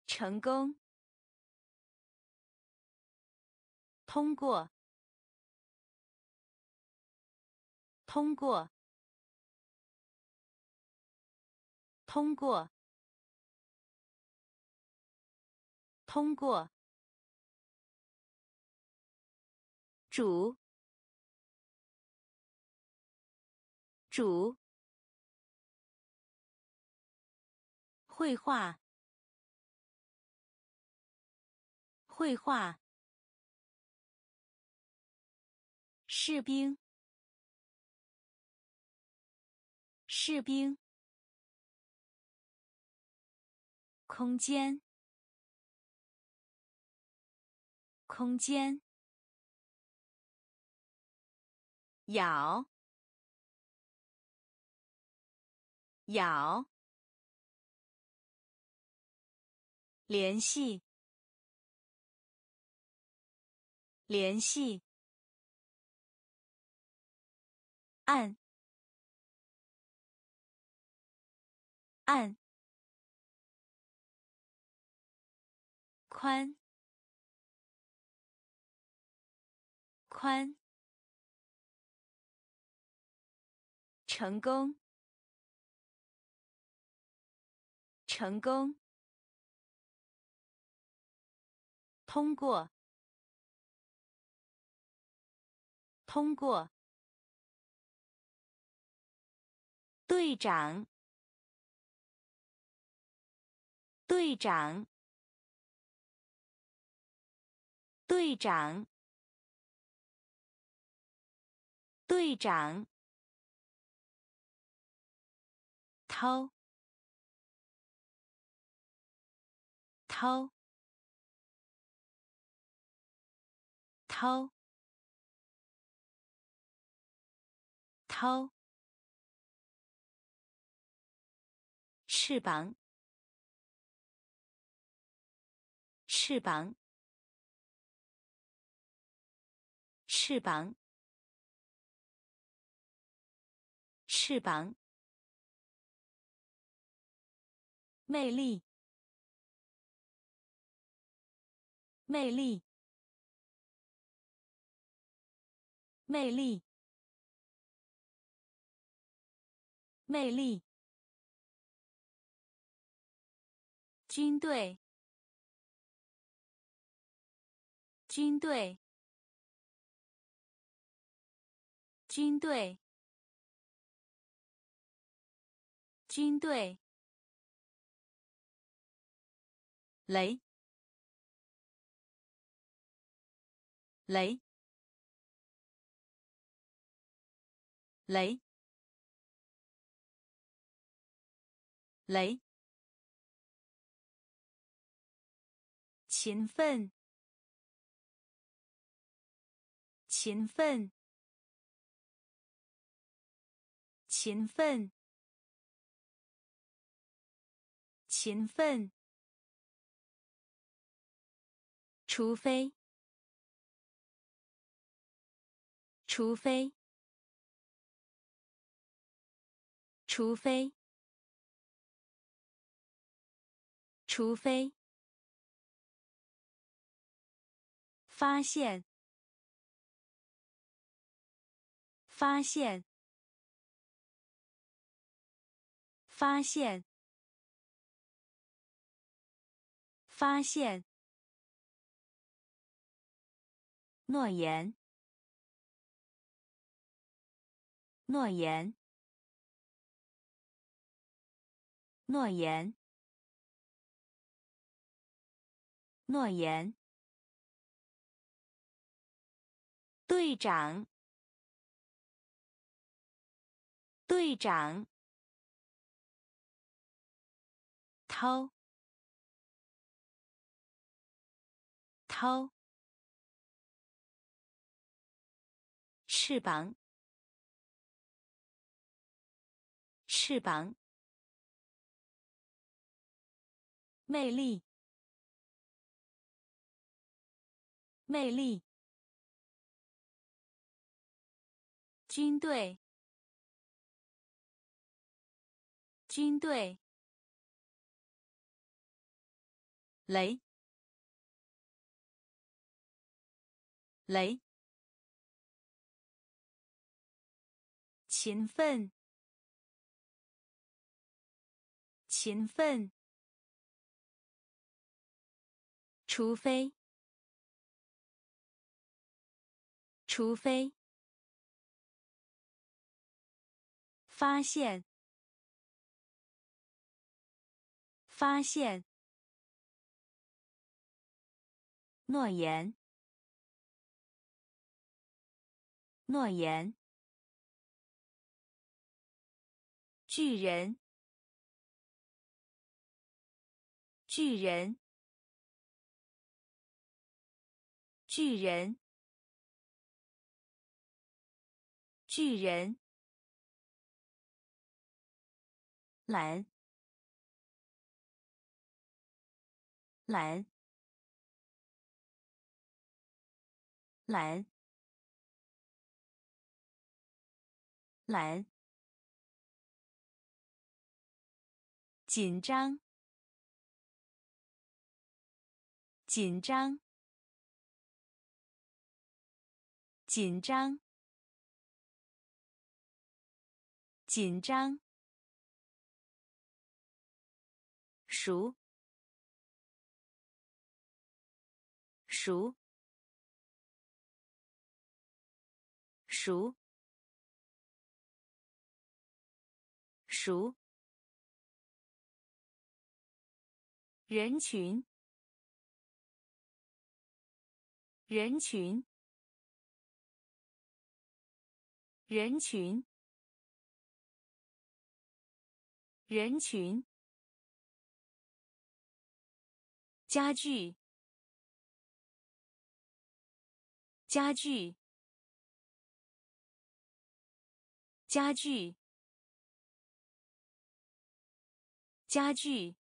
成功。通过。通过。通过。通过。主。主。绘画。绘画。士兵。士兵。空间，空间，咬，咬，联系，联系，按，按。宽，宽，成功，成功，通过，通过，队长，队长。队长，队长，掏，掏，掏，掏，翅膀，翅膀。翅膀，翅膀，魅力，魅力，魅力，魅力，军队，军队。军队，军队，雷，雷，雷，雷，勤奋，勤奋。勤奋，勤奋。除非，除非，除非，除非，发现，发现。发现，发现，诺言，诺言，诺言，诺言，队长，队长。掏，掏，翅膀，翅膀，魅力，魅力，军队，军队。雷，雷，勤奋，勤奋，除非，除非，发现，发现。诺言，诺言。巨人，巨人，巨人，巨人，蓝，蓝，蓝，蓝。紧张，紧张，紧张，紧张。熟，熟，熟，熟。人群，人群，人群，人群。家具，家具，家具，家具。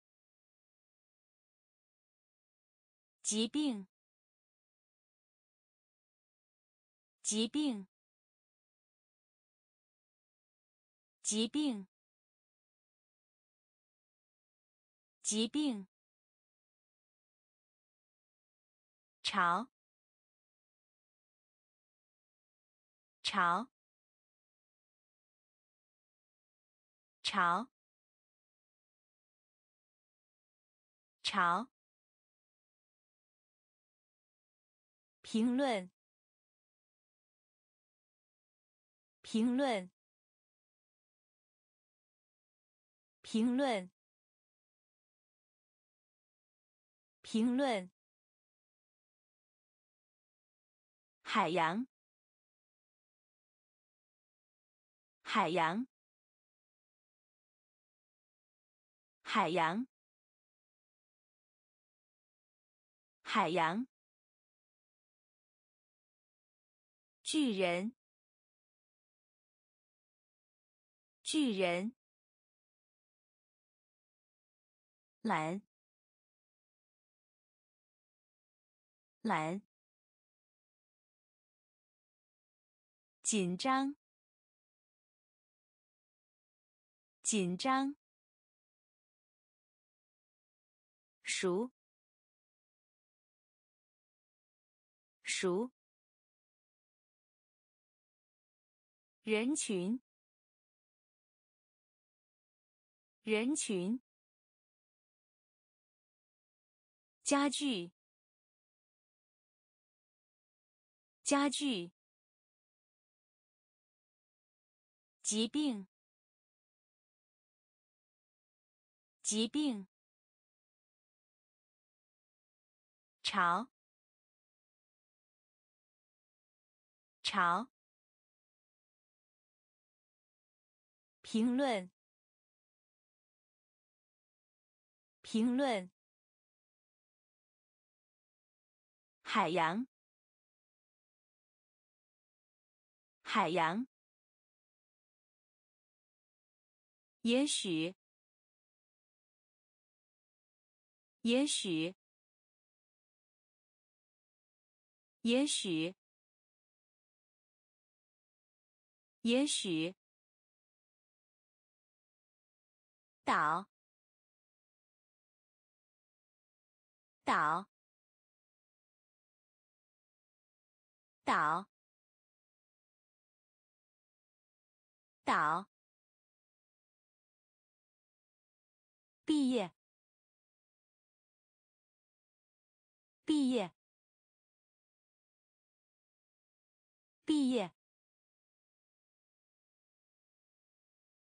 疾病，疾病，疾病，疾病。潮，潮，潮，潮。评论，评论，评论，评论。海洋，海洋，海洋，海洋。巨人，巨人，蓝，蓝，紧张，紧张，熟，熟。人群，人群，家具，家具，疾病，疾病，潮，潮。评论，评论。海洋，海洋。也许，也许，也许，也许。岛，岛，岛，岛。毕业，毕业，毕业，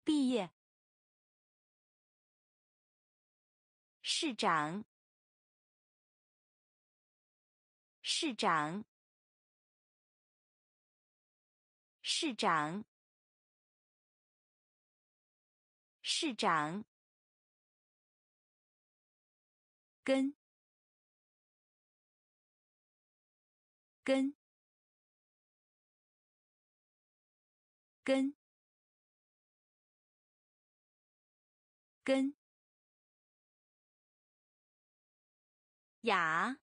毕业。市长，市长，市长，市长。跟。根根根雅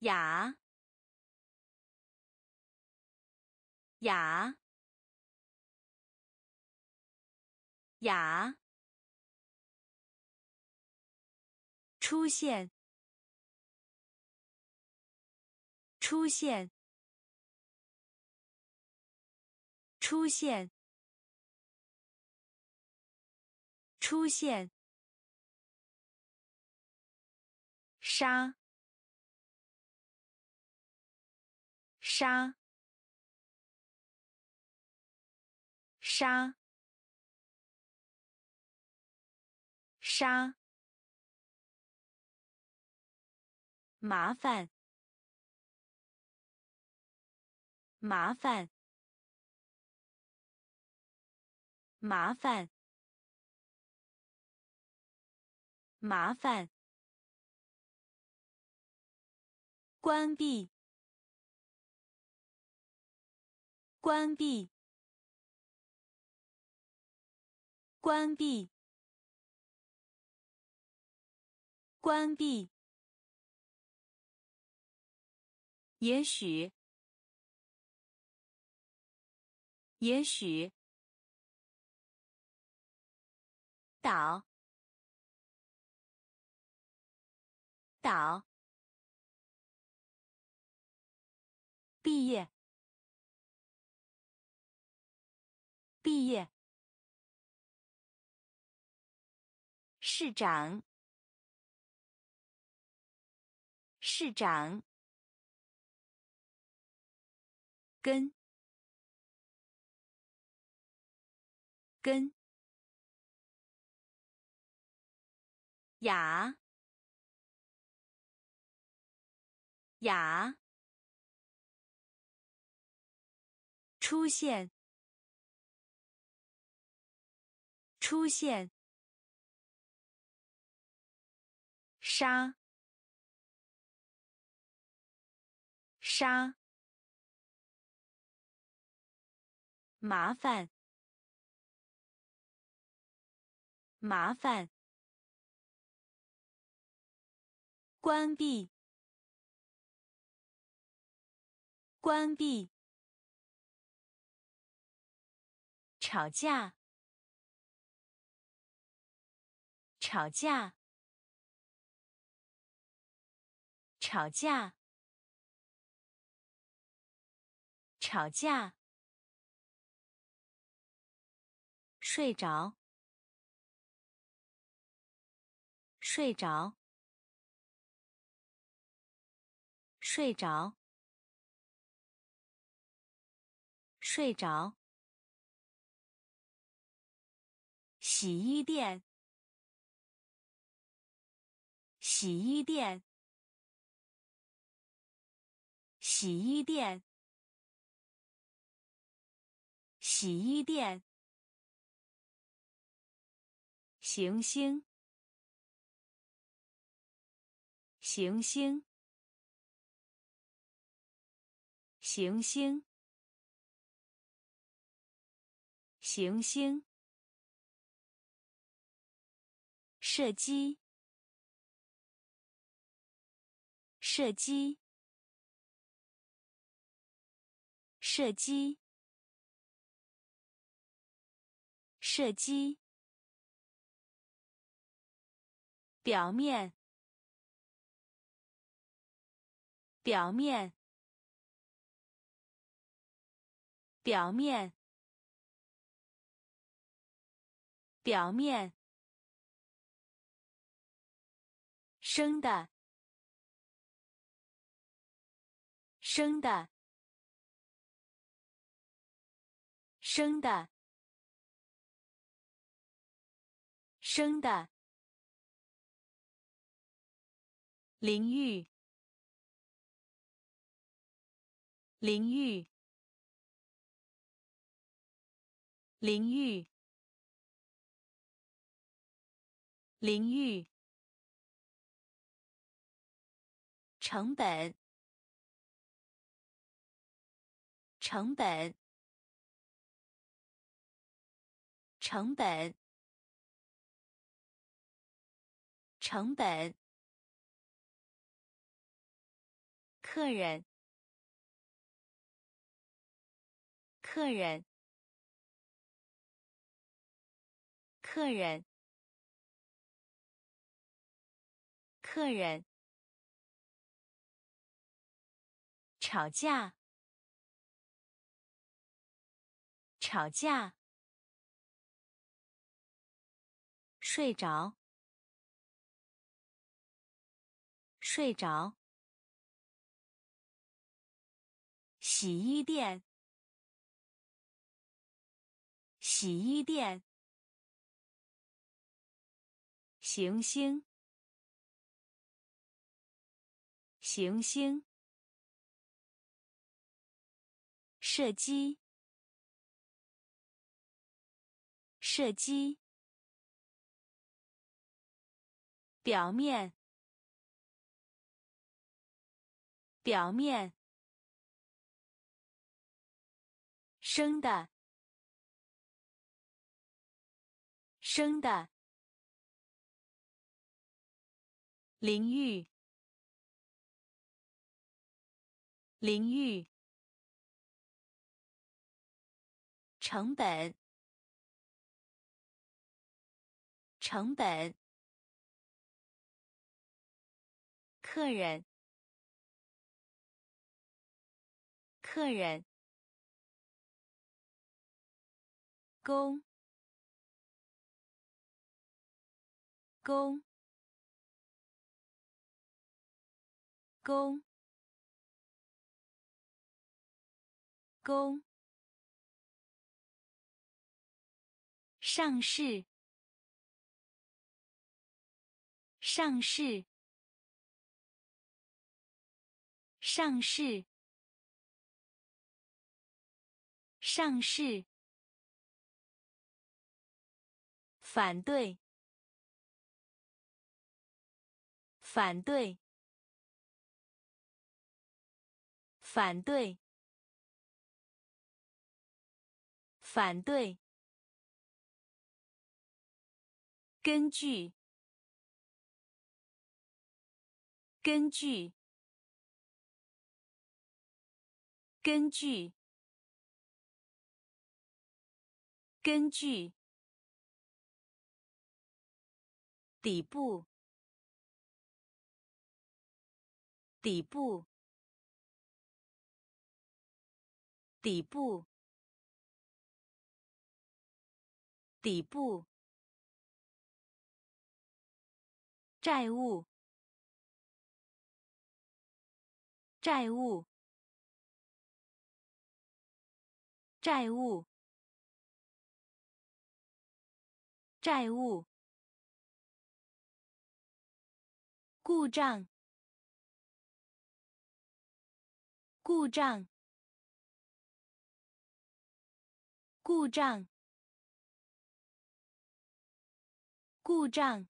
雅雅雅出现，出现，出现，出现。沙，沙，沙，沙。麻烦，麻烦，麻烦，麻烦。关闭，关闭，关闭，关闭。也许，也许，岛，岛，毕业，毕业，市长，市长。根，根，雅，雅，出现，出现，沙，沙。麻烦，麻烦。关闭，关闭。吵架，吵架，吵架，吵架。睡着，睡着，睡着，睡着。洗衣店，洗衣店，洗衣店，洗衣店。行星，行星，行星，行星。射击，射击，射击，射击。表面，表面，表面，表面，生的，生的，生的，生的。淋浴，淋浴，淋浴，淋浴，成本，成本，成本，成本。客人，客人，客人，客人。吵架，吵架。睡着，睡着。洗衣店，洗衣店。行星，行星。射击，射击。表面，表面。生的，生的。淋浴，淋浴。成本，成本。客人，客人。工，公，公，公。上市，上市，上市，上市。反对，反对，反对，反对。根据，根据，根据，根据。底部，底部，底部，底部。债务，债务，债务，债务。故障，故障，故障，故障。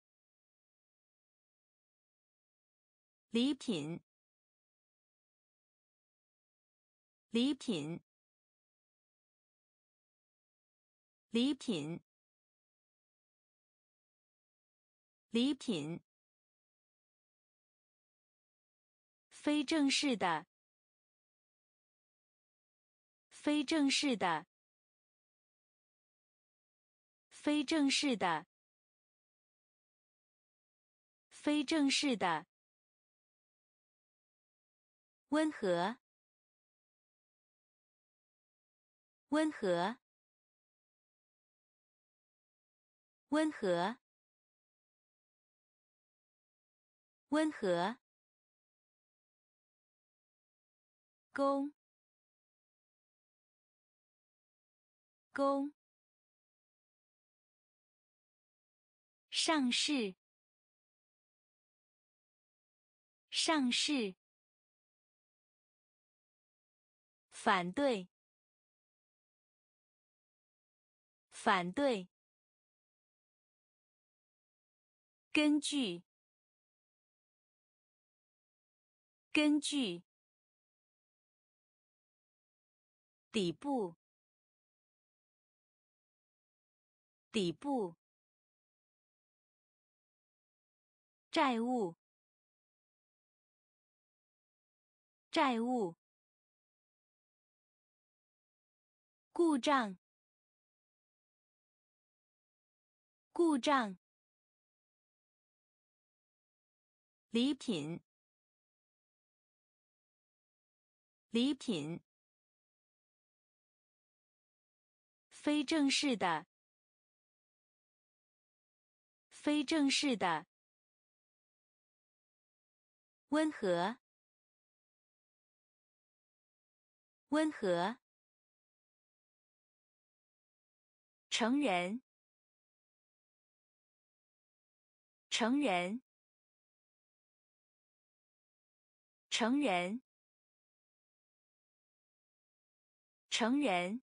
礼品，礼品，礼品，礼品。非正式的，非正式的，非正式的，非正式的。温和，温和，温和，温和。公，工，上市，上市，反对，反对，根据，根据，底部，底部，债务，债务，故障，故障。礼品，礼品，非正式的，非正式的，温和，温和，成人，成人。成人，成人，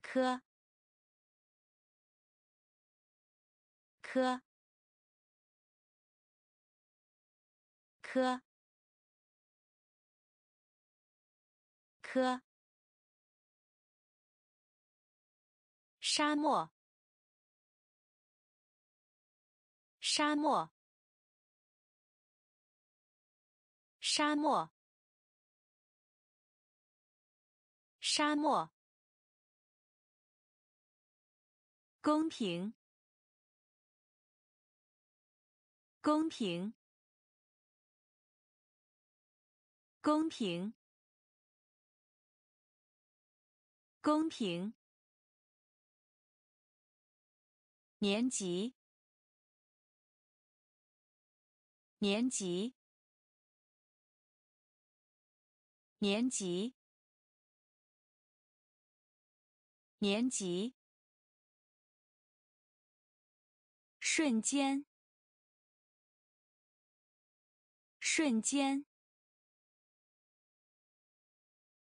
科，科，科，科，沙漠，沙漠。沙漠，沙漠，公平，公平，公平，公平，年级，年级。年级，年级，瞬间，瞬间，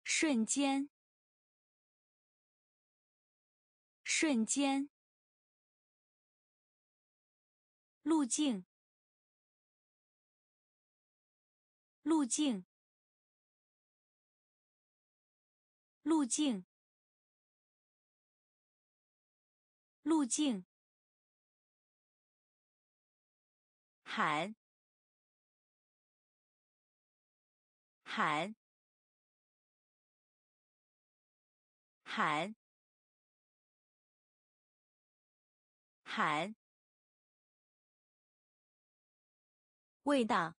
瞬间，瞬间，路径，路径。路径，路径，喊，喊，喊，喊，味道，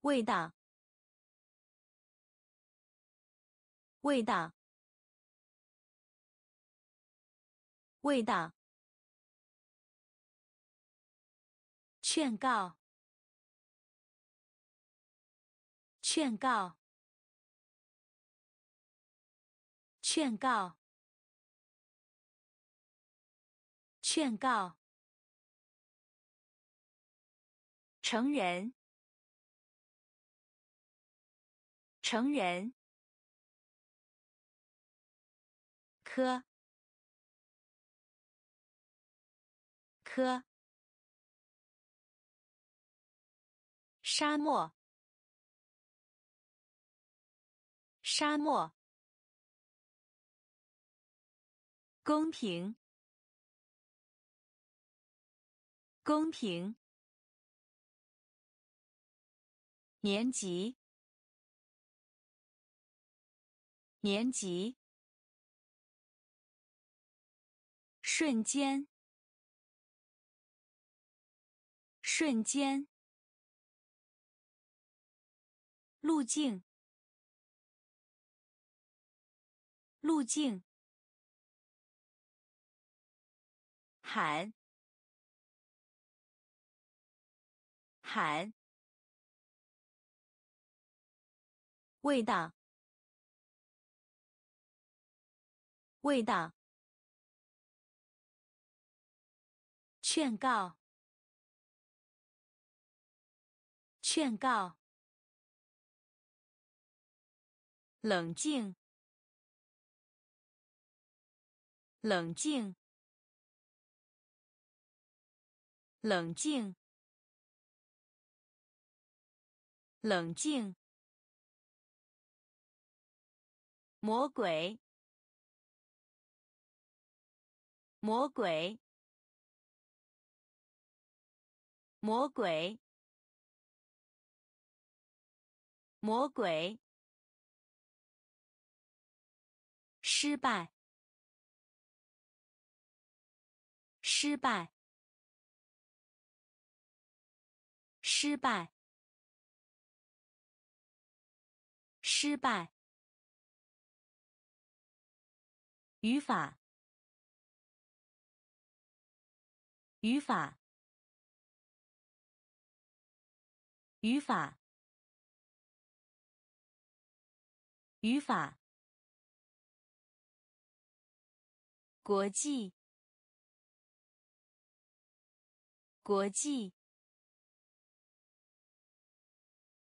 味道。味道，味道，劝告，劝告，劝告，劝告，成人，成人。科，科，沙漠，沙漠，公平，公平，年级，年级。瞬间，瞬间，路径，路径，喊，喊，味道，味道。劝告，劝告，冷静，冷静，冷静，冷静。魔鬼，魔鬼，魔鬼，魔鬼。失败，失败，失败，失败。语法，语法，语法，语法。国际，国际，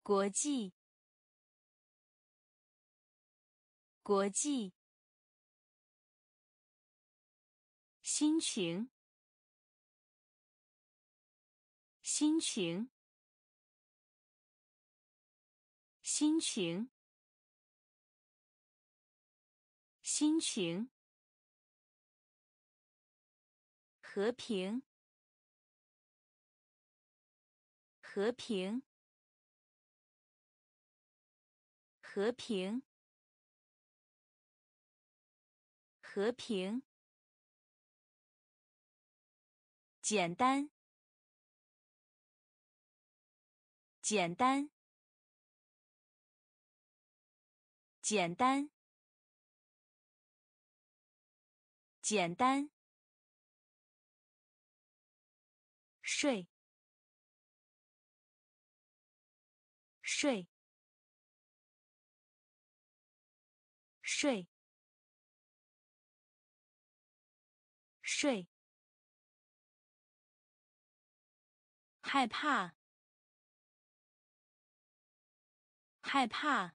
国际，国际。心情，心情，心情，心情。和平，和平，和平，和平。简单，简单，简单，简单。睡，睡，睡，睡。害怕，害怕，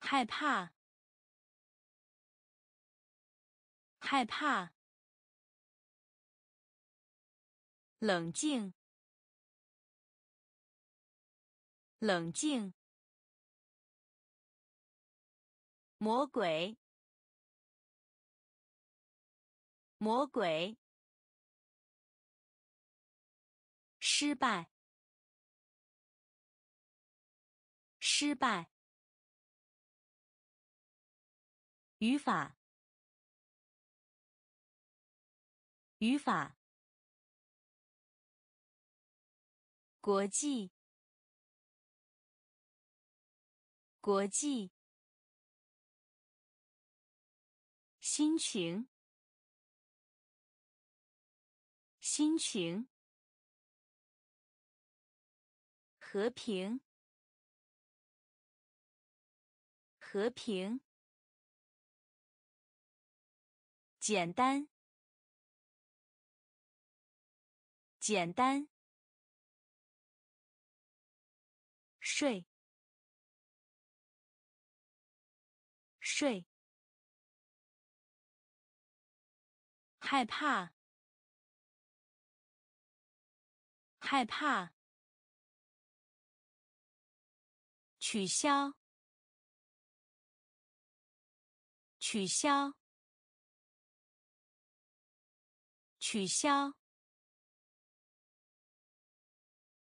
害怕，害怕。冷静，冷静。魔鬼，魔鬼。失败，失败。语法，语法。国际，国际。心情，心情。和平，和平。简单，简单。睡，睡。害怕，害怕。取消，取消，取消，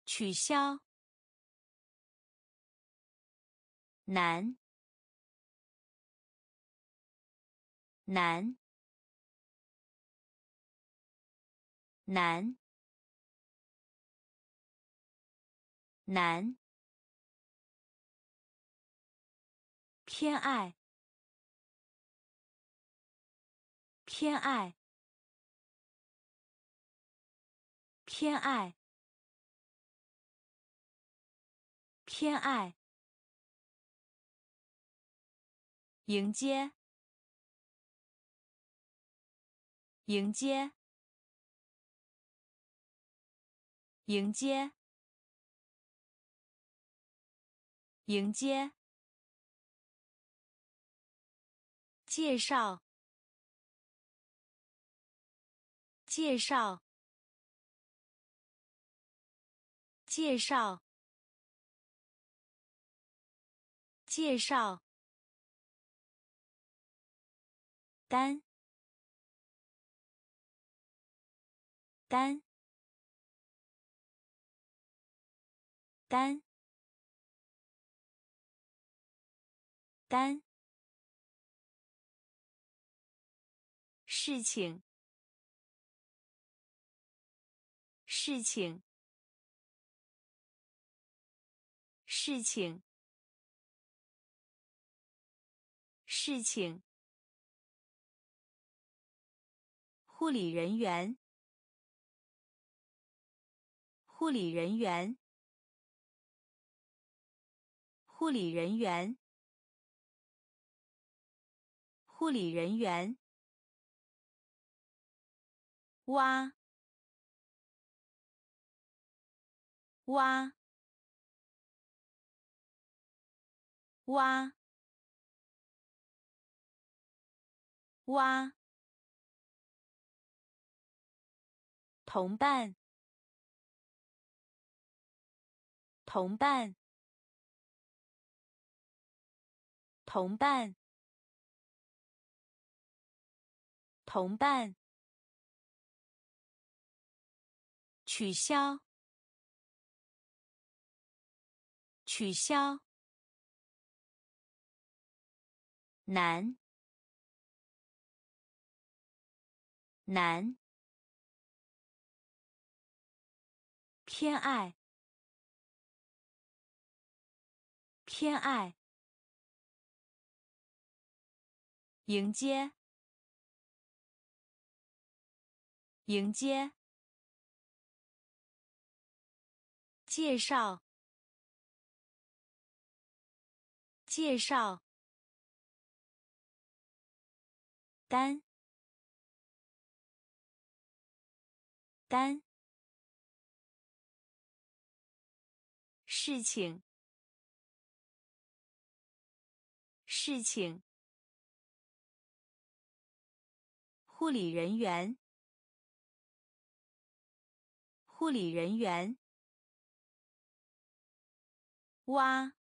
取消。难，难，难，难。偏爱，偏爱，偏爱，偏爱。迎接，迎接，迎接，迎接。介绍，介绍，介绍，介绍，单，单，单，单。事情，事情，事情，事情。护理人员，护理人员，护理人员，护理人员。挖，挖，挖，挖。同伴，同伴，同伴，同伴。取消，取消，难，难，偏爱，偏爱，迎接，迎接。介绍，介绍，单，单，事情，事情，护理人员，护理人员。挖，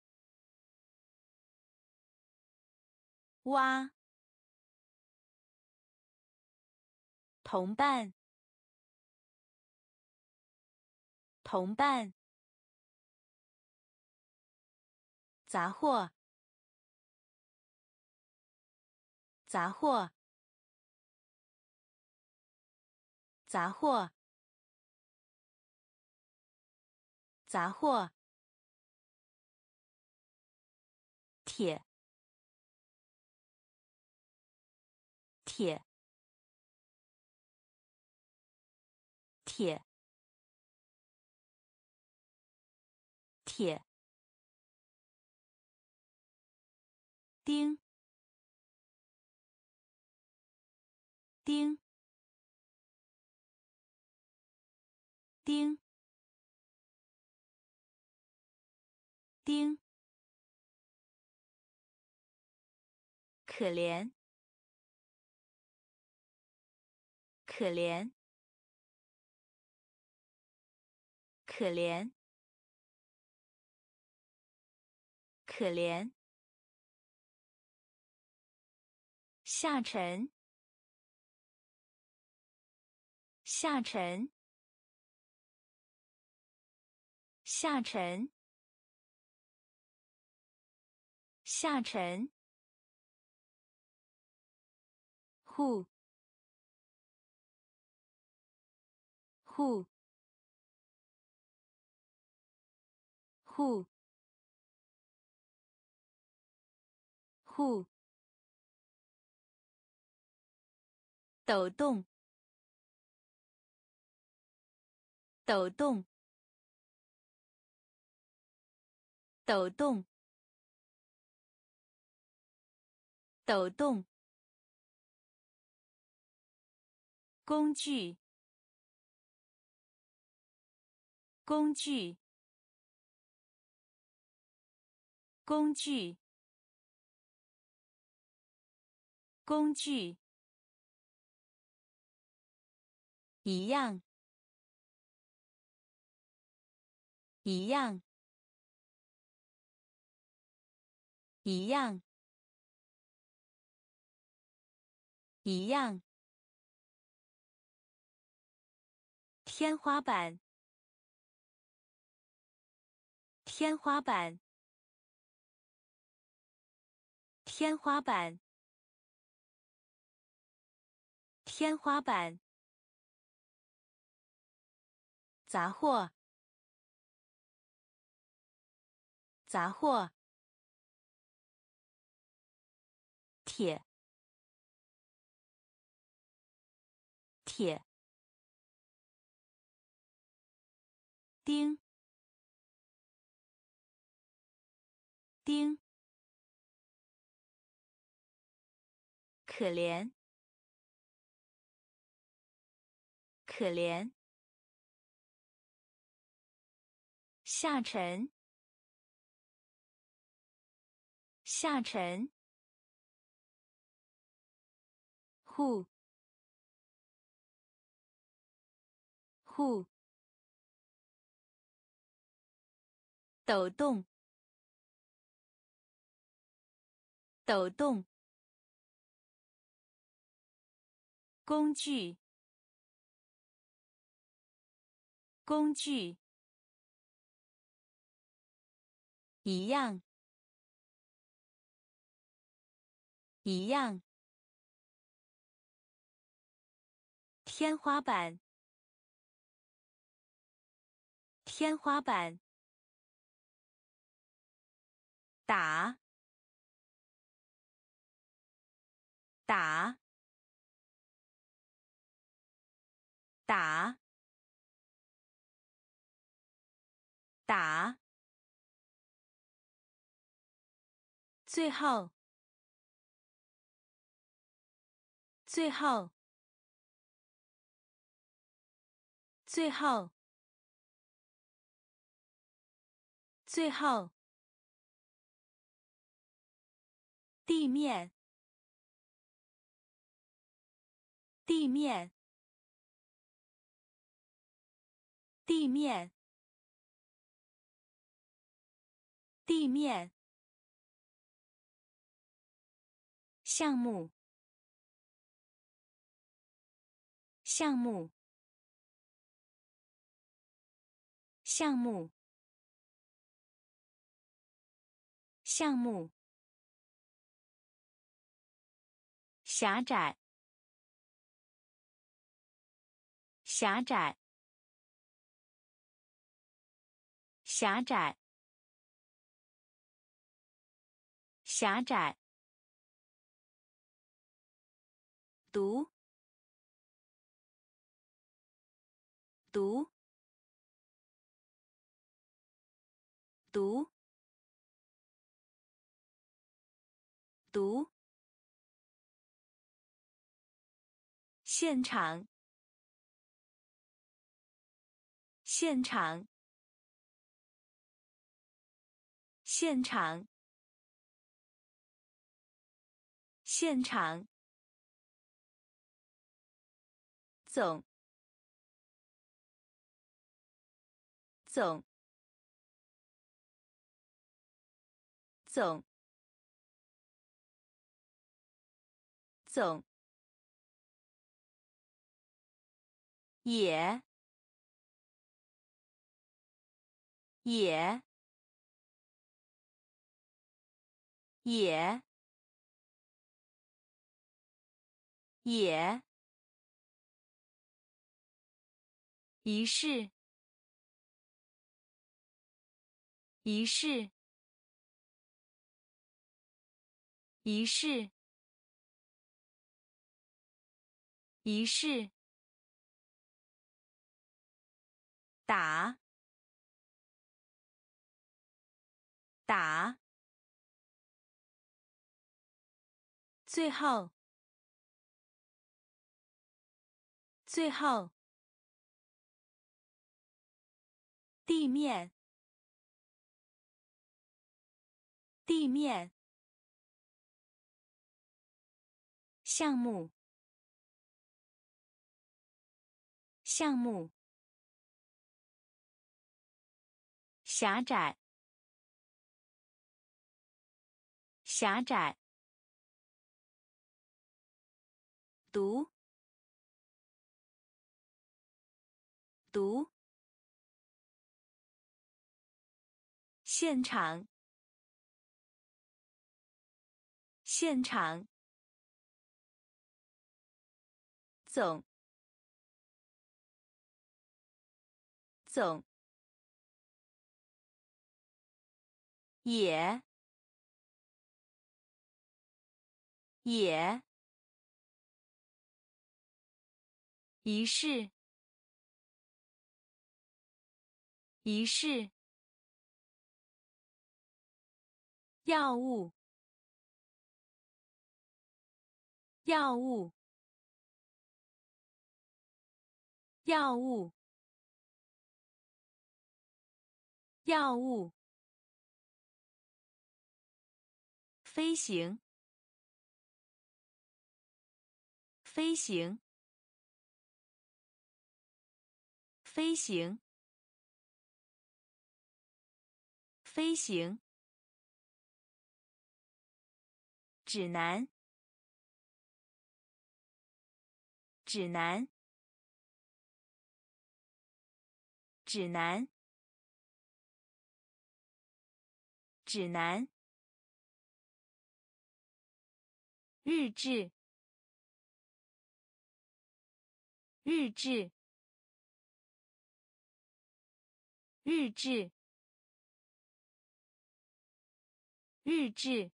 挖，同伴，同伴，杂货，杂货，杂货，杂货。铁，铁，铁，铁，钉，钉，钉，钉。可怜，可怜，可怜，可怜。下沉，下沉。下沉。下沉。Who who who who 抖动。抖动，抖动，抖动。工具，工具，工具，工具，一样，一样，一样，一样。天花板，天花板，天花板，天花板。杂货，杂货。铁，铁。丁，丁，可怜，可怜，下沉，下沉，户，户。抖动，抖动。工具，工具。一样，一样。天花板，天花板。打，打，打，打。最后，最后，最后，最后。地面，地面，地面，地面。项目，项目，项目，项目。狭窄，狭窄，狭窄，狭窄。读，读，读，读。现场，现场，现场，现场。总，总，总，总。也，也，也，也。仪式，仪式，仪式，仪式。打，打，最后，最后，地面，地面，项目，项目，狭窄，狭窄，读，读，现场，现场。总，总，也，也，仪式，仪式，药物，药物。药物，药物，飞行，飞行，飞行，飞行，指南，指南。指南，指南，日志，日志，日志，日志，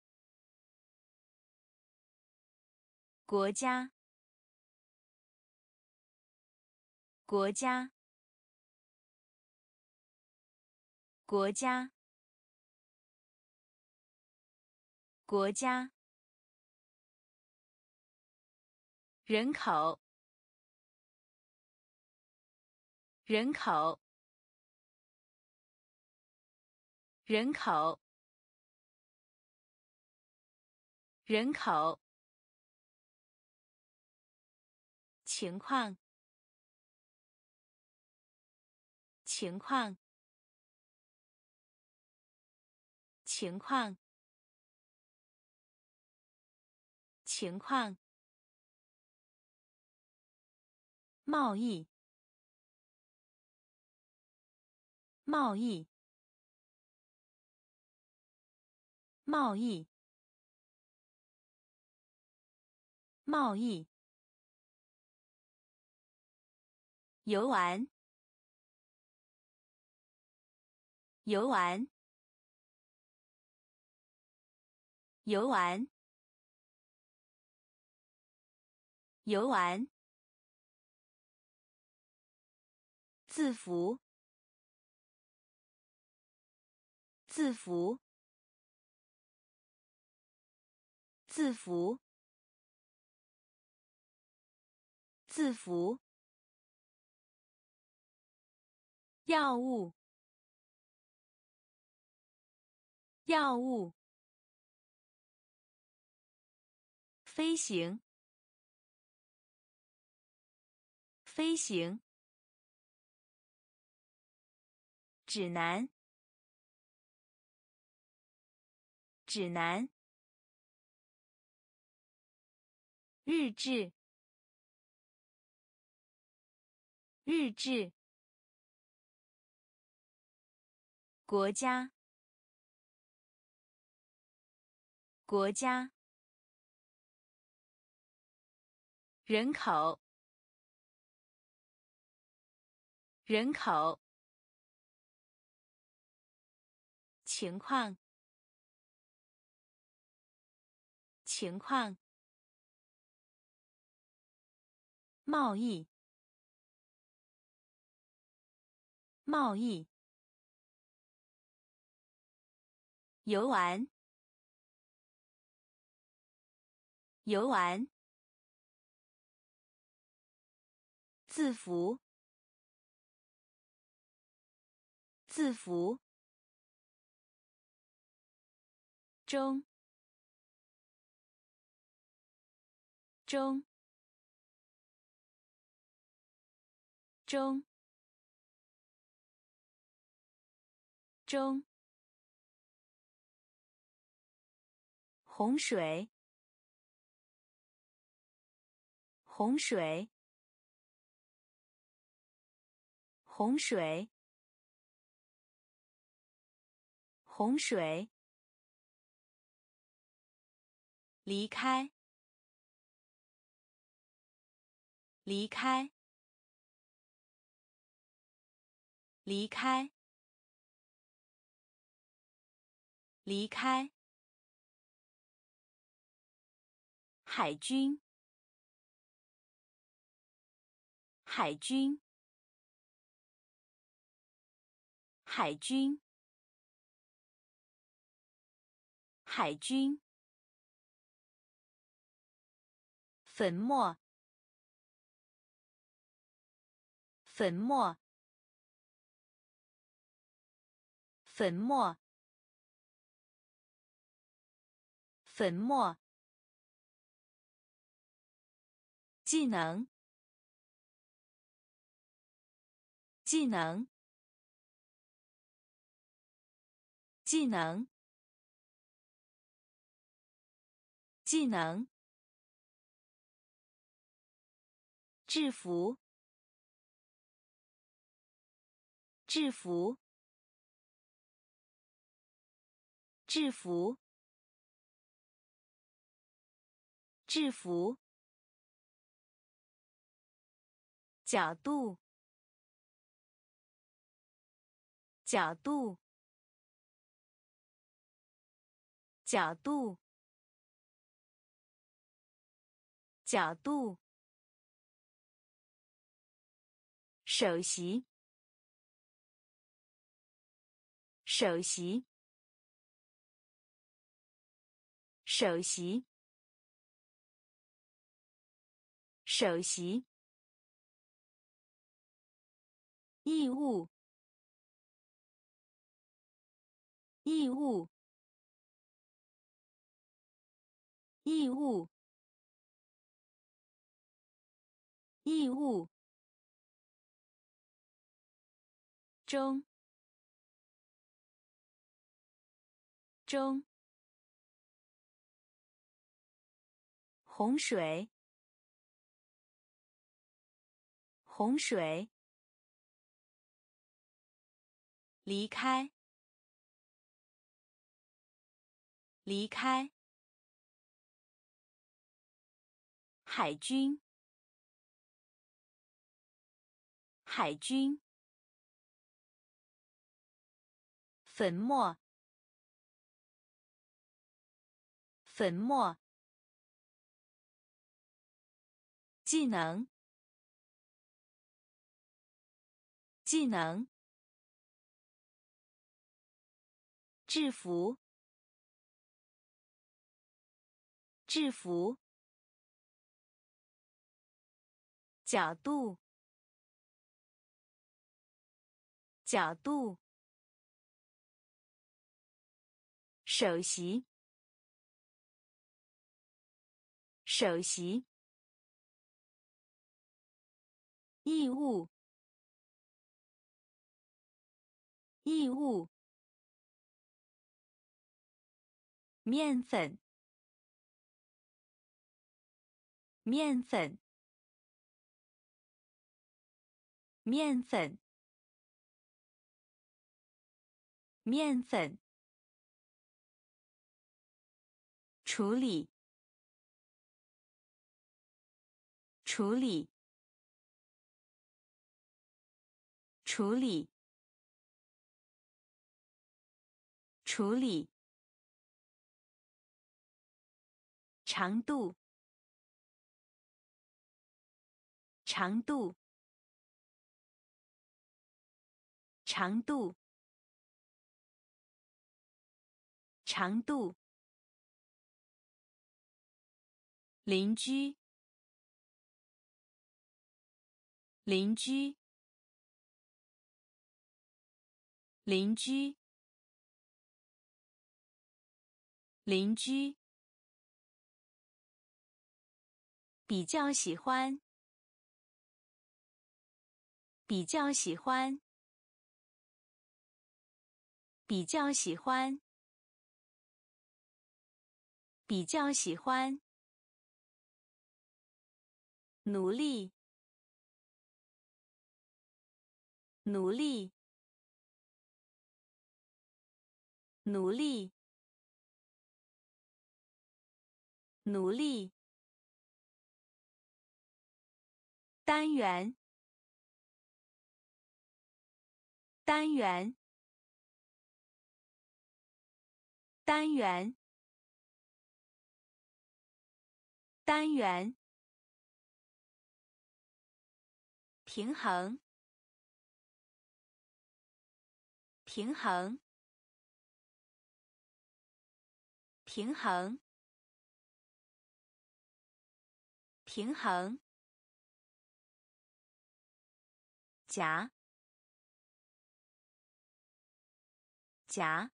国家，国家。国家，国家，人口，人口，人口，人口，情况，情况。情况，情况，贸易，贸易，贸易，贸易，游玩，游玩。游玩，游玩，字符，字符，字符，字符，药物，药物。飞行，飞行。指南，指南。日志，日志。国家，国家。人口，人口，情况，情况，贸易，贸易，游玩，游玩。字符，字符，中，中中中洪水。洪水洪水洪水离开离开离开离开。海军海军海军海军粉末粉末粉末粉末。技能技能。技能。技能。制服。制服。制服。制服。角度。角度角度角度首席首席首席首席。义务义务义务义务中中洪水洪水离开。离开。海军。海军。粉末。粉末。技能。技能。制服。制服。角度。角度。首席。首席。义务。义务。面粉。面粉。面粉。面粉。处理。处理。处理。处理。长度。长度长度长度邻居，邻居，邻居，邻居。比较喜欢，比较喜欢，比较喜欢，比较喜欢。努力，努力，努力，努力。单元，单元，单元，单元。平衡，平衡，平衡，平衡。夹，夹，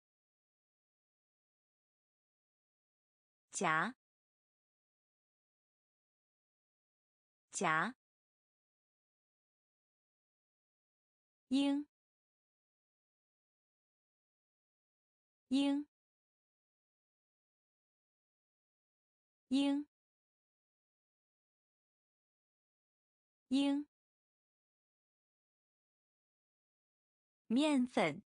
夹，夹。鹰，鹰，鹰，鹰。面粉，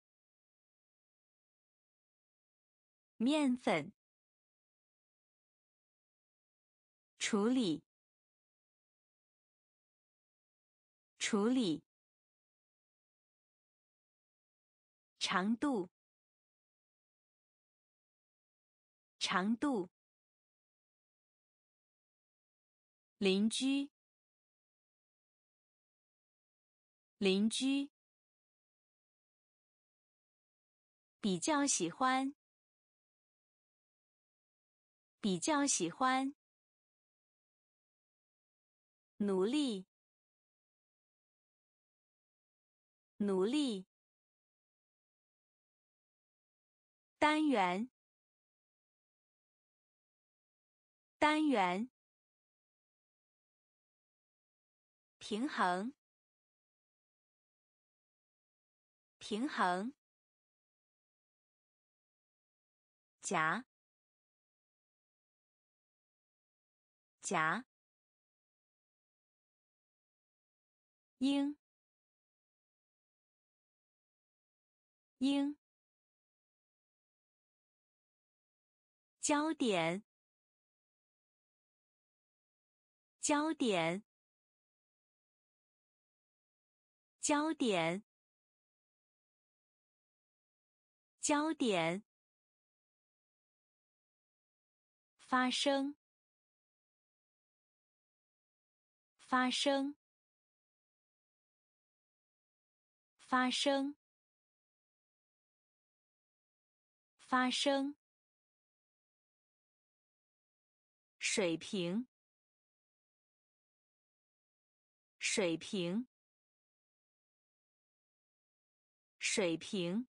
面粉。处理，处理。长度，长度。邻居，邻居。比较喜欢，比较喜欢。努力，努力。单元，单元。平衡，平衡。夹，夹，应，应，焦点，焦点，焦点，焦点。发生，发生，发生，发生。水平，水平，水平，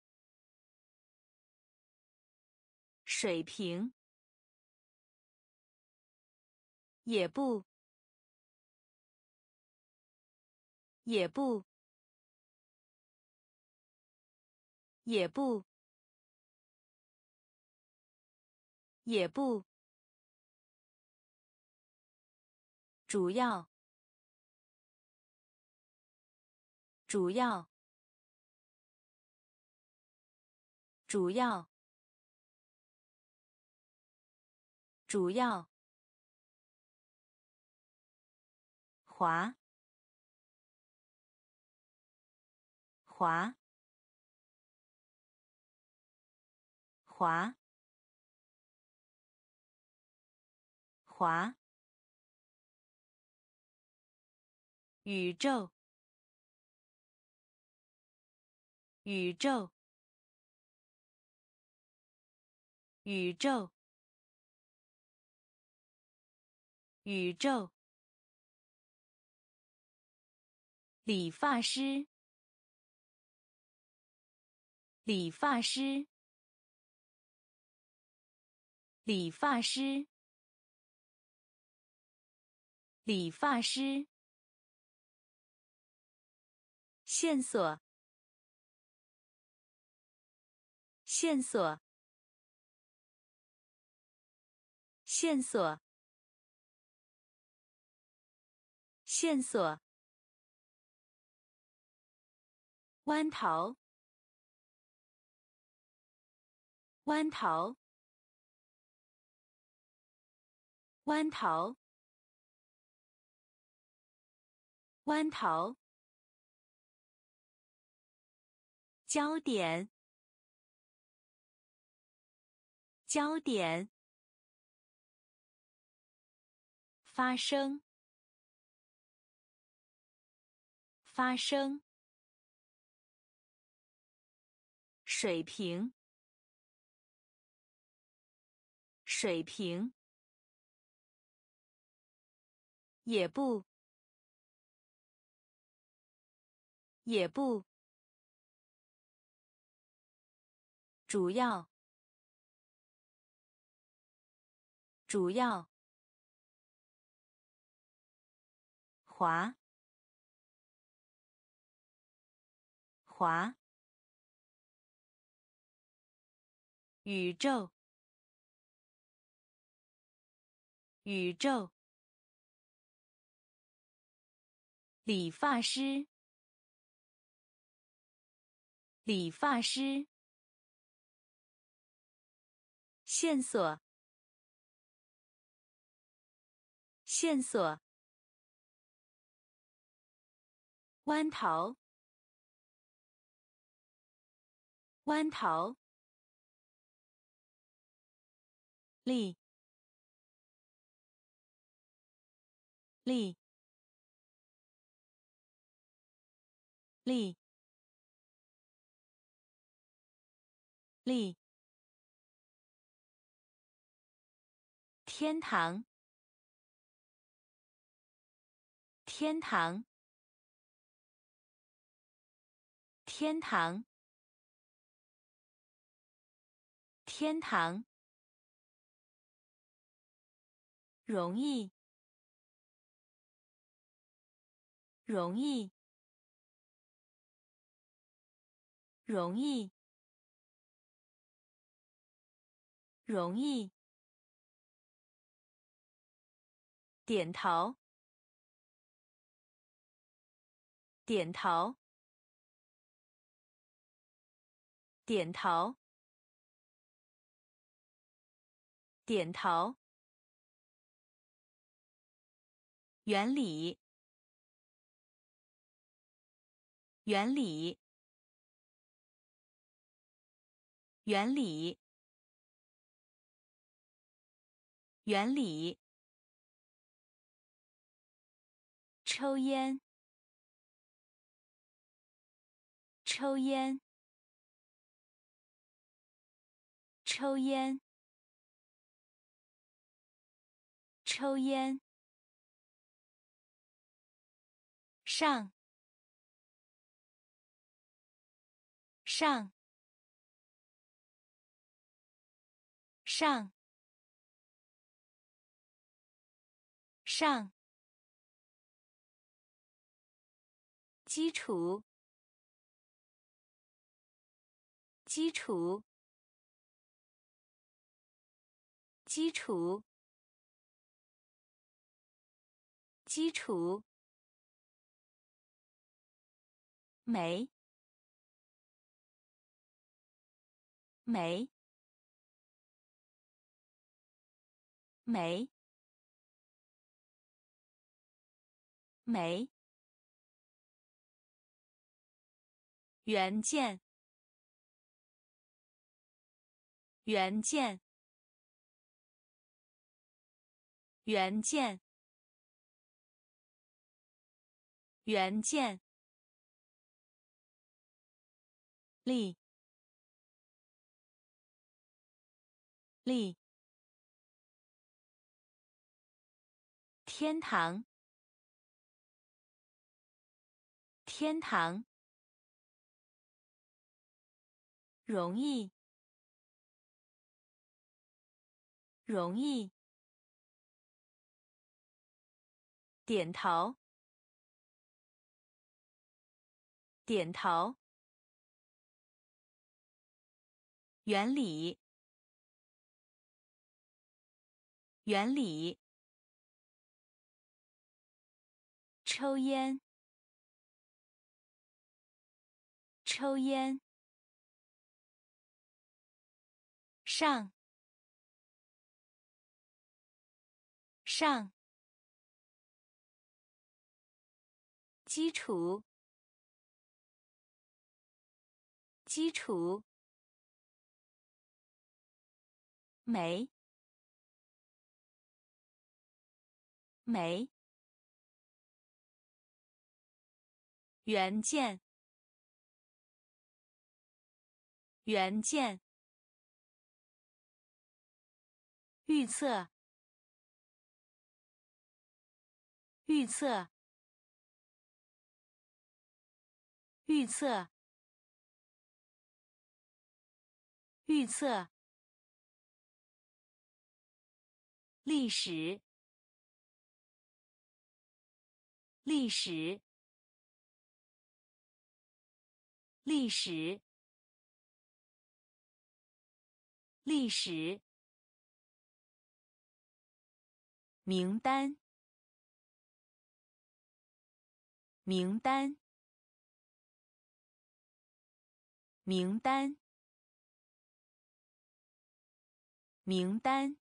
水平。也不，也不，也不，也不，主要，主要，主要，主要。滑，滑，滑，滑。宇宙，宇宙，宇宙，宇宙。理发师，理发师，理发师，理发师。线索，线索，线索，线索。弯头，弯头，弯头，弯头。焦点，焦点，发生，发生。水平，水平，也不，也不，主要，主要，滑，滑。宇宙，宇宙，理发师，理发师，线索，线索，弯头，弯头。力，力，力，力。天堂，天堂，天堂，天堂。容易，容易，容易，容易。点头，点头，点头，点头。原理，原理，原理，原理。抽烟，抽烟，抽烟，抽烟。上，上，上，上。基础，基础，基础，基础。没，美，美，美。原件，原件，原件，原件。力，力，天堂，天堂，容易，容易，点头，点头。原理，原理。抽烟，抽烟。上，上。基础，基础。美，没。原件，原件。预测，预测，预测，预测。历史，历史，历史，历史。名单，名单，名单，名单。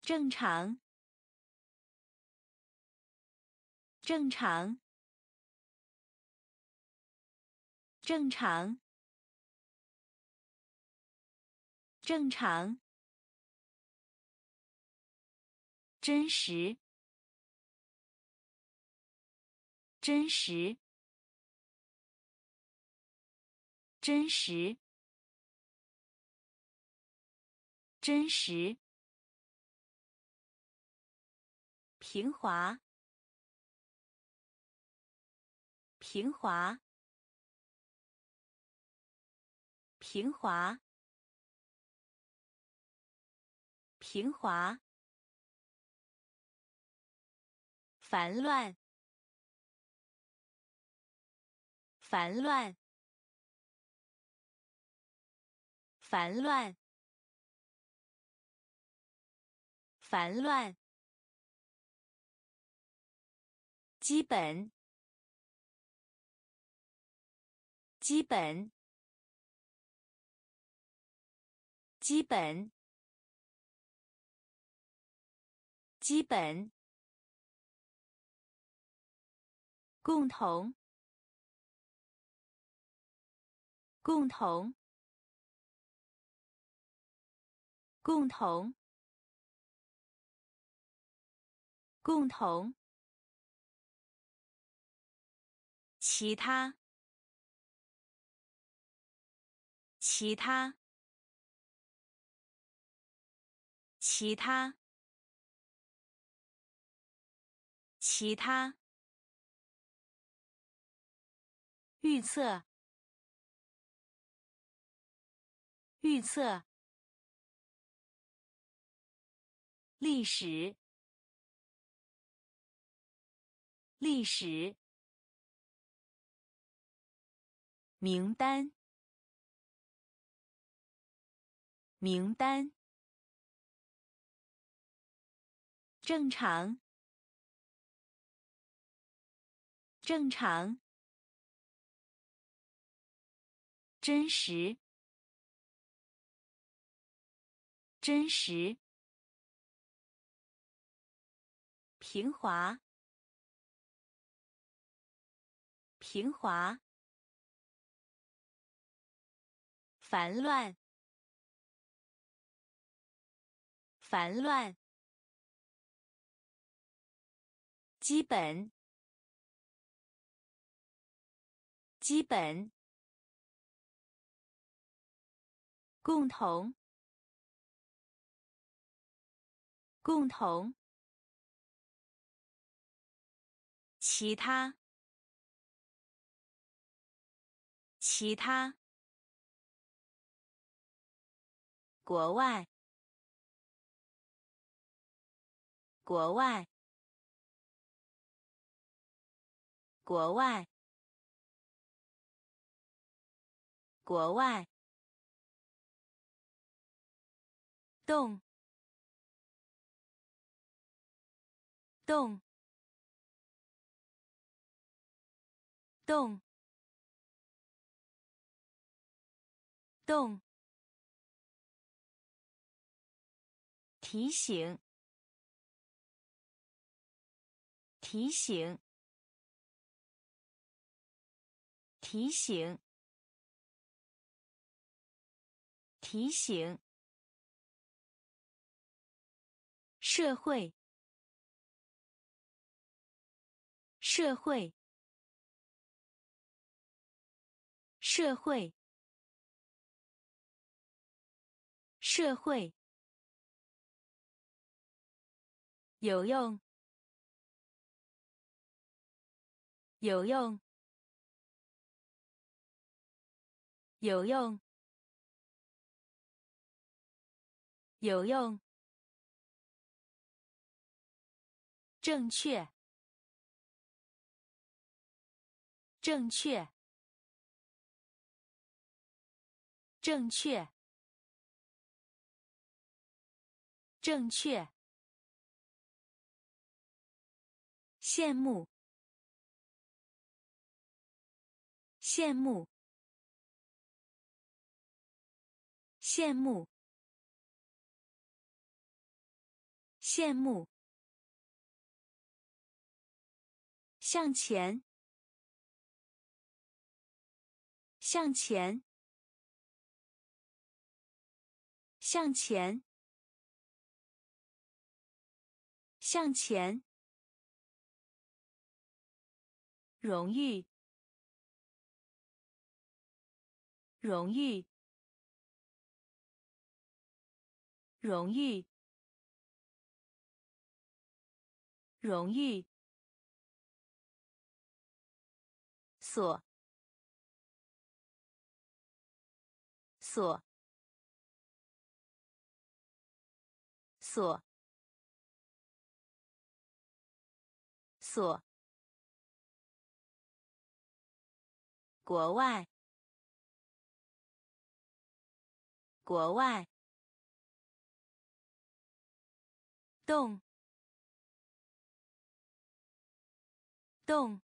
正常，正常，正常，正常。真实，真实，真实，真实。平滑，平滑，平滑，平滑。烦乱，烦乱，烦乱，烦乱。基本，基本，基本，基本。共同，共同，共同，共同。其他，其他，其他，其他。预测，预测。历史，历史。名单，名单。正常，正常。真实，真实。平滑，平滑。烦乱，烦乱。基本，基本。共同，共同。其他，其他。国外，国外，国外，国外，动，动，动，动，提醒。提醒，提醒，提醒。社会，社会，社会，社会。有用。有用，有用，有用，正确，正确，正确，正确，羡慕。羡慕，羡慕，羡慕。向前，向前，向前，向前。荣誉。荣誉，荣誉，荣誉。所，所，所，所。国外。国外，动，动，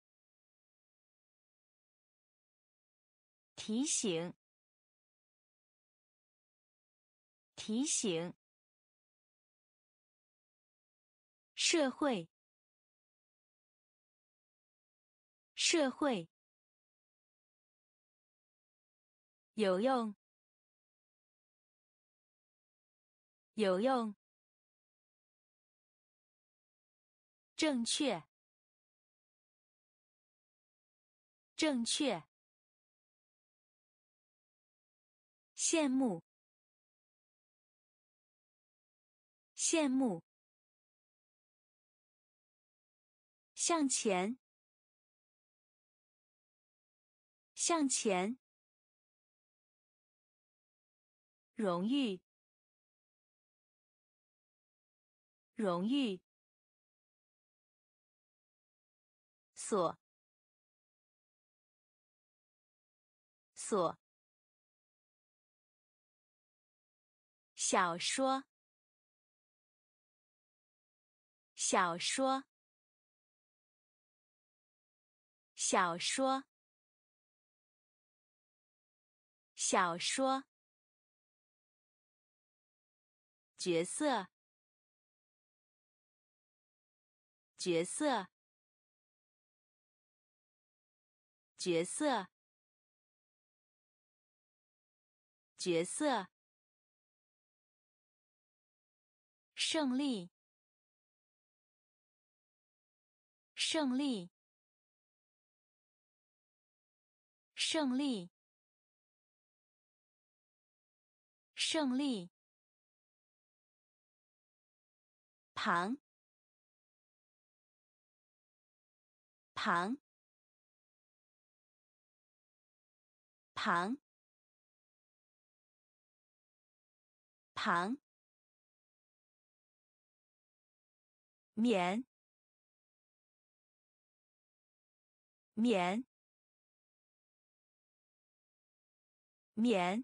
提醒，提醒，社会，社会，有用。有用，正确，正确，羡慕，羡慕，向前，向前，荣誉。荣誉，所，所，小说，小说，小说，小说，角色。角色，角色，角色，胜利，胜利，胜利，胜利，旁。旁，旁，旁，免免免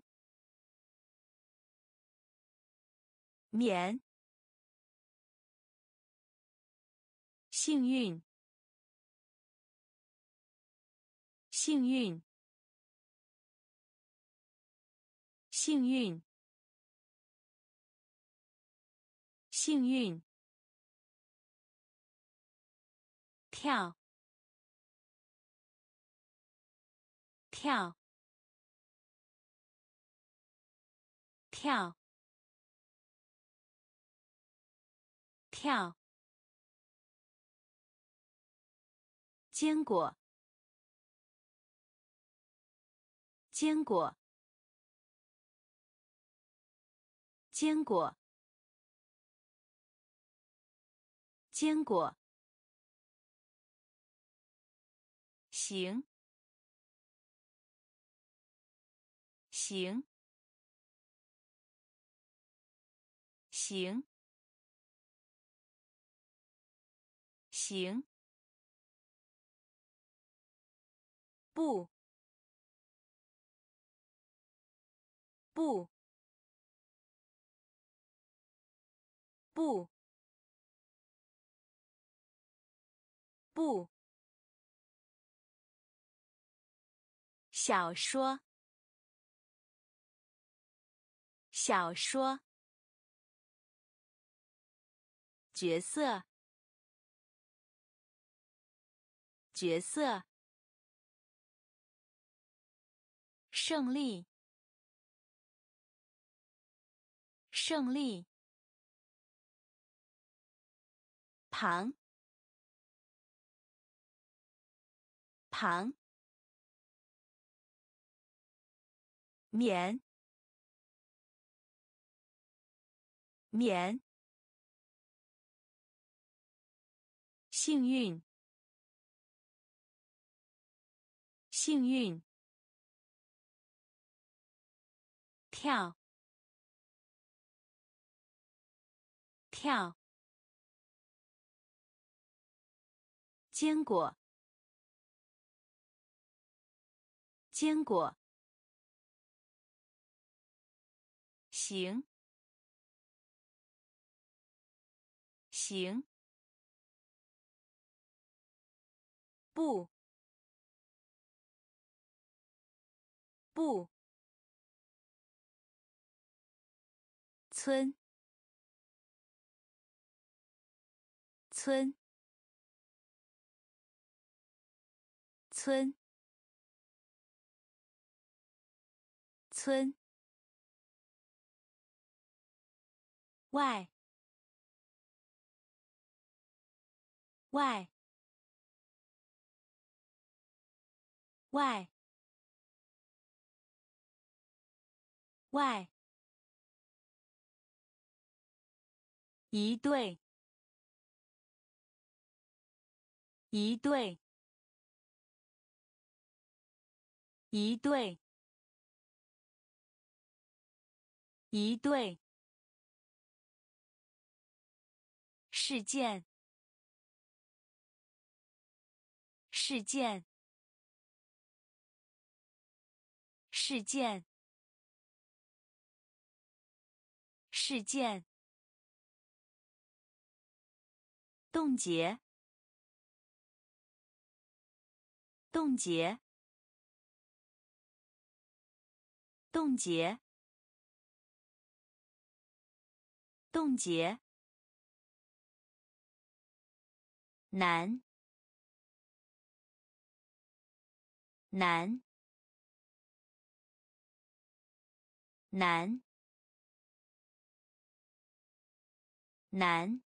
免幸运，幸运，幸运，幸运。跳，跳，跳，跳。坚果，坚果，坚果，坚果。行，行，行，行。不，不，不，不。小说，小说。角色，角色。胜利，胜利。旁，旁。免，免。幸运，幸运。跳，跳。坚果，坚果。行，行。不，不。村，村，村，村。外，外，外，外。一对，一对，一对，一对。事件，事件，事件，事件。冻结，冻结，冻结，冻结。难，难，难，难。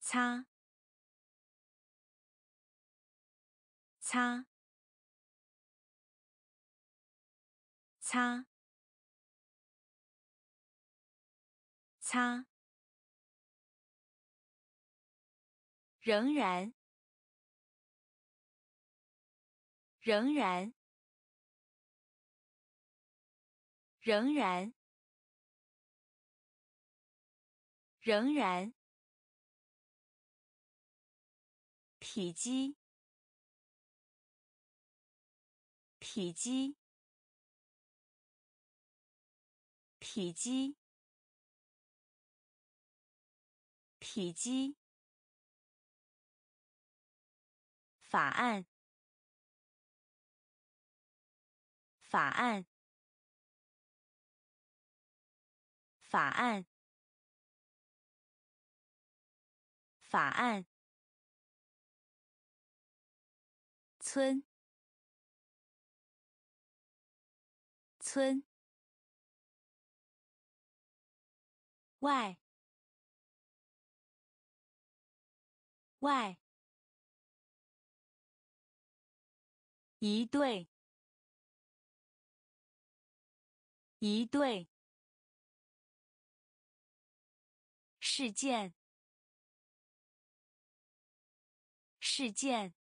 擦，擦，擦，擦。仍然，仍然，仍然。仍然，体积，体积，体积，体积。法案，法案，法案，法案。村，村，外，外。一对，一对，事件，事件，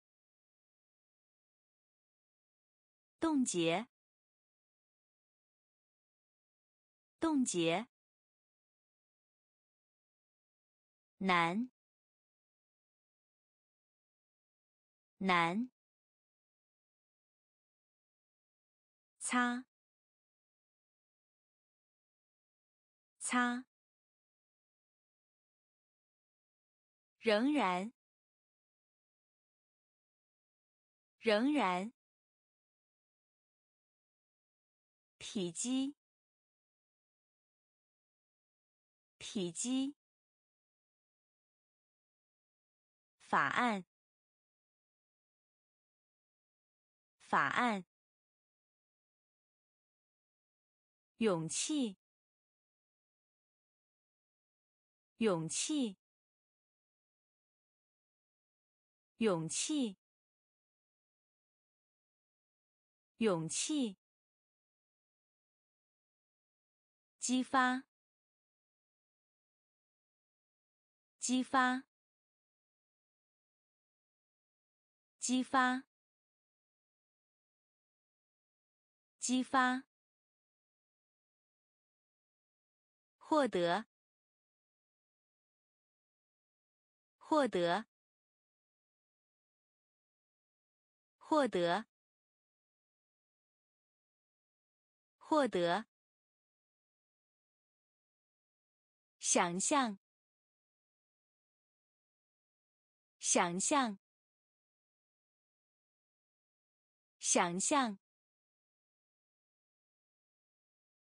冻结，冻结，难，难。擦，擦，仍然，仍然，体积，体积，法案，法案。勇气，勇气，勇气，勇气，激发，激发，激发，激发。获得，获得，获得，获得。想象，想象，想象，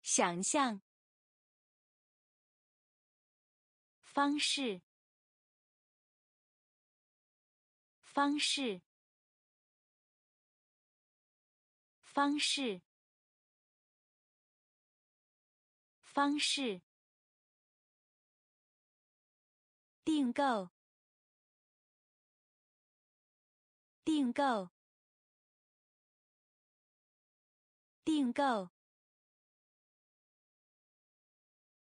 想象。方式，方式，方式，方式。订购，订购，订购，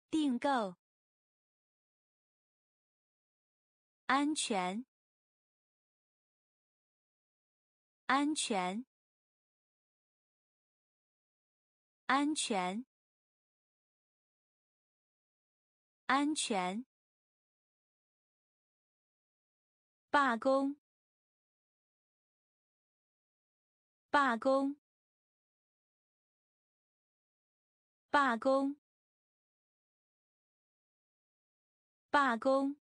订购。安全，安全，安全，安全。罢工，罢工，罢工，罢工。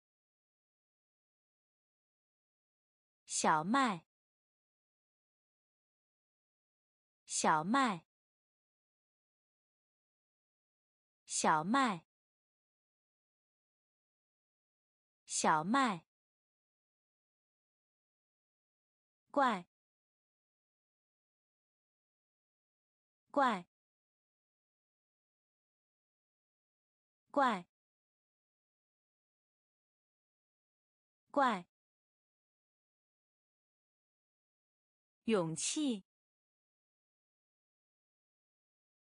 小麦，小麦，小麦，小麦，怪，怪，怪，怪。勇气，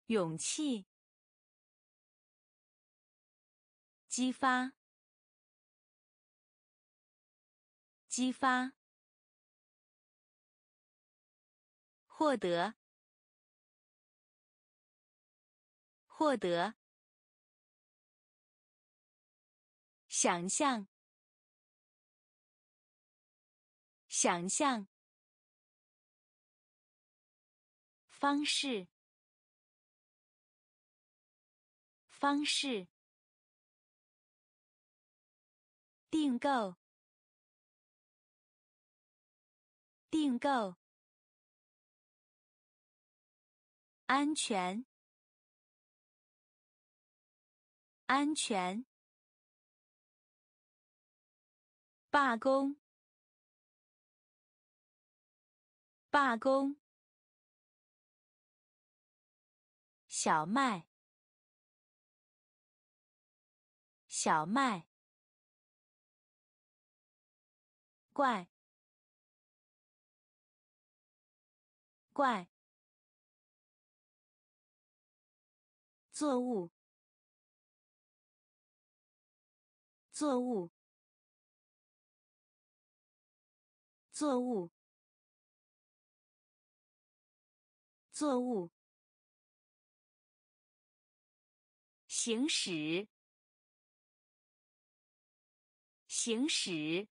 勇气，激发，激发，获得，获得，想象，想象。方式，方式。订购，订购。安全，安全。罢工，罢工。小麦，小麦。怪，怪。作物，作物，作物，作物。行驶，行驶，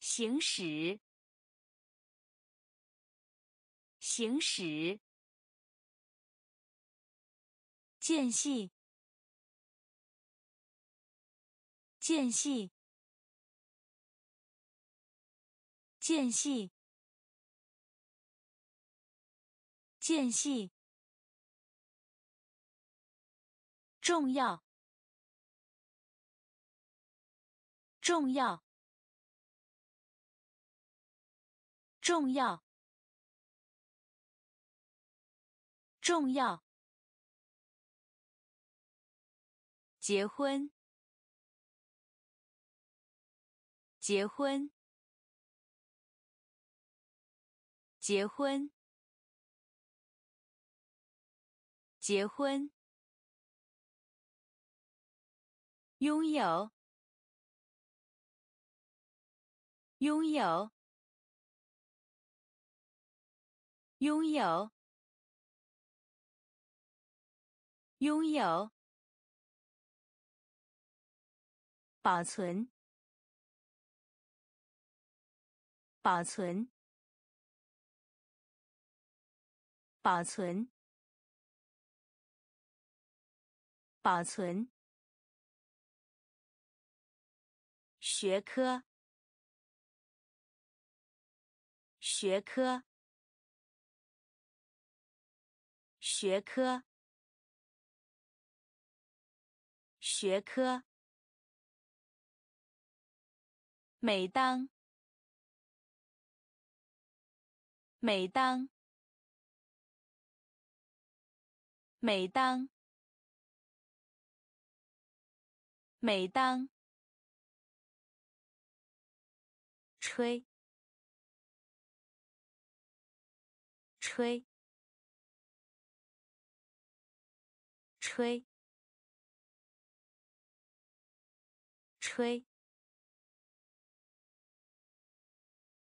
行驶，行驶。间隙，间隙，间隙，间隙。重要，重要，重要，重要。结婚，结婚，结婚，结婚。拥有，拥有，拥有，拥有。保存，保存，保存，保存。学科，学科，学科，学科。每当，每当，每当，每当。吹，吹，吹，吹。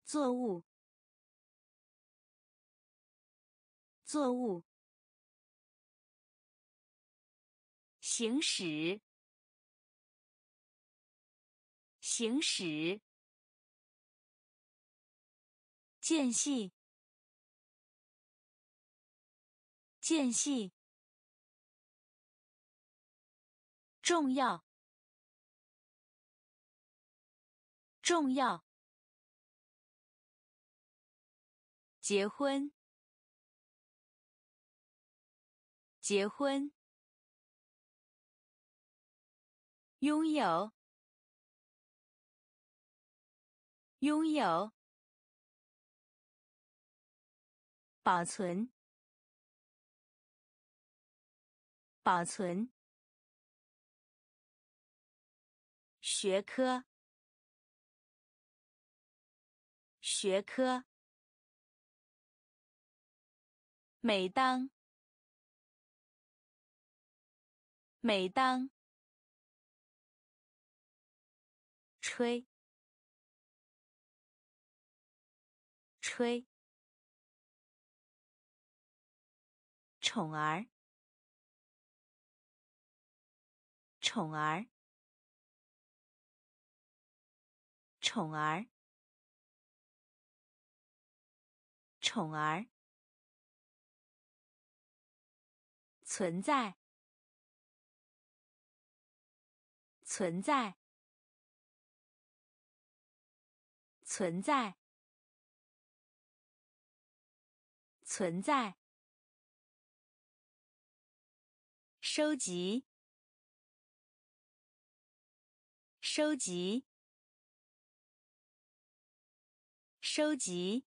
作物，作物。行驶，行驶。间隙，间隙，重要，重要。结婚，结婚。拥有，拥有。保存，保存。学科，学科。每当，每当。吹，吹。宠儿，宠儿，宠儿，宠儿，存在，存在，存在，存在。收集，收集，收集，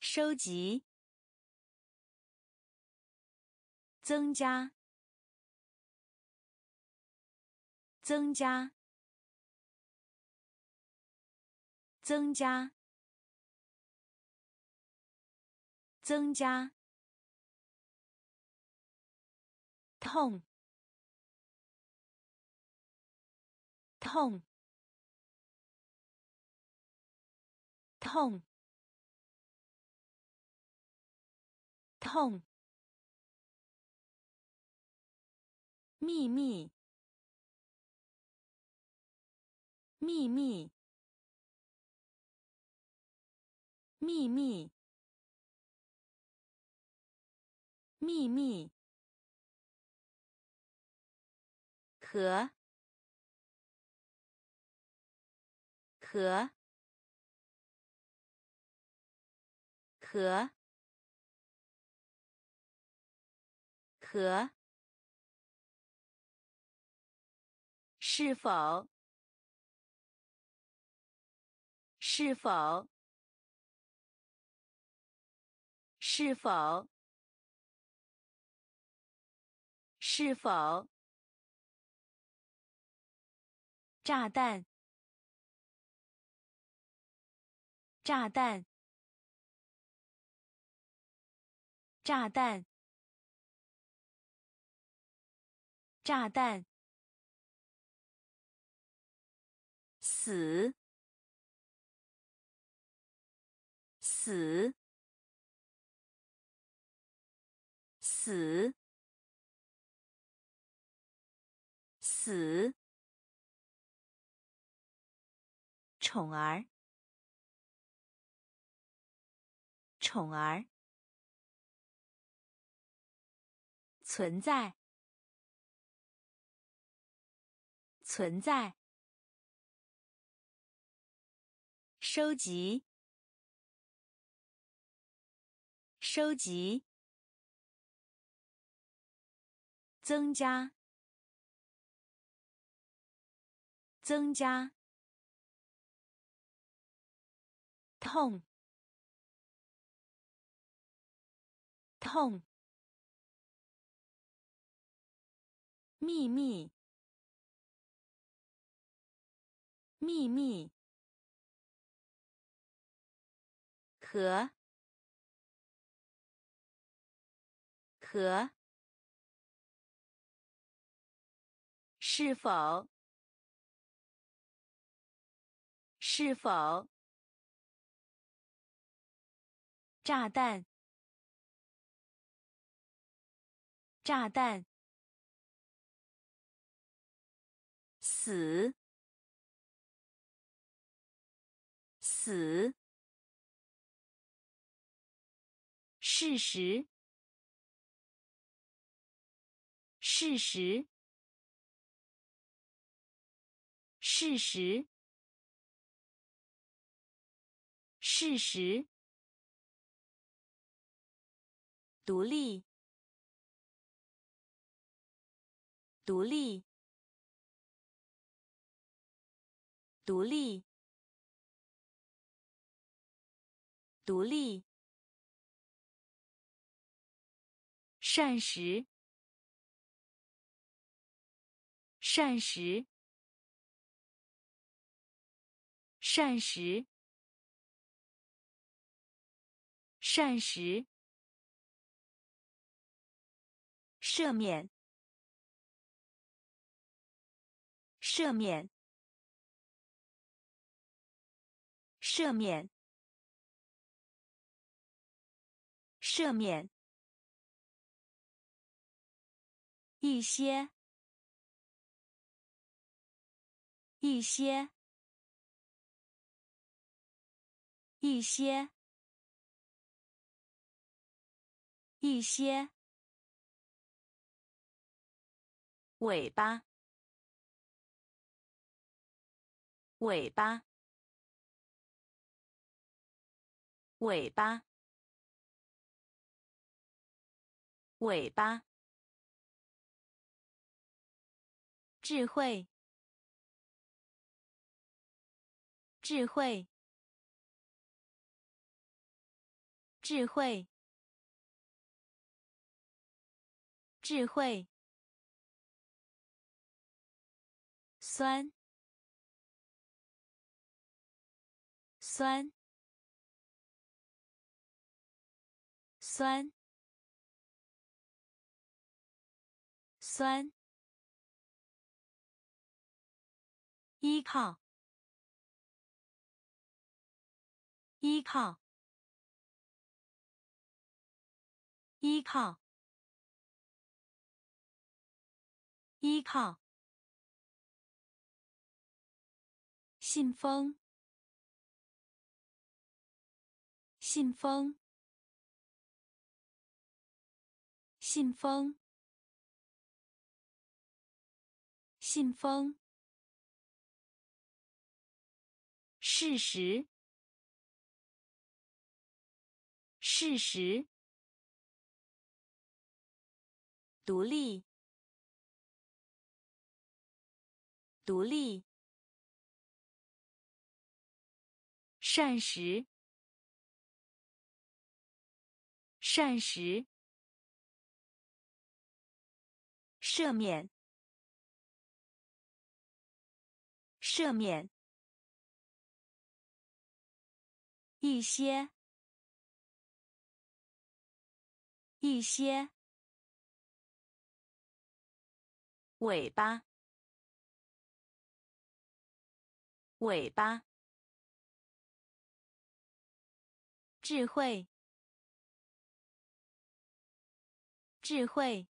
收集，增加，增加，增加，增加。痛，痛，痛，痛。秘密，秘密，秘密，秘密。和和和和，是否？是否是否是否？炸弹！炸弹！炸弹！炸弹！死！死！死！死！宠儿，宠儿，存在，存在，收集，收集，增加，增加。痛，痛，秘密，秘密，和，和，是否，是否？炸弹！炸弹！死！死！事实！事实！事实！事实！独立，独立，独立，独立。膳食，膳食，膳食，膳食。赦免，赦免，赦免，赦免。一些，一些，一些，一些，尾巴，尾巴，尾巴，尾巴。智慧，智慧，智慧，智慧。酸，酸，酸，酸。依靠，依靠，依靠，依靠。信封，信封，信封，信封。事实，事实，独立，独立，膳食，膳食，赦免，赦免。一些，一些，尾巴，尾巴，智慧，智慧，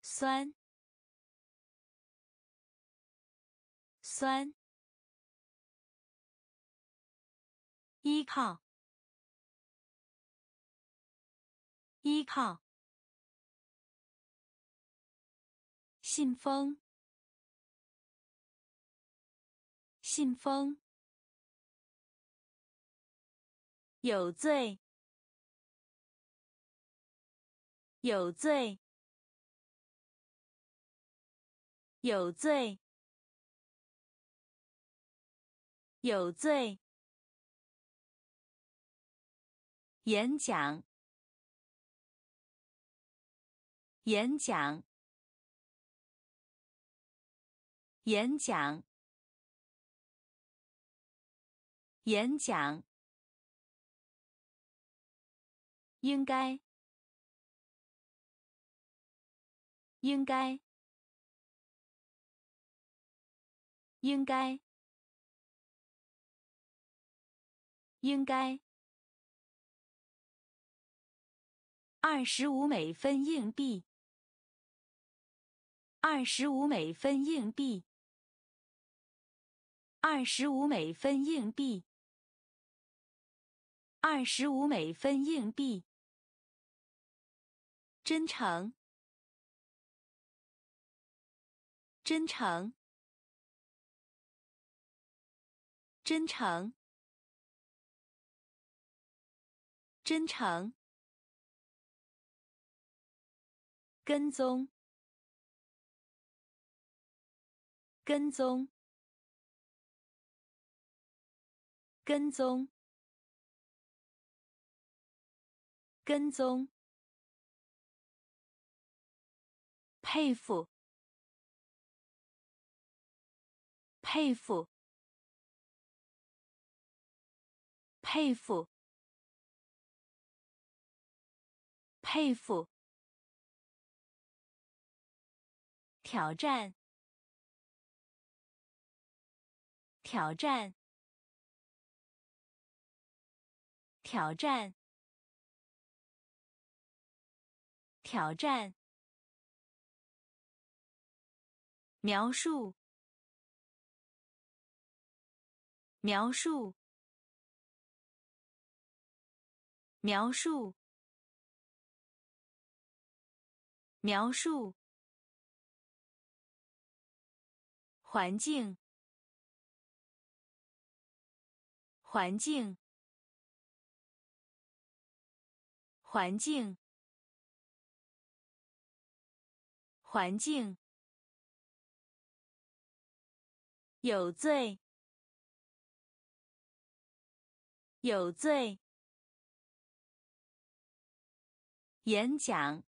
酸，酸。依靠，依靠，信封，信封，有罪，有罪，有罪，有罪。演讲，演讲，演讲，演讲。应该，应该，应该，应该。二十五美分硬币，二十五美分硬币，二十五美分硬币，二十五美分硬币。真诚，真诚，真诚，真诚。跟踪，跟踪，跟踪，跟踪。佩服，佩服，佩服，佩服。挑战，挑战，挑战，挑战。描述。描述。描述。描述。环境。环境。环境。环境。有罪。有罪。演讲。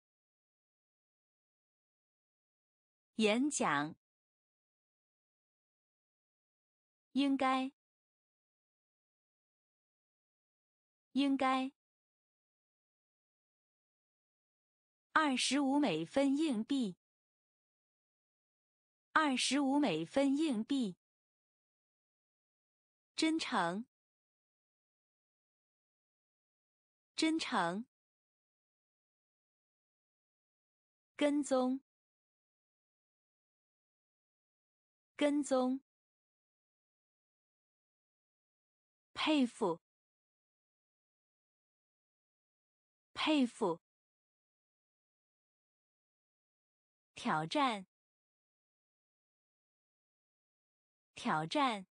演讲。应该。应该。二十五美分硬币。二十五美分硬币。真诚。真诚。跟踪。跟踪。佩服。佩服。挑战。挑战。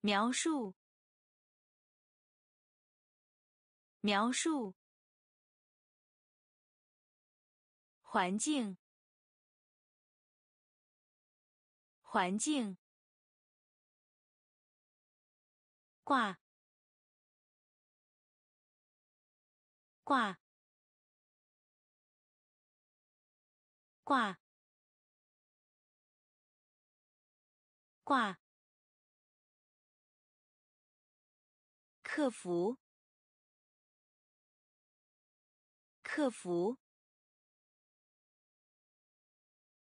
描述。描述。环境。环境。挂。挂。挂。挂。客服。客服。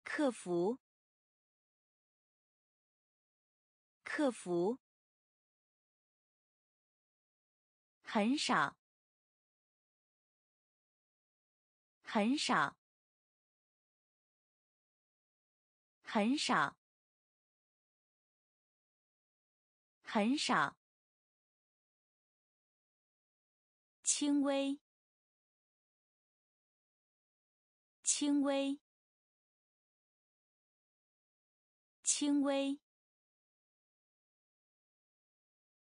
客服。客服。很少。很少。很少。很少。轻微。轻微。轻微。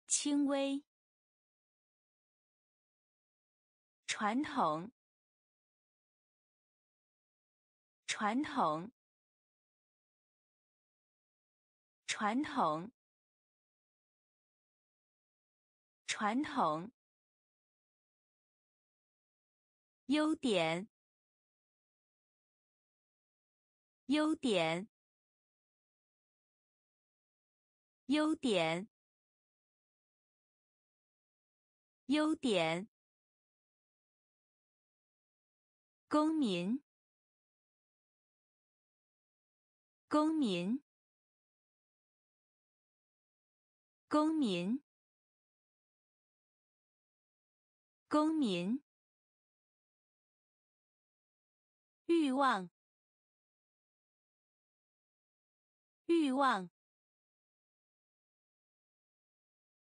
轻微。传统。传统。传统。传统。优点。优点。优点。优点。公民。公民，公民，公民，欲望，欲望，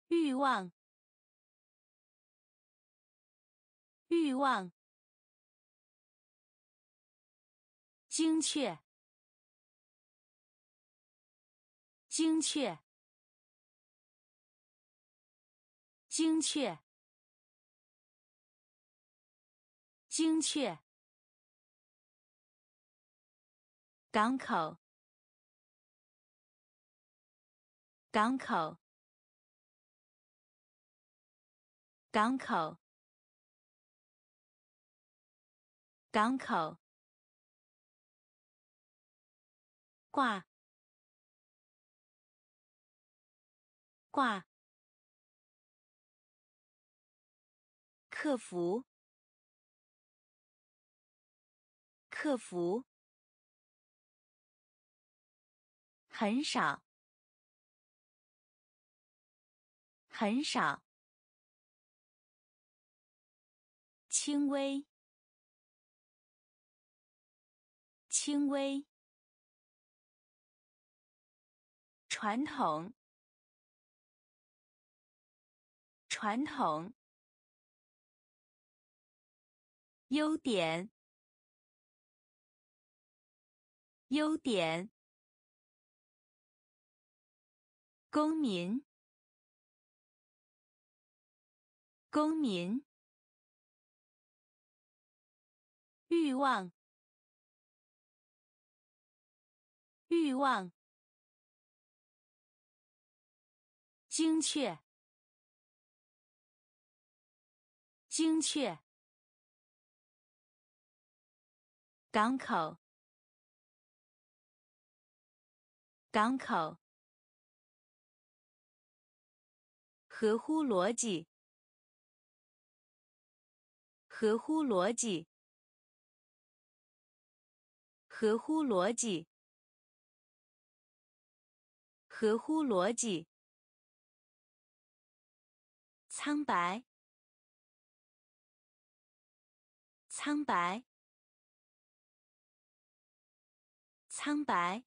欲望，欲望，精确。精确，精确，精确。港口，港口，港口，港口。挂。挂。客服。客服。很少。很少。轻微，轻微，传统，传统，优点，优点，公民，公民。欲望，欲望，精确，精确，港口，港口，合乎逻辑，合乎逻辑。合乎逻辑，合乎逻辑。苍白，苍白，苍白，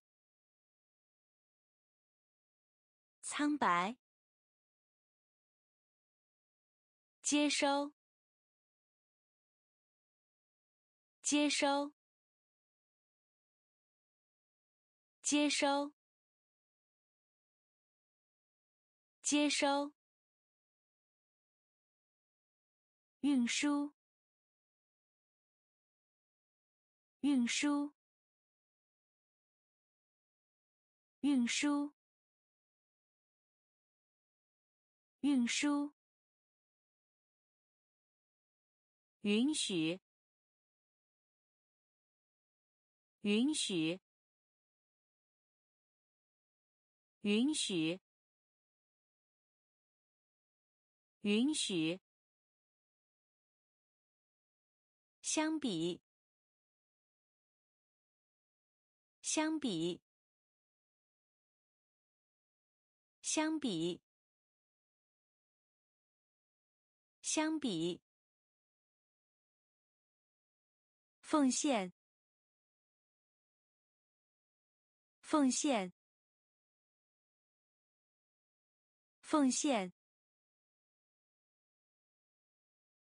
苍白。接收，接收。接收，接收，运输，运输，运输，运输，允许，允许。允许，允许。相比，相比，相比，相比。奉献，奉献。奉献，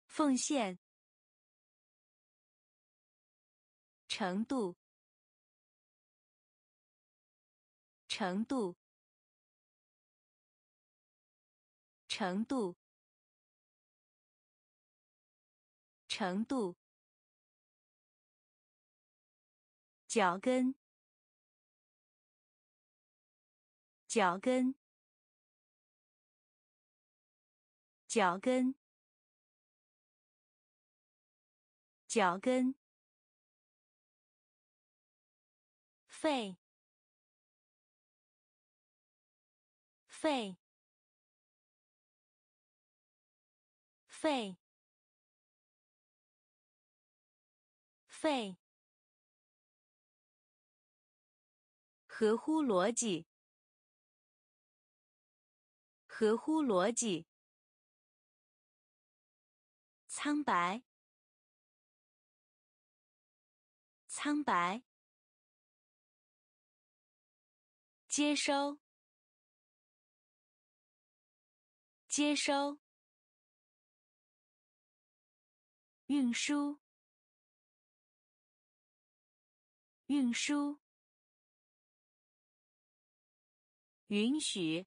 奉献，程度，程度，程度，程度，脚跟，脚跟。脚跟，脚跟，肺，肺，肺，肺，合乎逻辑，合乎逻辑。苍白，苍白。接收，接收。运输，运输。允许，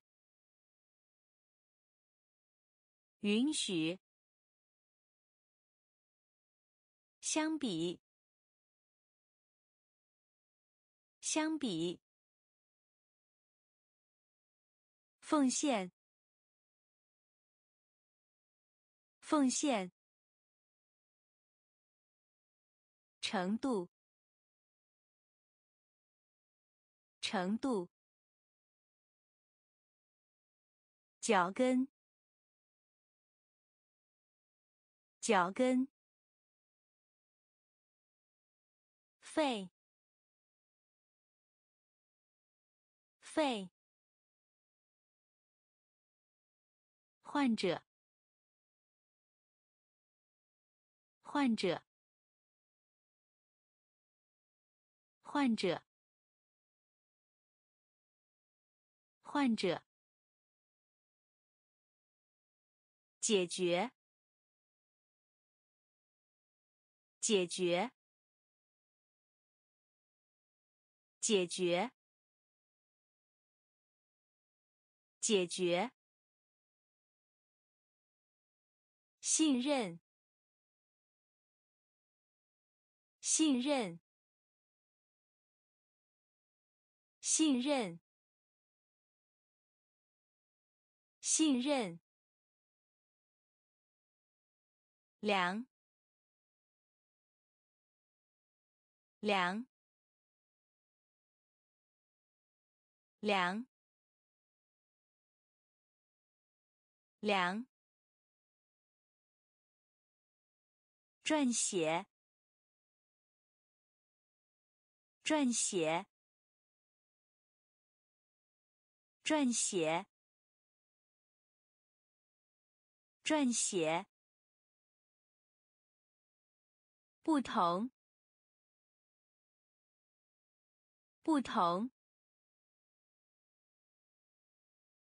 允许。相比，相比，奉献，奉献，程度，程度，脚跟，脚跟。肺，肺，患者，患者，患者，患者，解决，解决，解决，解决。信任，信任，信任，信任。凉，凉，凉，凉。撰写，撰写，撰写，撰写。不同，不同，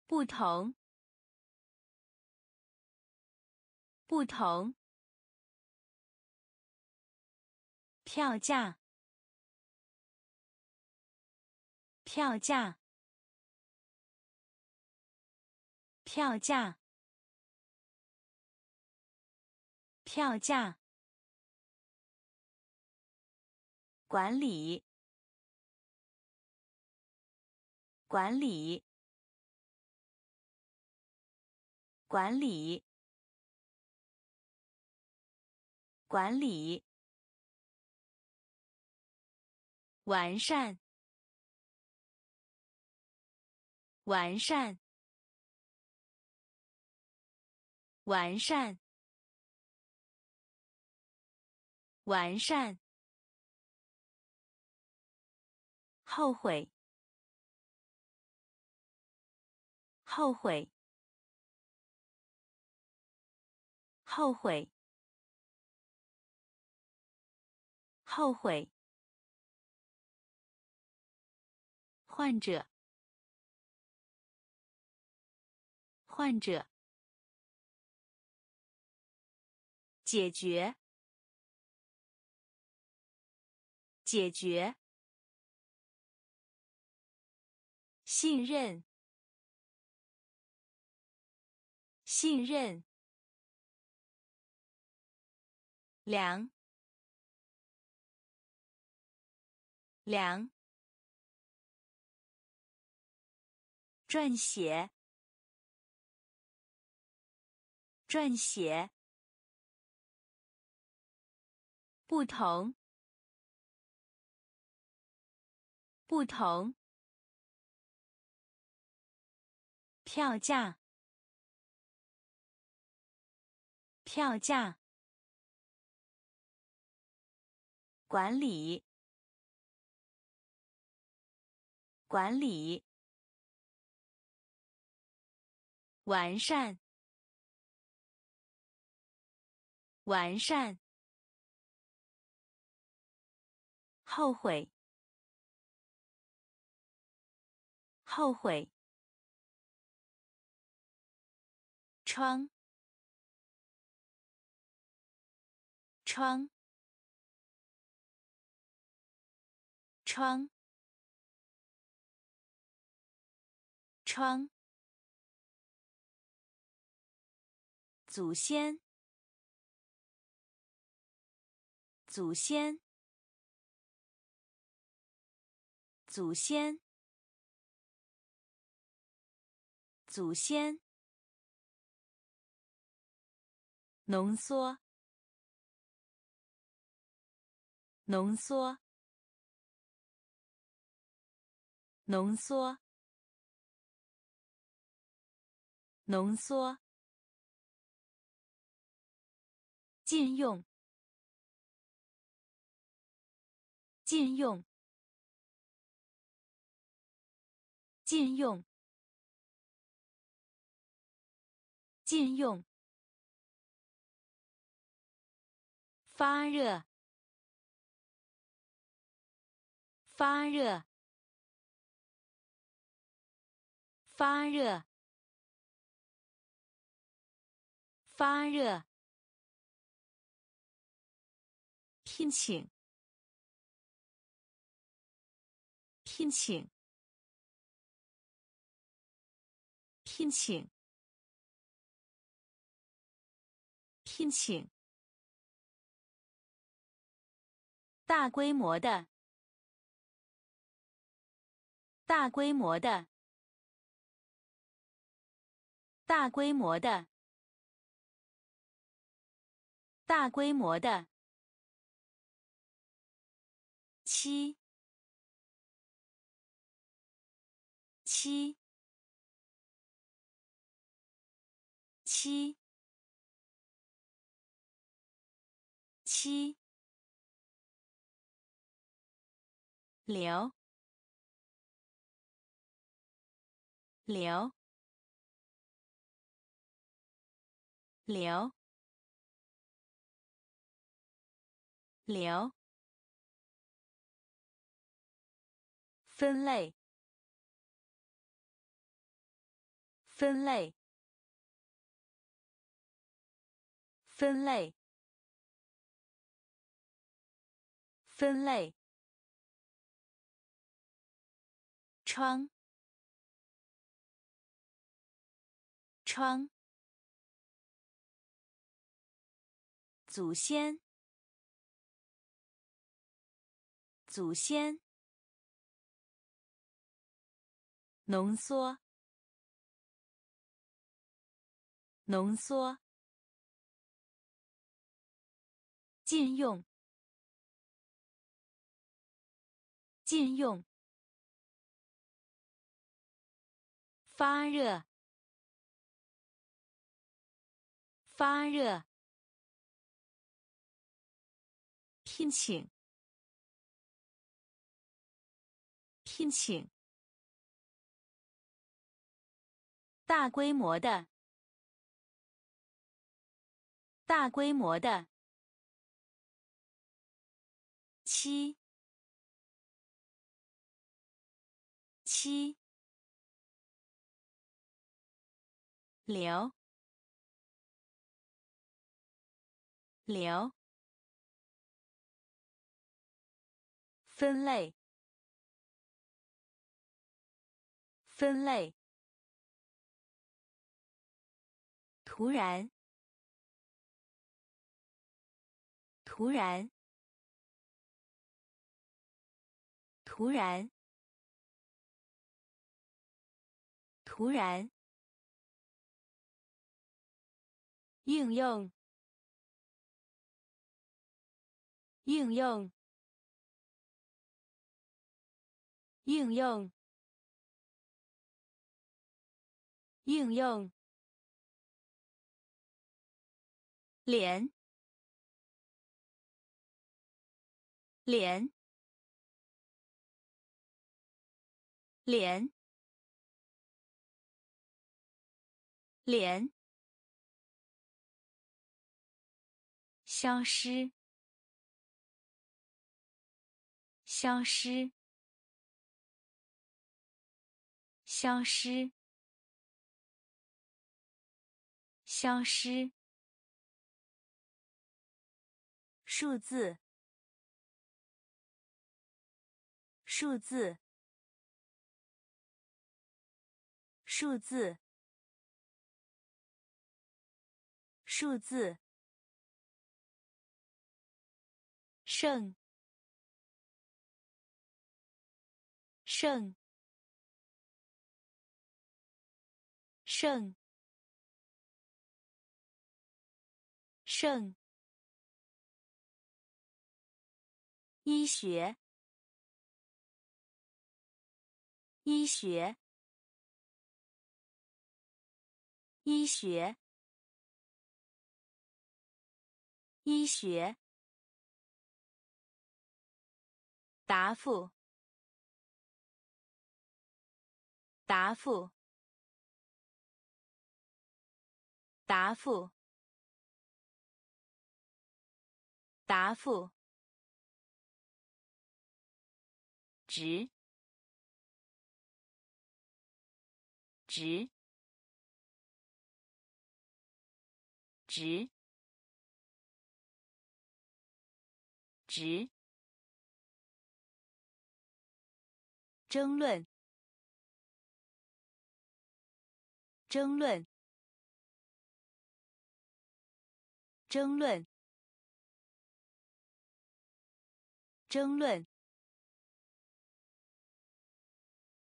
不同，不同。票价，票价，票价，票价。管理，管理，管理，管理。完善，完善，完善，完善。后悔，后悔，后悔，后悔。患者，患者，解决，解决，信任，信任，凉，凉。撰写，撰写。不同，不同。票价，票价。管理，管理。完善，完善。后悔，后悔。窗，窗，窗，窗。祖先，祖先，祖先，祖先。浓缩，浓缩，浓缩，浓缩。禁用，禁用，禁用，禁用。发热，发热，发热，发热。聘请，聘请，聘请，聘请。大规模的，大规模的，大规模的，大规模的。七，七，七，七，流，流，流，流。分类，分类，分类，分类。窗，窗。祖先，祖先。浓缩，浓缩，禁用，禁用，发热，发热，聘请，聘请。大规模的，大规模的，七，七，流，流，分类，分类。突然，突然，突然，突然，应用，应用，应用，应用。脸，连，连，连，消失，消失，消失，消失。数字，数字，数字，数字，胜，胜，胜，胜。医学，医学，医学，医学。答复，答复，答复，答复，值，直，直，直，争论，争论，争论。争论。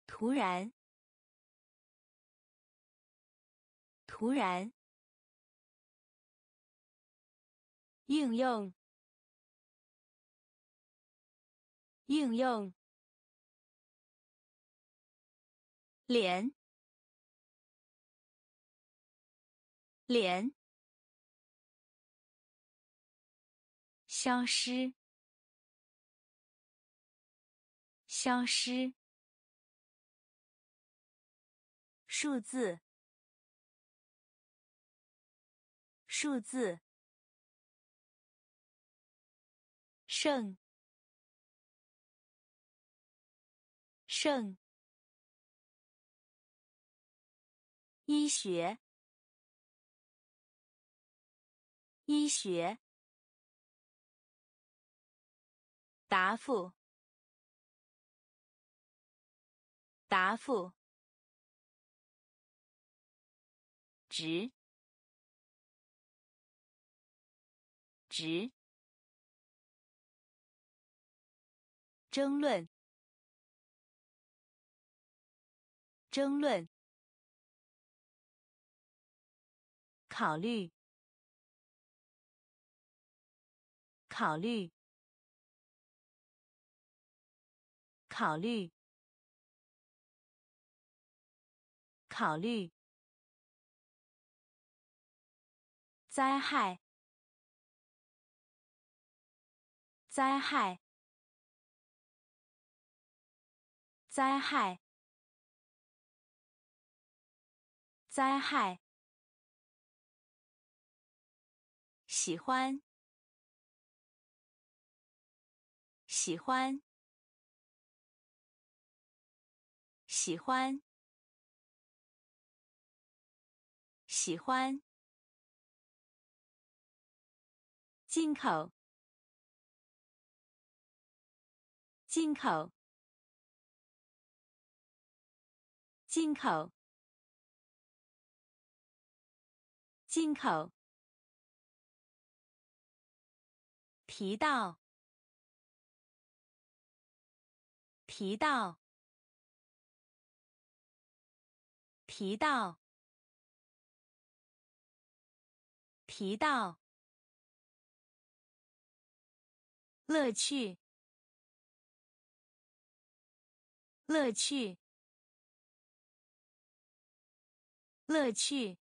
突然，突然。应用，应用。连，连。消失。消失。数字。数字。胜。胜。医学。医学。答复。答复，直，直，争论，争论，考虑，考虑，考虑。考虑。灾害，灾害，灾害，灾害。喜欢，喜欢，喜欢。喜欢进口，进口，进口，进口。提到，提到，提到。提到乐趣，乐趣，乐趣，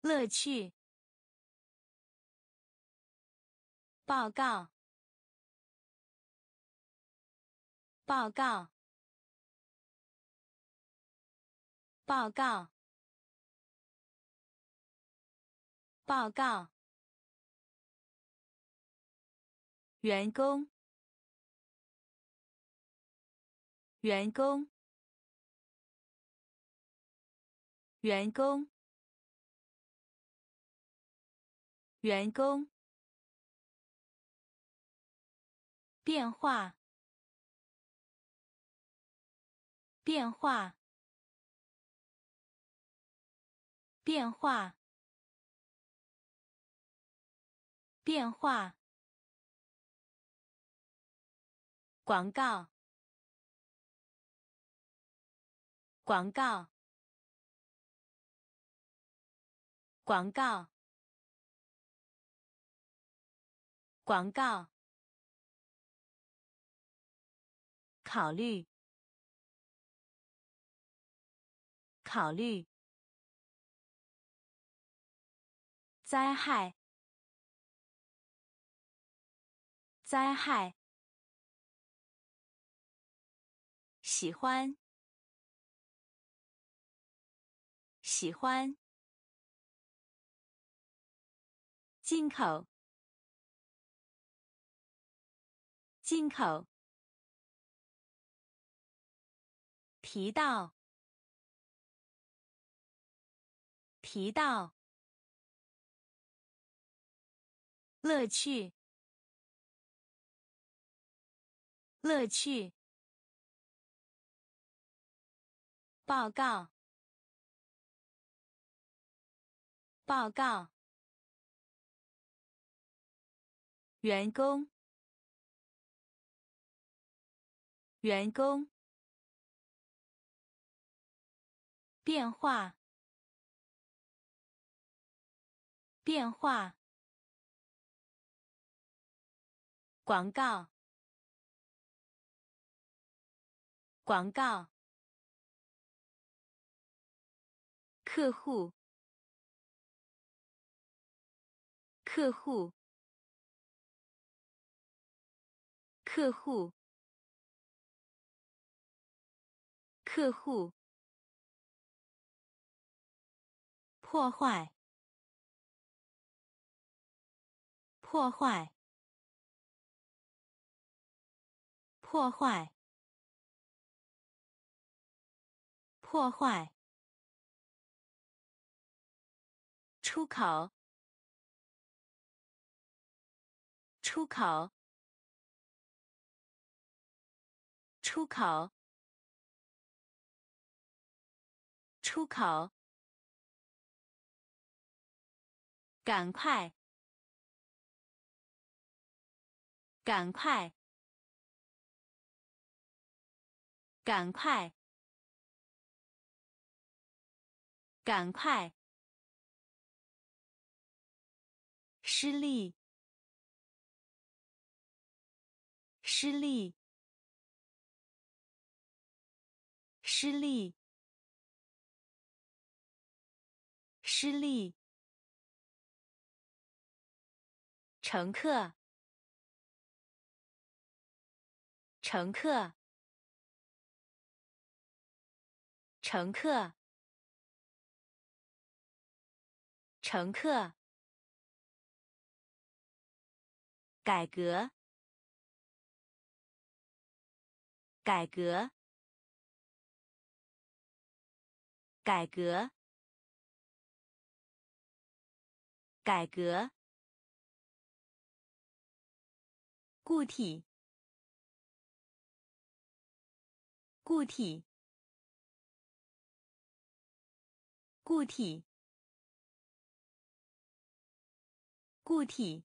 乐趣。报告，报告，报告。报告。员工。员工。员工。员工。变化。变化。变化。变化。广告。广告。广告。广告。考虑。考虑。灾害。灾害。喜欢。喜欢。进口，进口。提到，提到。乐趣，乐趣。报告，报告。员工，员工。变化，变化。广告，广告。客户，客户，客户，客户。破坏，破坏，破坏，破坏。出口，出口，出口，出口。赶快，赶快，赶快，赶快！失利，失利，失利，失利。乘客，乘客，乘客，乘客。改革，改革，改革，改革。固体，固体，固体，固体。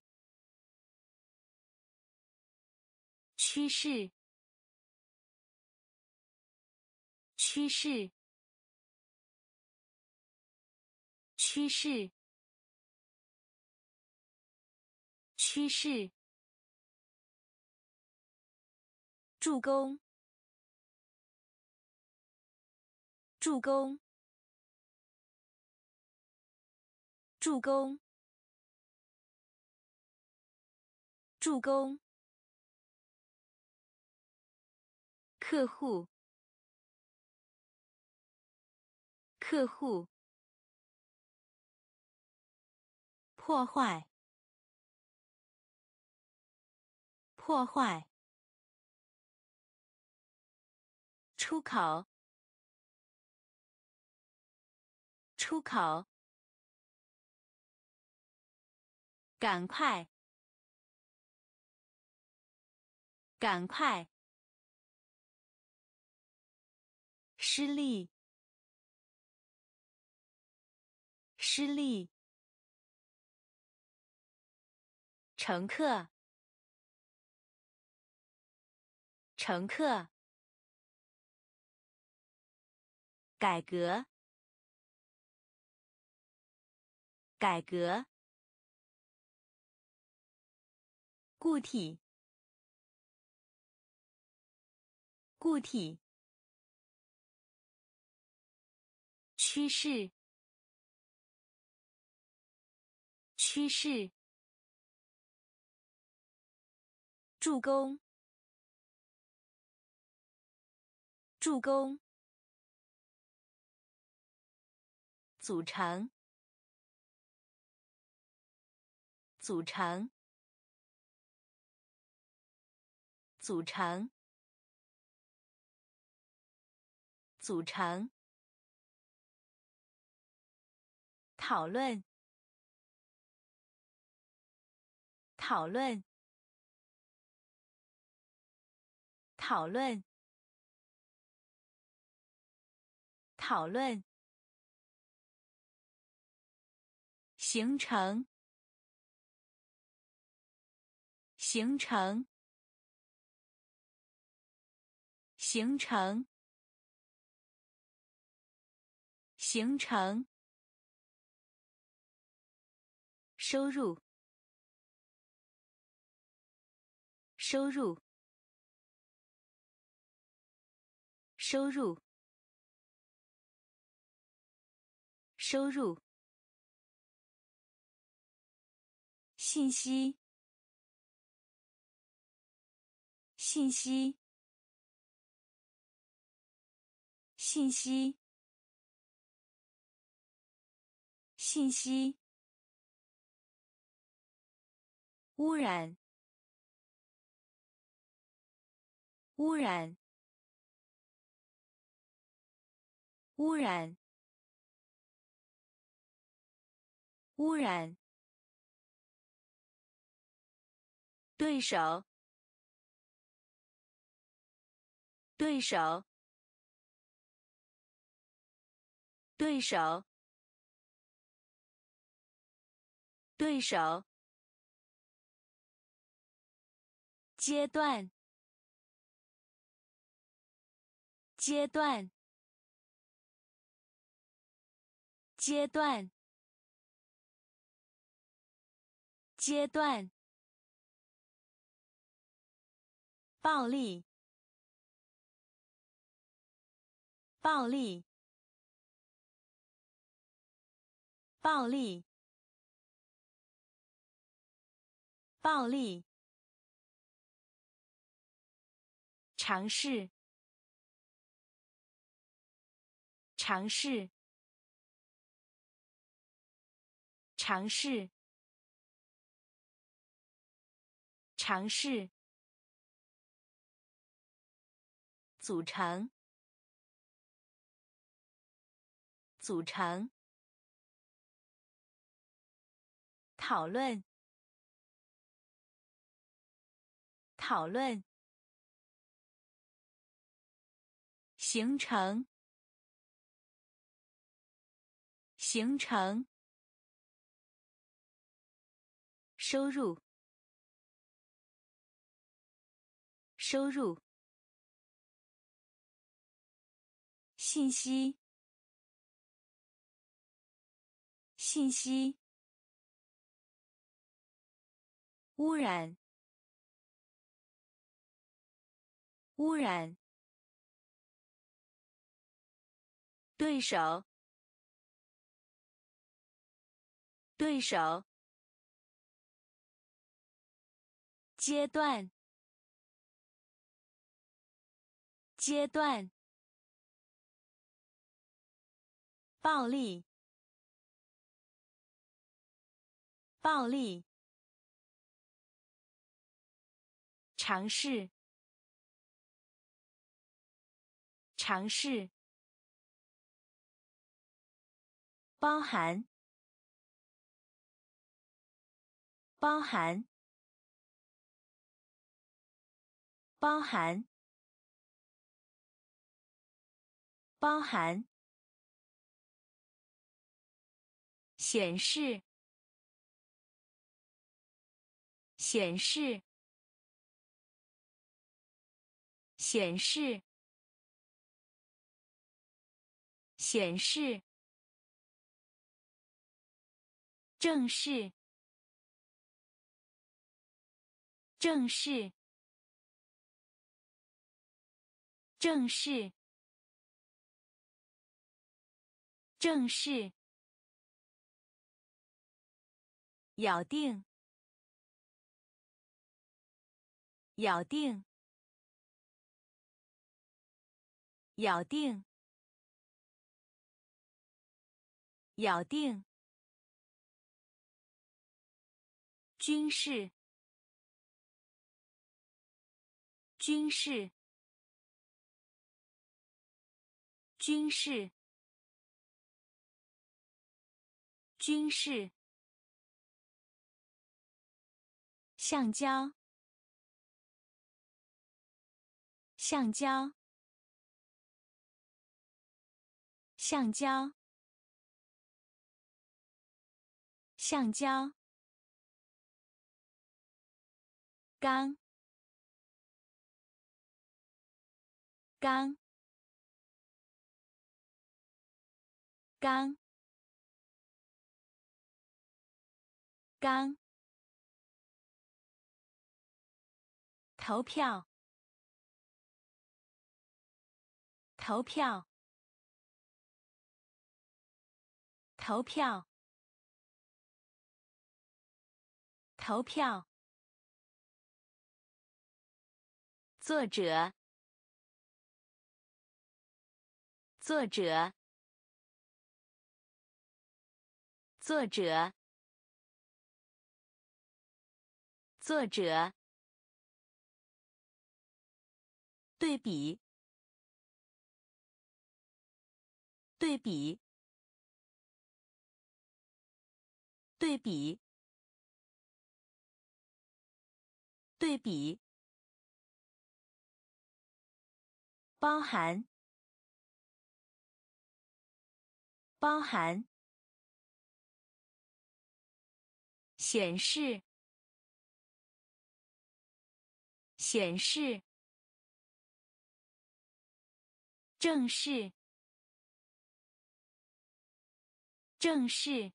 趋势，趋势，趋势，趋势。助攻，助攻，助攻，助攻。客户，客户。破坏，破坏。出口，出口，赶快，赶快，失利，失利，乘客，乘客。改革，改革。固体，固体。趋势，趋势。助攻，助攻。组成，组成，组成，组成，讨论，讨论，讨论，讨论，形成。形成，形成，形成。收入，收入，收入，收入。信息。信息，信息，信息。污染，污染，污染，污染。对手。对手，对手，对手。阶段，阶段，阶段，阶段。暴力。暴力，暴力，暴力。尝试，尝试，尝试，尝试。组成。组成，讨论，讨论，形成，形成，收入，收入，信息。信息，污染，污染。对手，对手。阶段，阶段。暴力。暴力，尝试，尝试，包含，包含，包含，包含，显示。显示，显示，显示，正式，正式，正式，正式，咬定。咬定，咬定，咬定。军事，军事，军事，军事。橡胶，橡胶，橡胶，橡胶。钢，钢，钢，钢。投票，投票，投票，投票。作者，作者，作者，作者。对比，对比，对比，对比。包含，包含，显示，显示。正式，正式，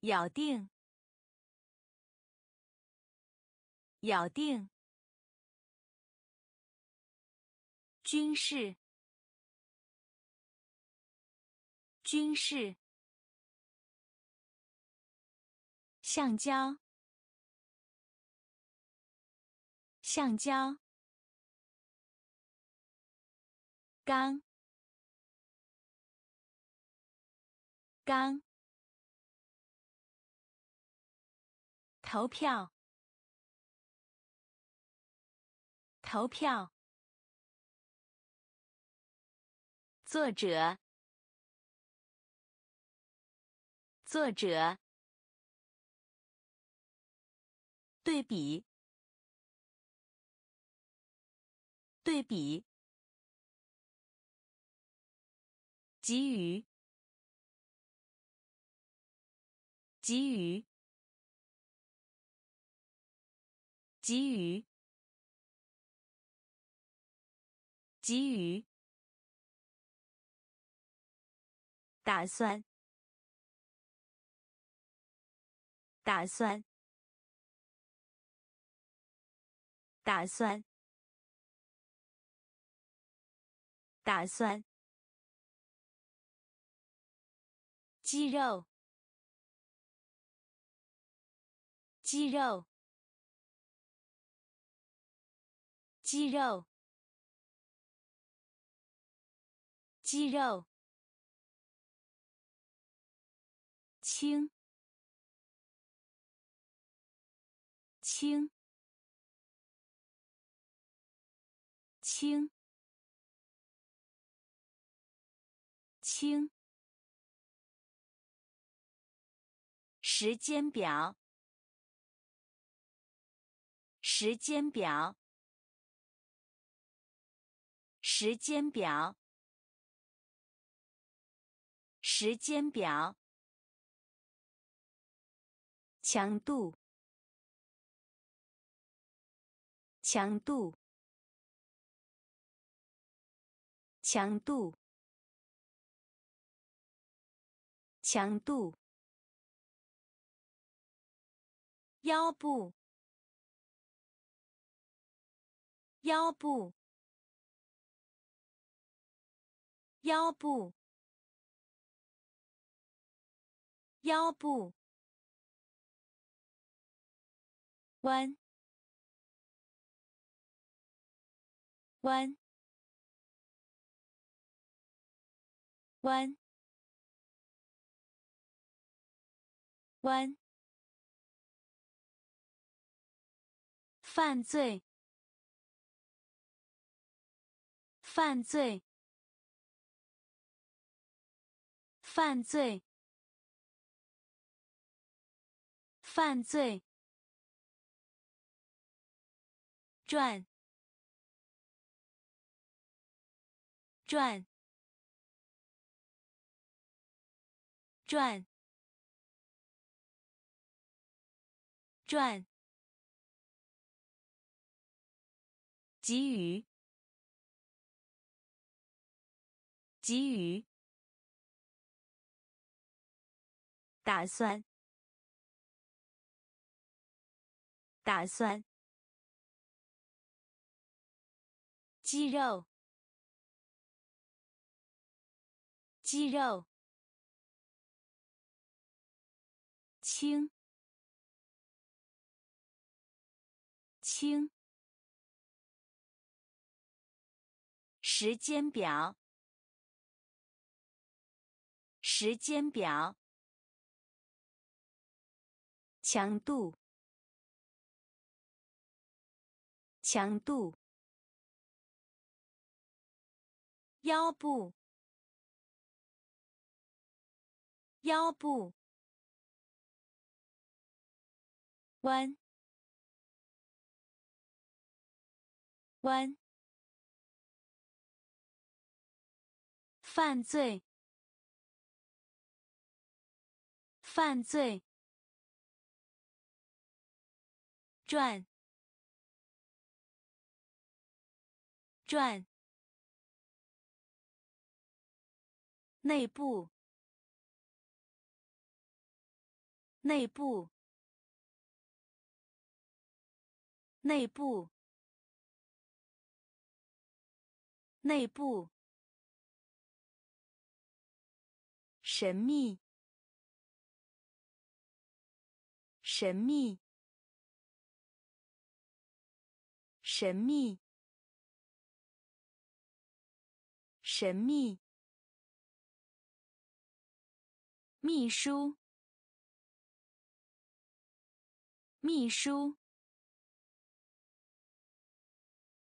咬定，咬定，军事，军事，橡胶，橡胶。钢，钢，投票，投票，作者，作者，对比，对比。给予，给予，给予，给予。打算，打算，打算，打算。肌肉，肌肉，肌肉，肌肉，轻，轻，轻，轻。时间表，时间表，时间表，时间表。强度，强度，强度，强度。腰部，腰部，腰部，腰部，弯，弯，弯。弯，犯罪，犯罪，犯罪，犯罪，转，转，转。转，给予，给予，打算，打算，肌肉，肌肉，轻。轻。时间表，时间表，强度，强度，腰部，腰部，弯。弯，犯罪，犯罪，转，转，内部，内部，内部。内部，神秘，神秘，神秘，神秘，秘书，秘书，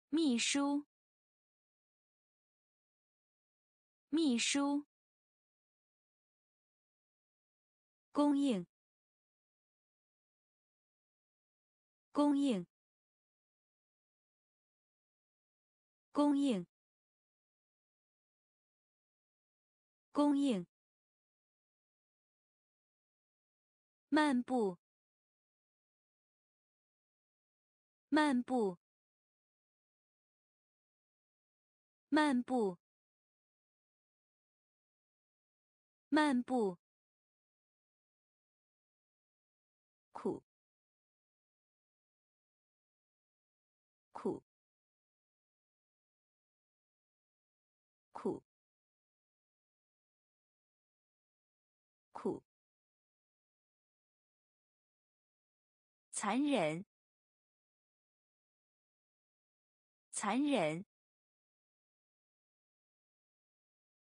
秘书。秘书，供应，供应，供应，供应，漫步，漫步，漫步。漫步，苦，苦，苦，苦，残忍，残忍，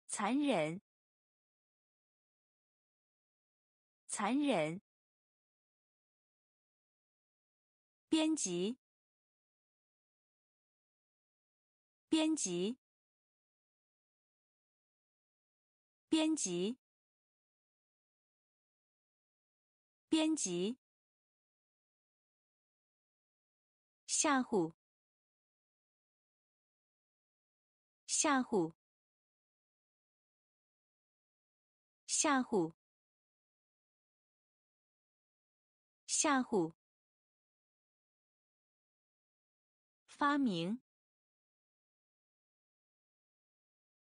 残忍。残忍。编辑。编辑。编辑。编辑。吓唬。吓唬。吓唬。吓唬，发明，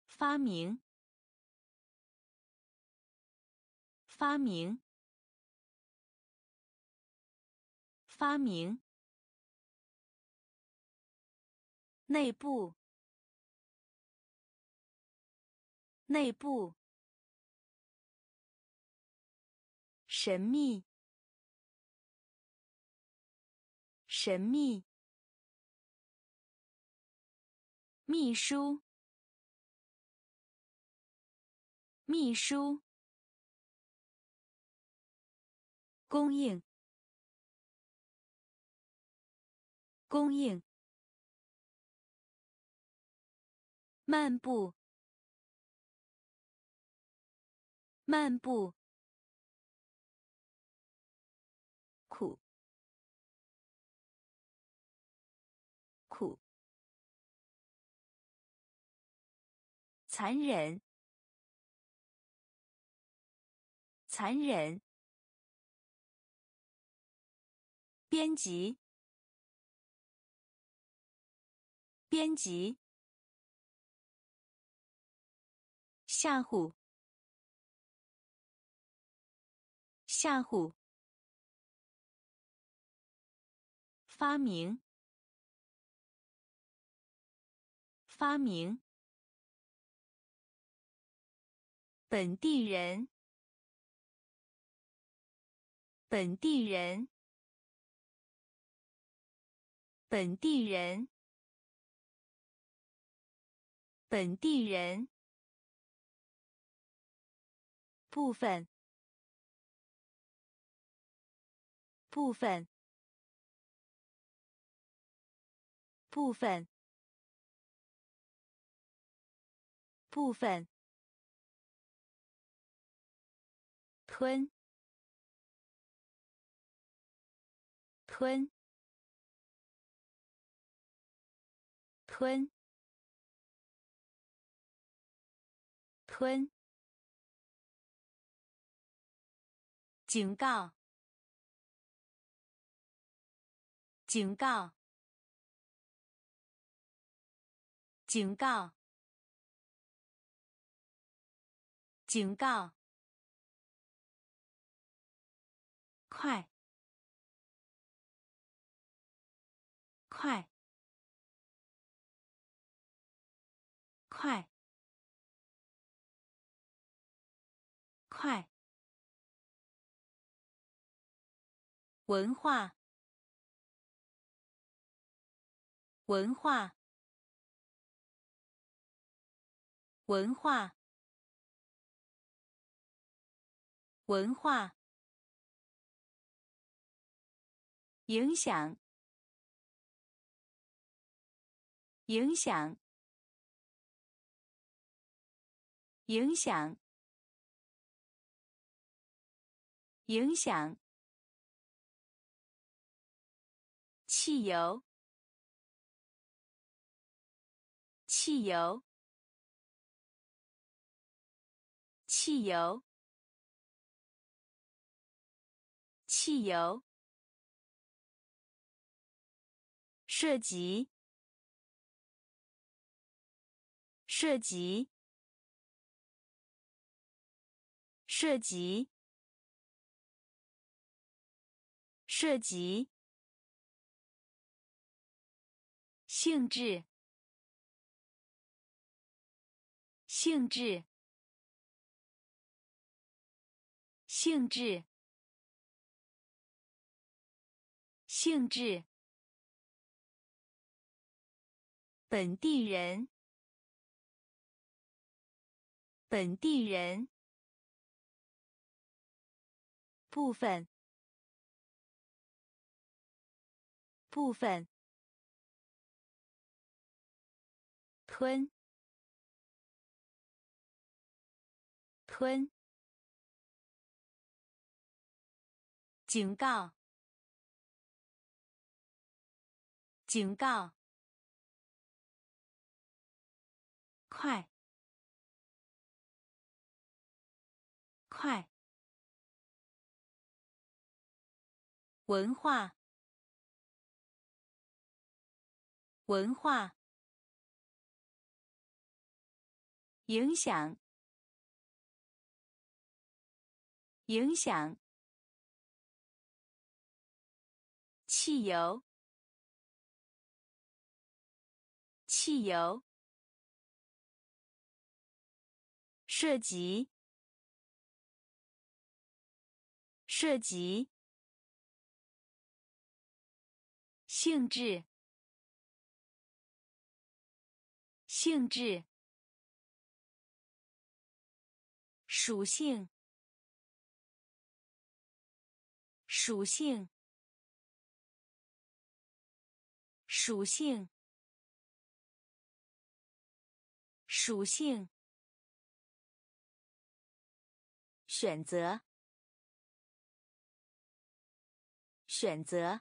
发明，发明，发明，内部，内部，神秘。神秘，秘书，秘书，供应，供应，漫步，漫步，苦，苦，残忍，残忍。编辑，编辑，吓唬，吓唬，发明，发明，本地人，本地人。本地人，本地人，部分，部分，部分，部分，吞，吞。吞，吞，警告，警告，警告，警告，快，快。快，快！文化，文化，文化，文化，影响，影响。影响，影响。汽油，汽油，汽油，汽油。涉及，涉及。涉及，涉及，性质，性质，性质，性质，本地人，本地人。部分，部分，吞，吞，警告，警告，快，快。文化，文化，影响，影响，汽油，汽油，涉及，涉及。性质，性质，属性，属性，属性，属性。选择，选择，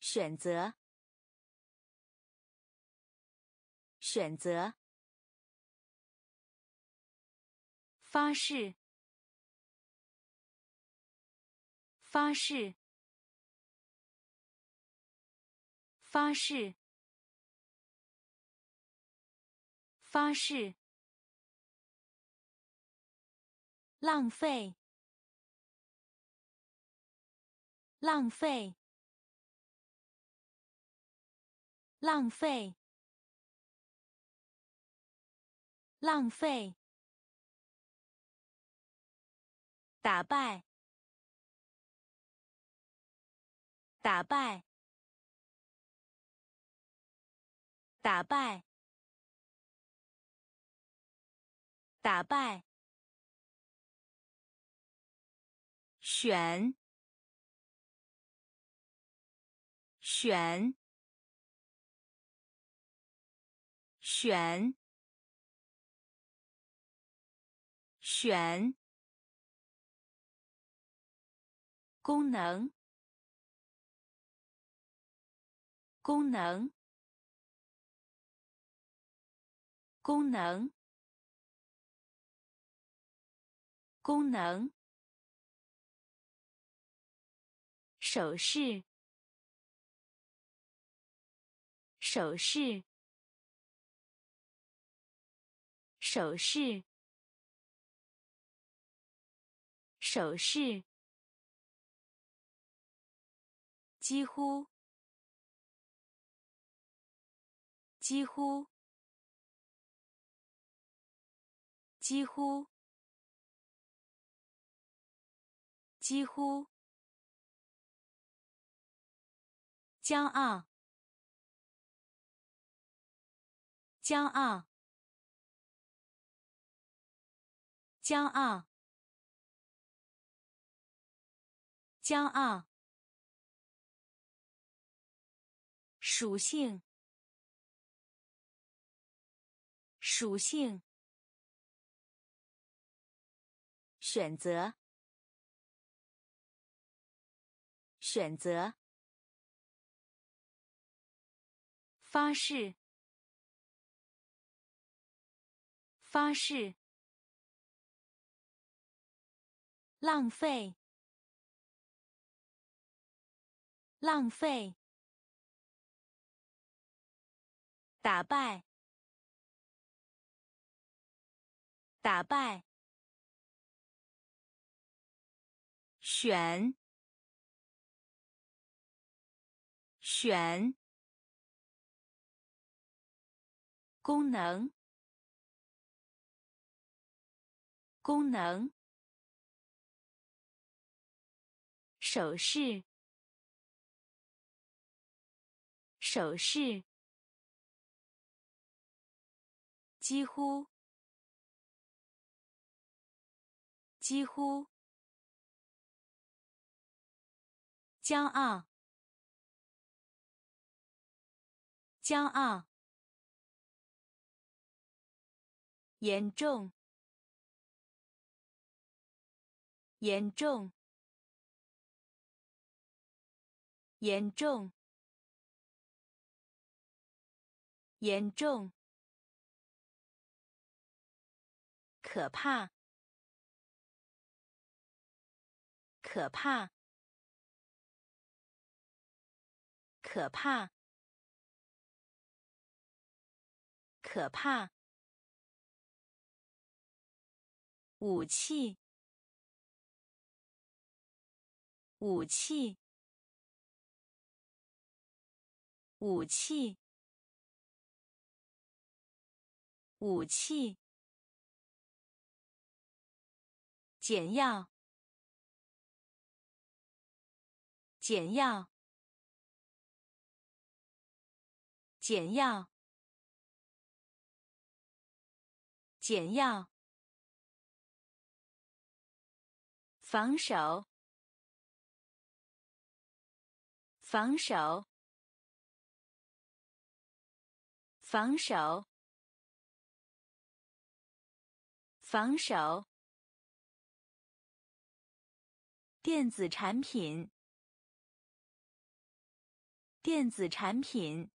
选择，选择。发誓，发誓，发誓，发誓。浪费，浪费，浪费，浪费。打败，打败，打败，打败。选，选，选，选。功能，功能，功能，功能。手势，手势，手势，手势。几乎，几乎，几乎，几乎。骄傲，骄傲，骄傲，骄傲。属性，属性。选择，选择。发誓，发誓。浪费，浪费。打败，打败。选，选。功能，功能。手势，手势。几乎，几乎。骄傲，骄傲。严重，严重，严重，严重。可怕，可怕，可怕，可怕。武器，武器，武器，武器。简要，简要，简要，简要。防守，防守，防守，防守。电子产品，电子产品，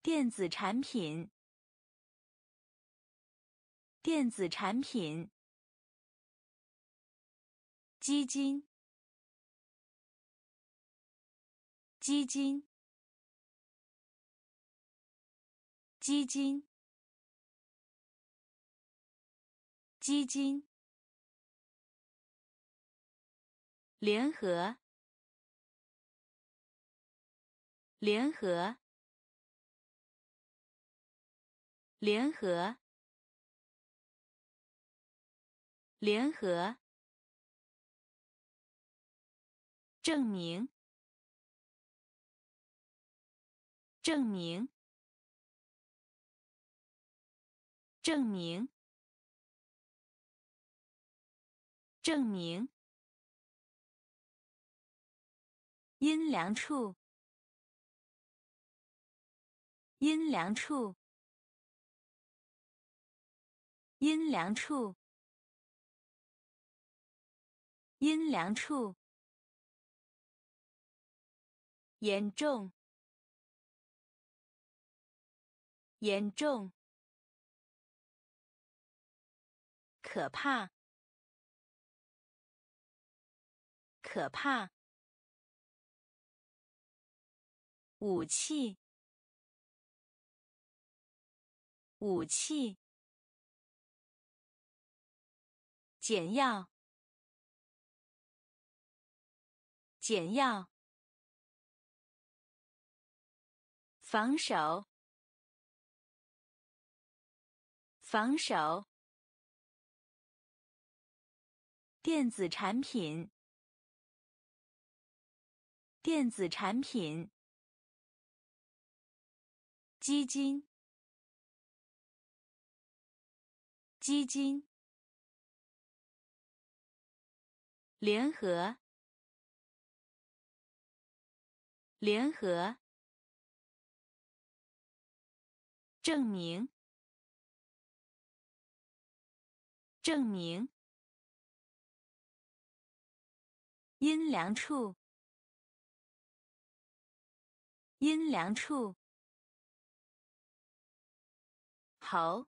电子产品，电子产品。基金，基金，基金，基金。联合，联合，联合，联合。证明，证明，证明，证明。阴凉处，阴凉处，阴凉处，阴凉处。严重，严重，可怕，可怕。武器，武器，简要，简要。防守，防守。电子产品，电子产品。基金，基金。联合，联合。证明，证明。阴凉处，阴凉处。好，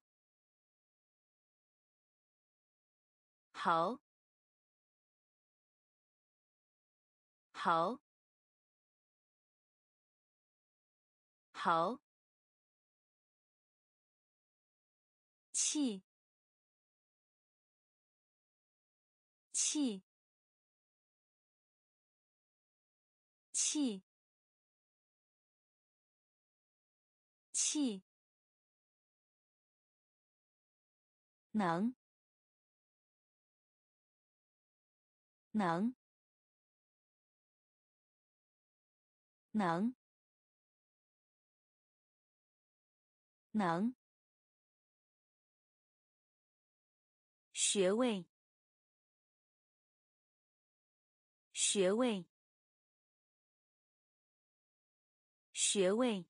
好，好，好。气，气，气，气，能，能，能，能。学位，学位，学位，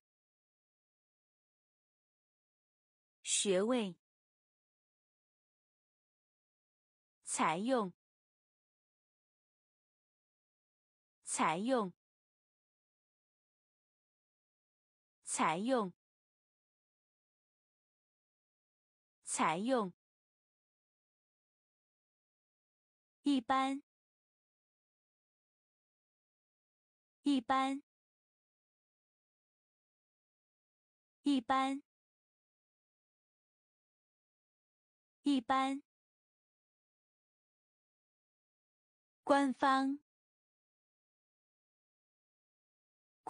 学位。采用，采用，采用，采用。一般，一般，一般，一般。官方，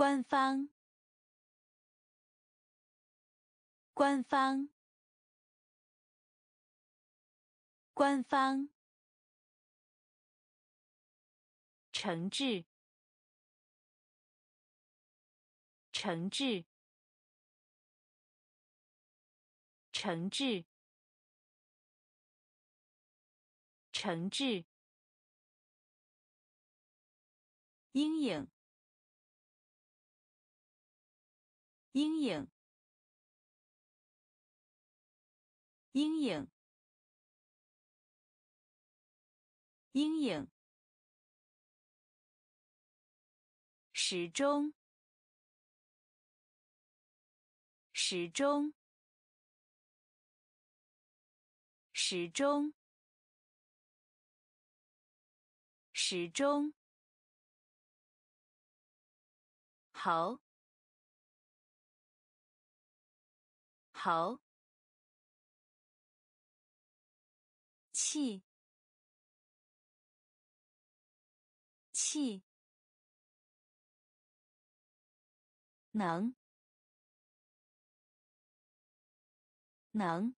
官方，官方，官方。惩治，惩治，惩治，惩治，阴影，阴影，阴影，阴影，时钟，时钟，时钟。时钟，好，头，气，气，能，能，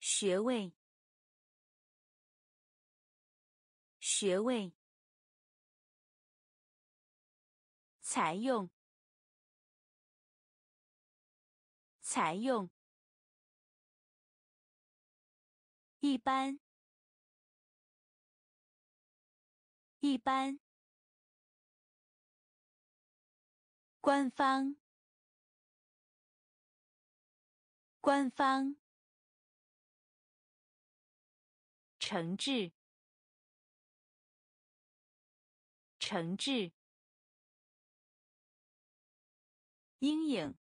学位。学位，采用，采用，一般，一般，官方，官方，诚挚。诚挚，阴影，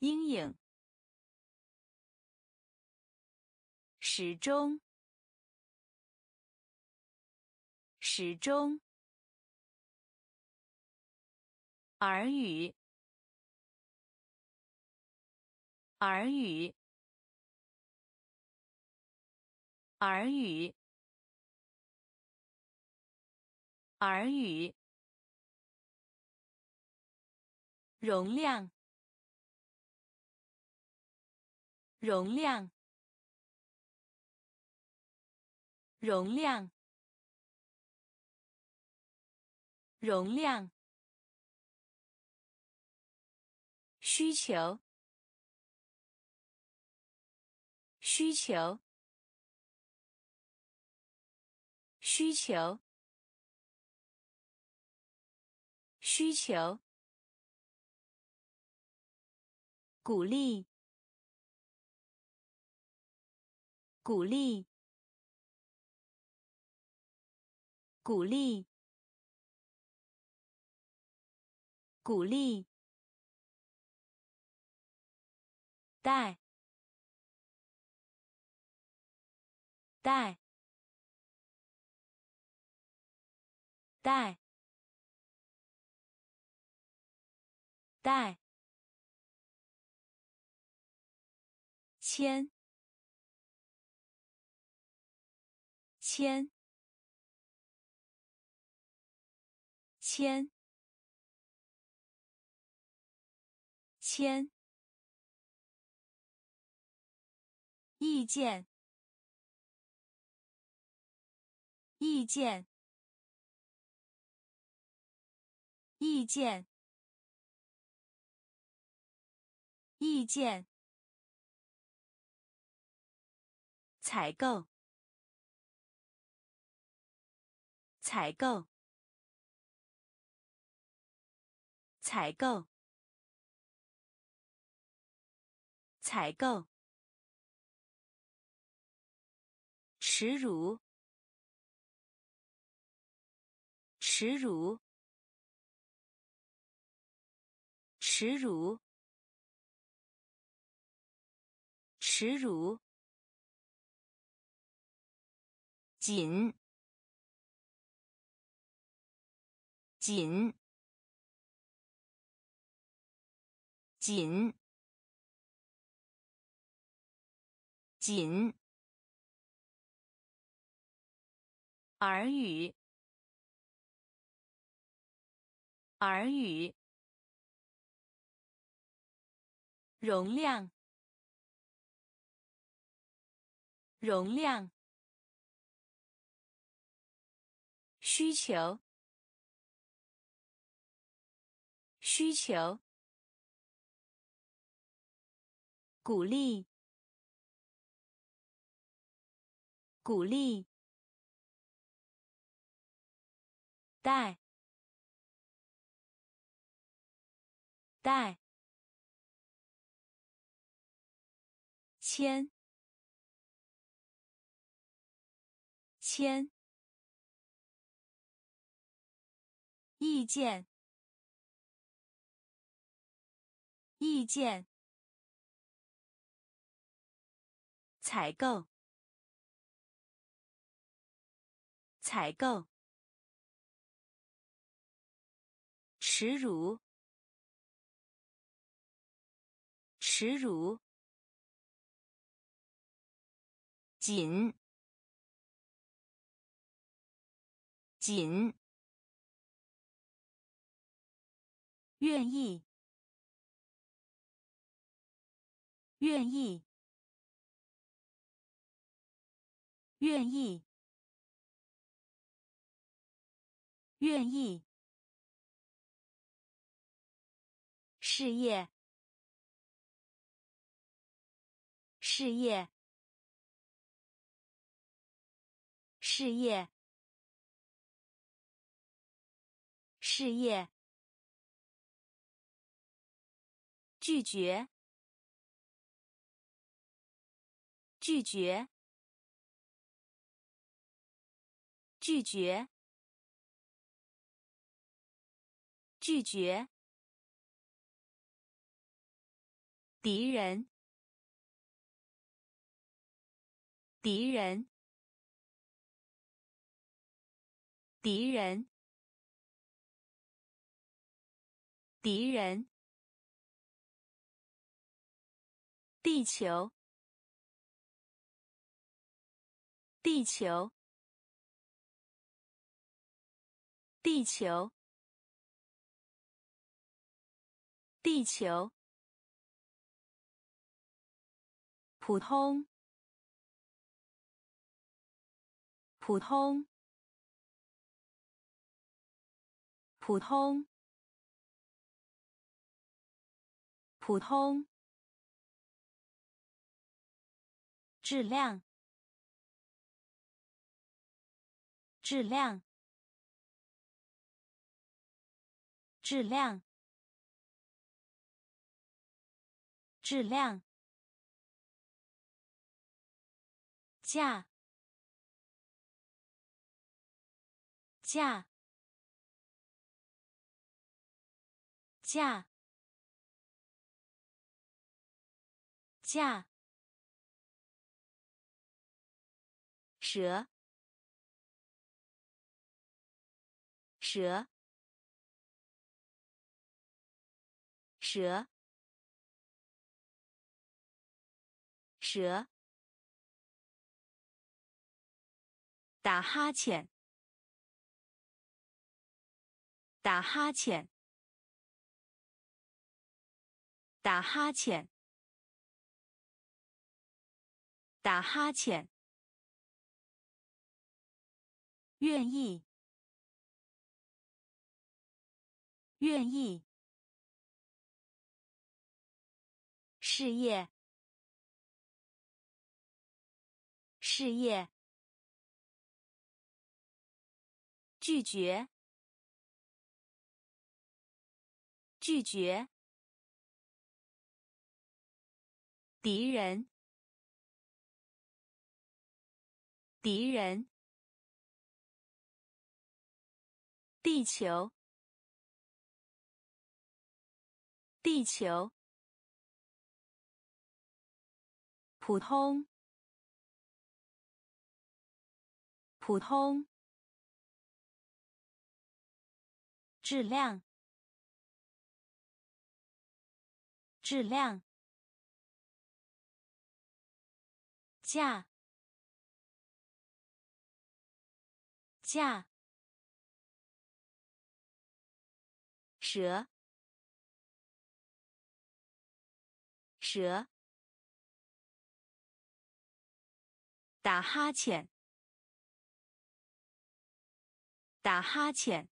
阴影，时钟，时钟，耳语，耳语，耳语。耳语，容量，容量，容量，容量，需求，需求，需求。需求，鼓励，鼓励，鼓励，鼓励，带，带，带。带，签，签，签，签，意见，意见，意见。意见，采购，采购，采购，采购，耻辱，耻辱，耻辱。耻辱，紧，紧，紧，紧，耳语，耳语，容量。容量，需求，需求，鼓励，鼓励，带，带，签，签，意见，意见。采购，采购，耻辱，耻辱，紧，紧，愿意，愿意。愿意，愿意。事业，事业，事业，事业。拒绝，拒绝。拒绝，拒绝。敌人，敌人，敌人，敌人。地球，地球。地球，地球，普通，普通，普通，普通，质量，质量。质量，质量，价，价，价，价，蛇，蛇。蛇，蛇，打哈欠，打哈欠，打哈欠，打哈欠，愿意，愿意。事业，事业，拒绝，拒绝，敌人，敌人，地球，地球。普通，普通，质量，质量，价，价，蛇，蛇。打哈欠，打哈欠。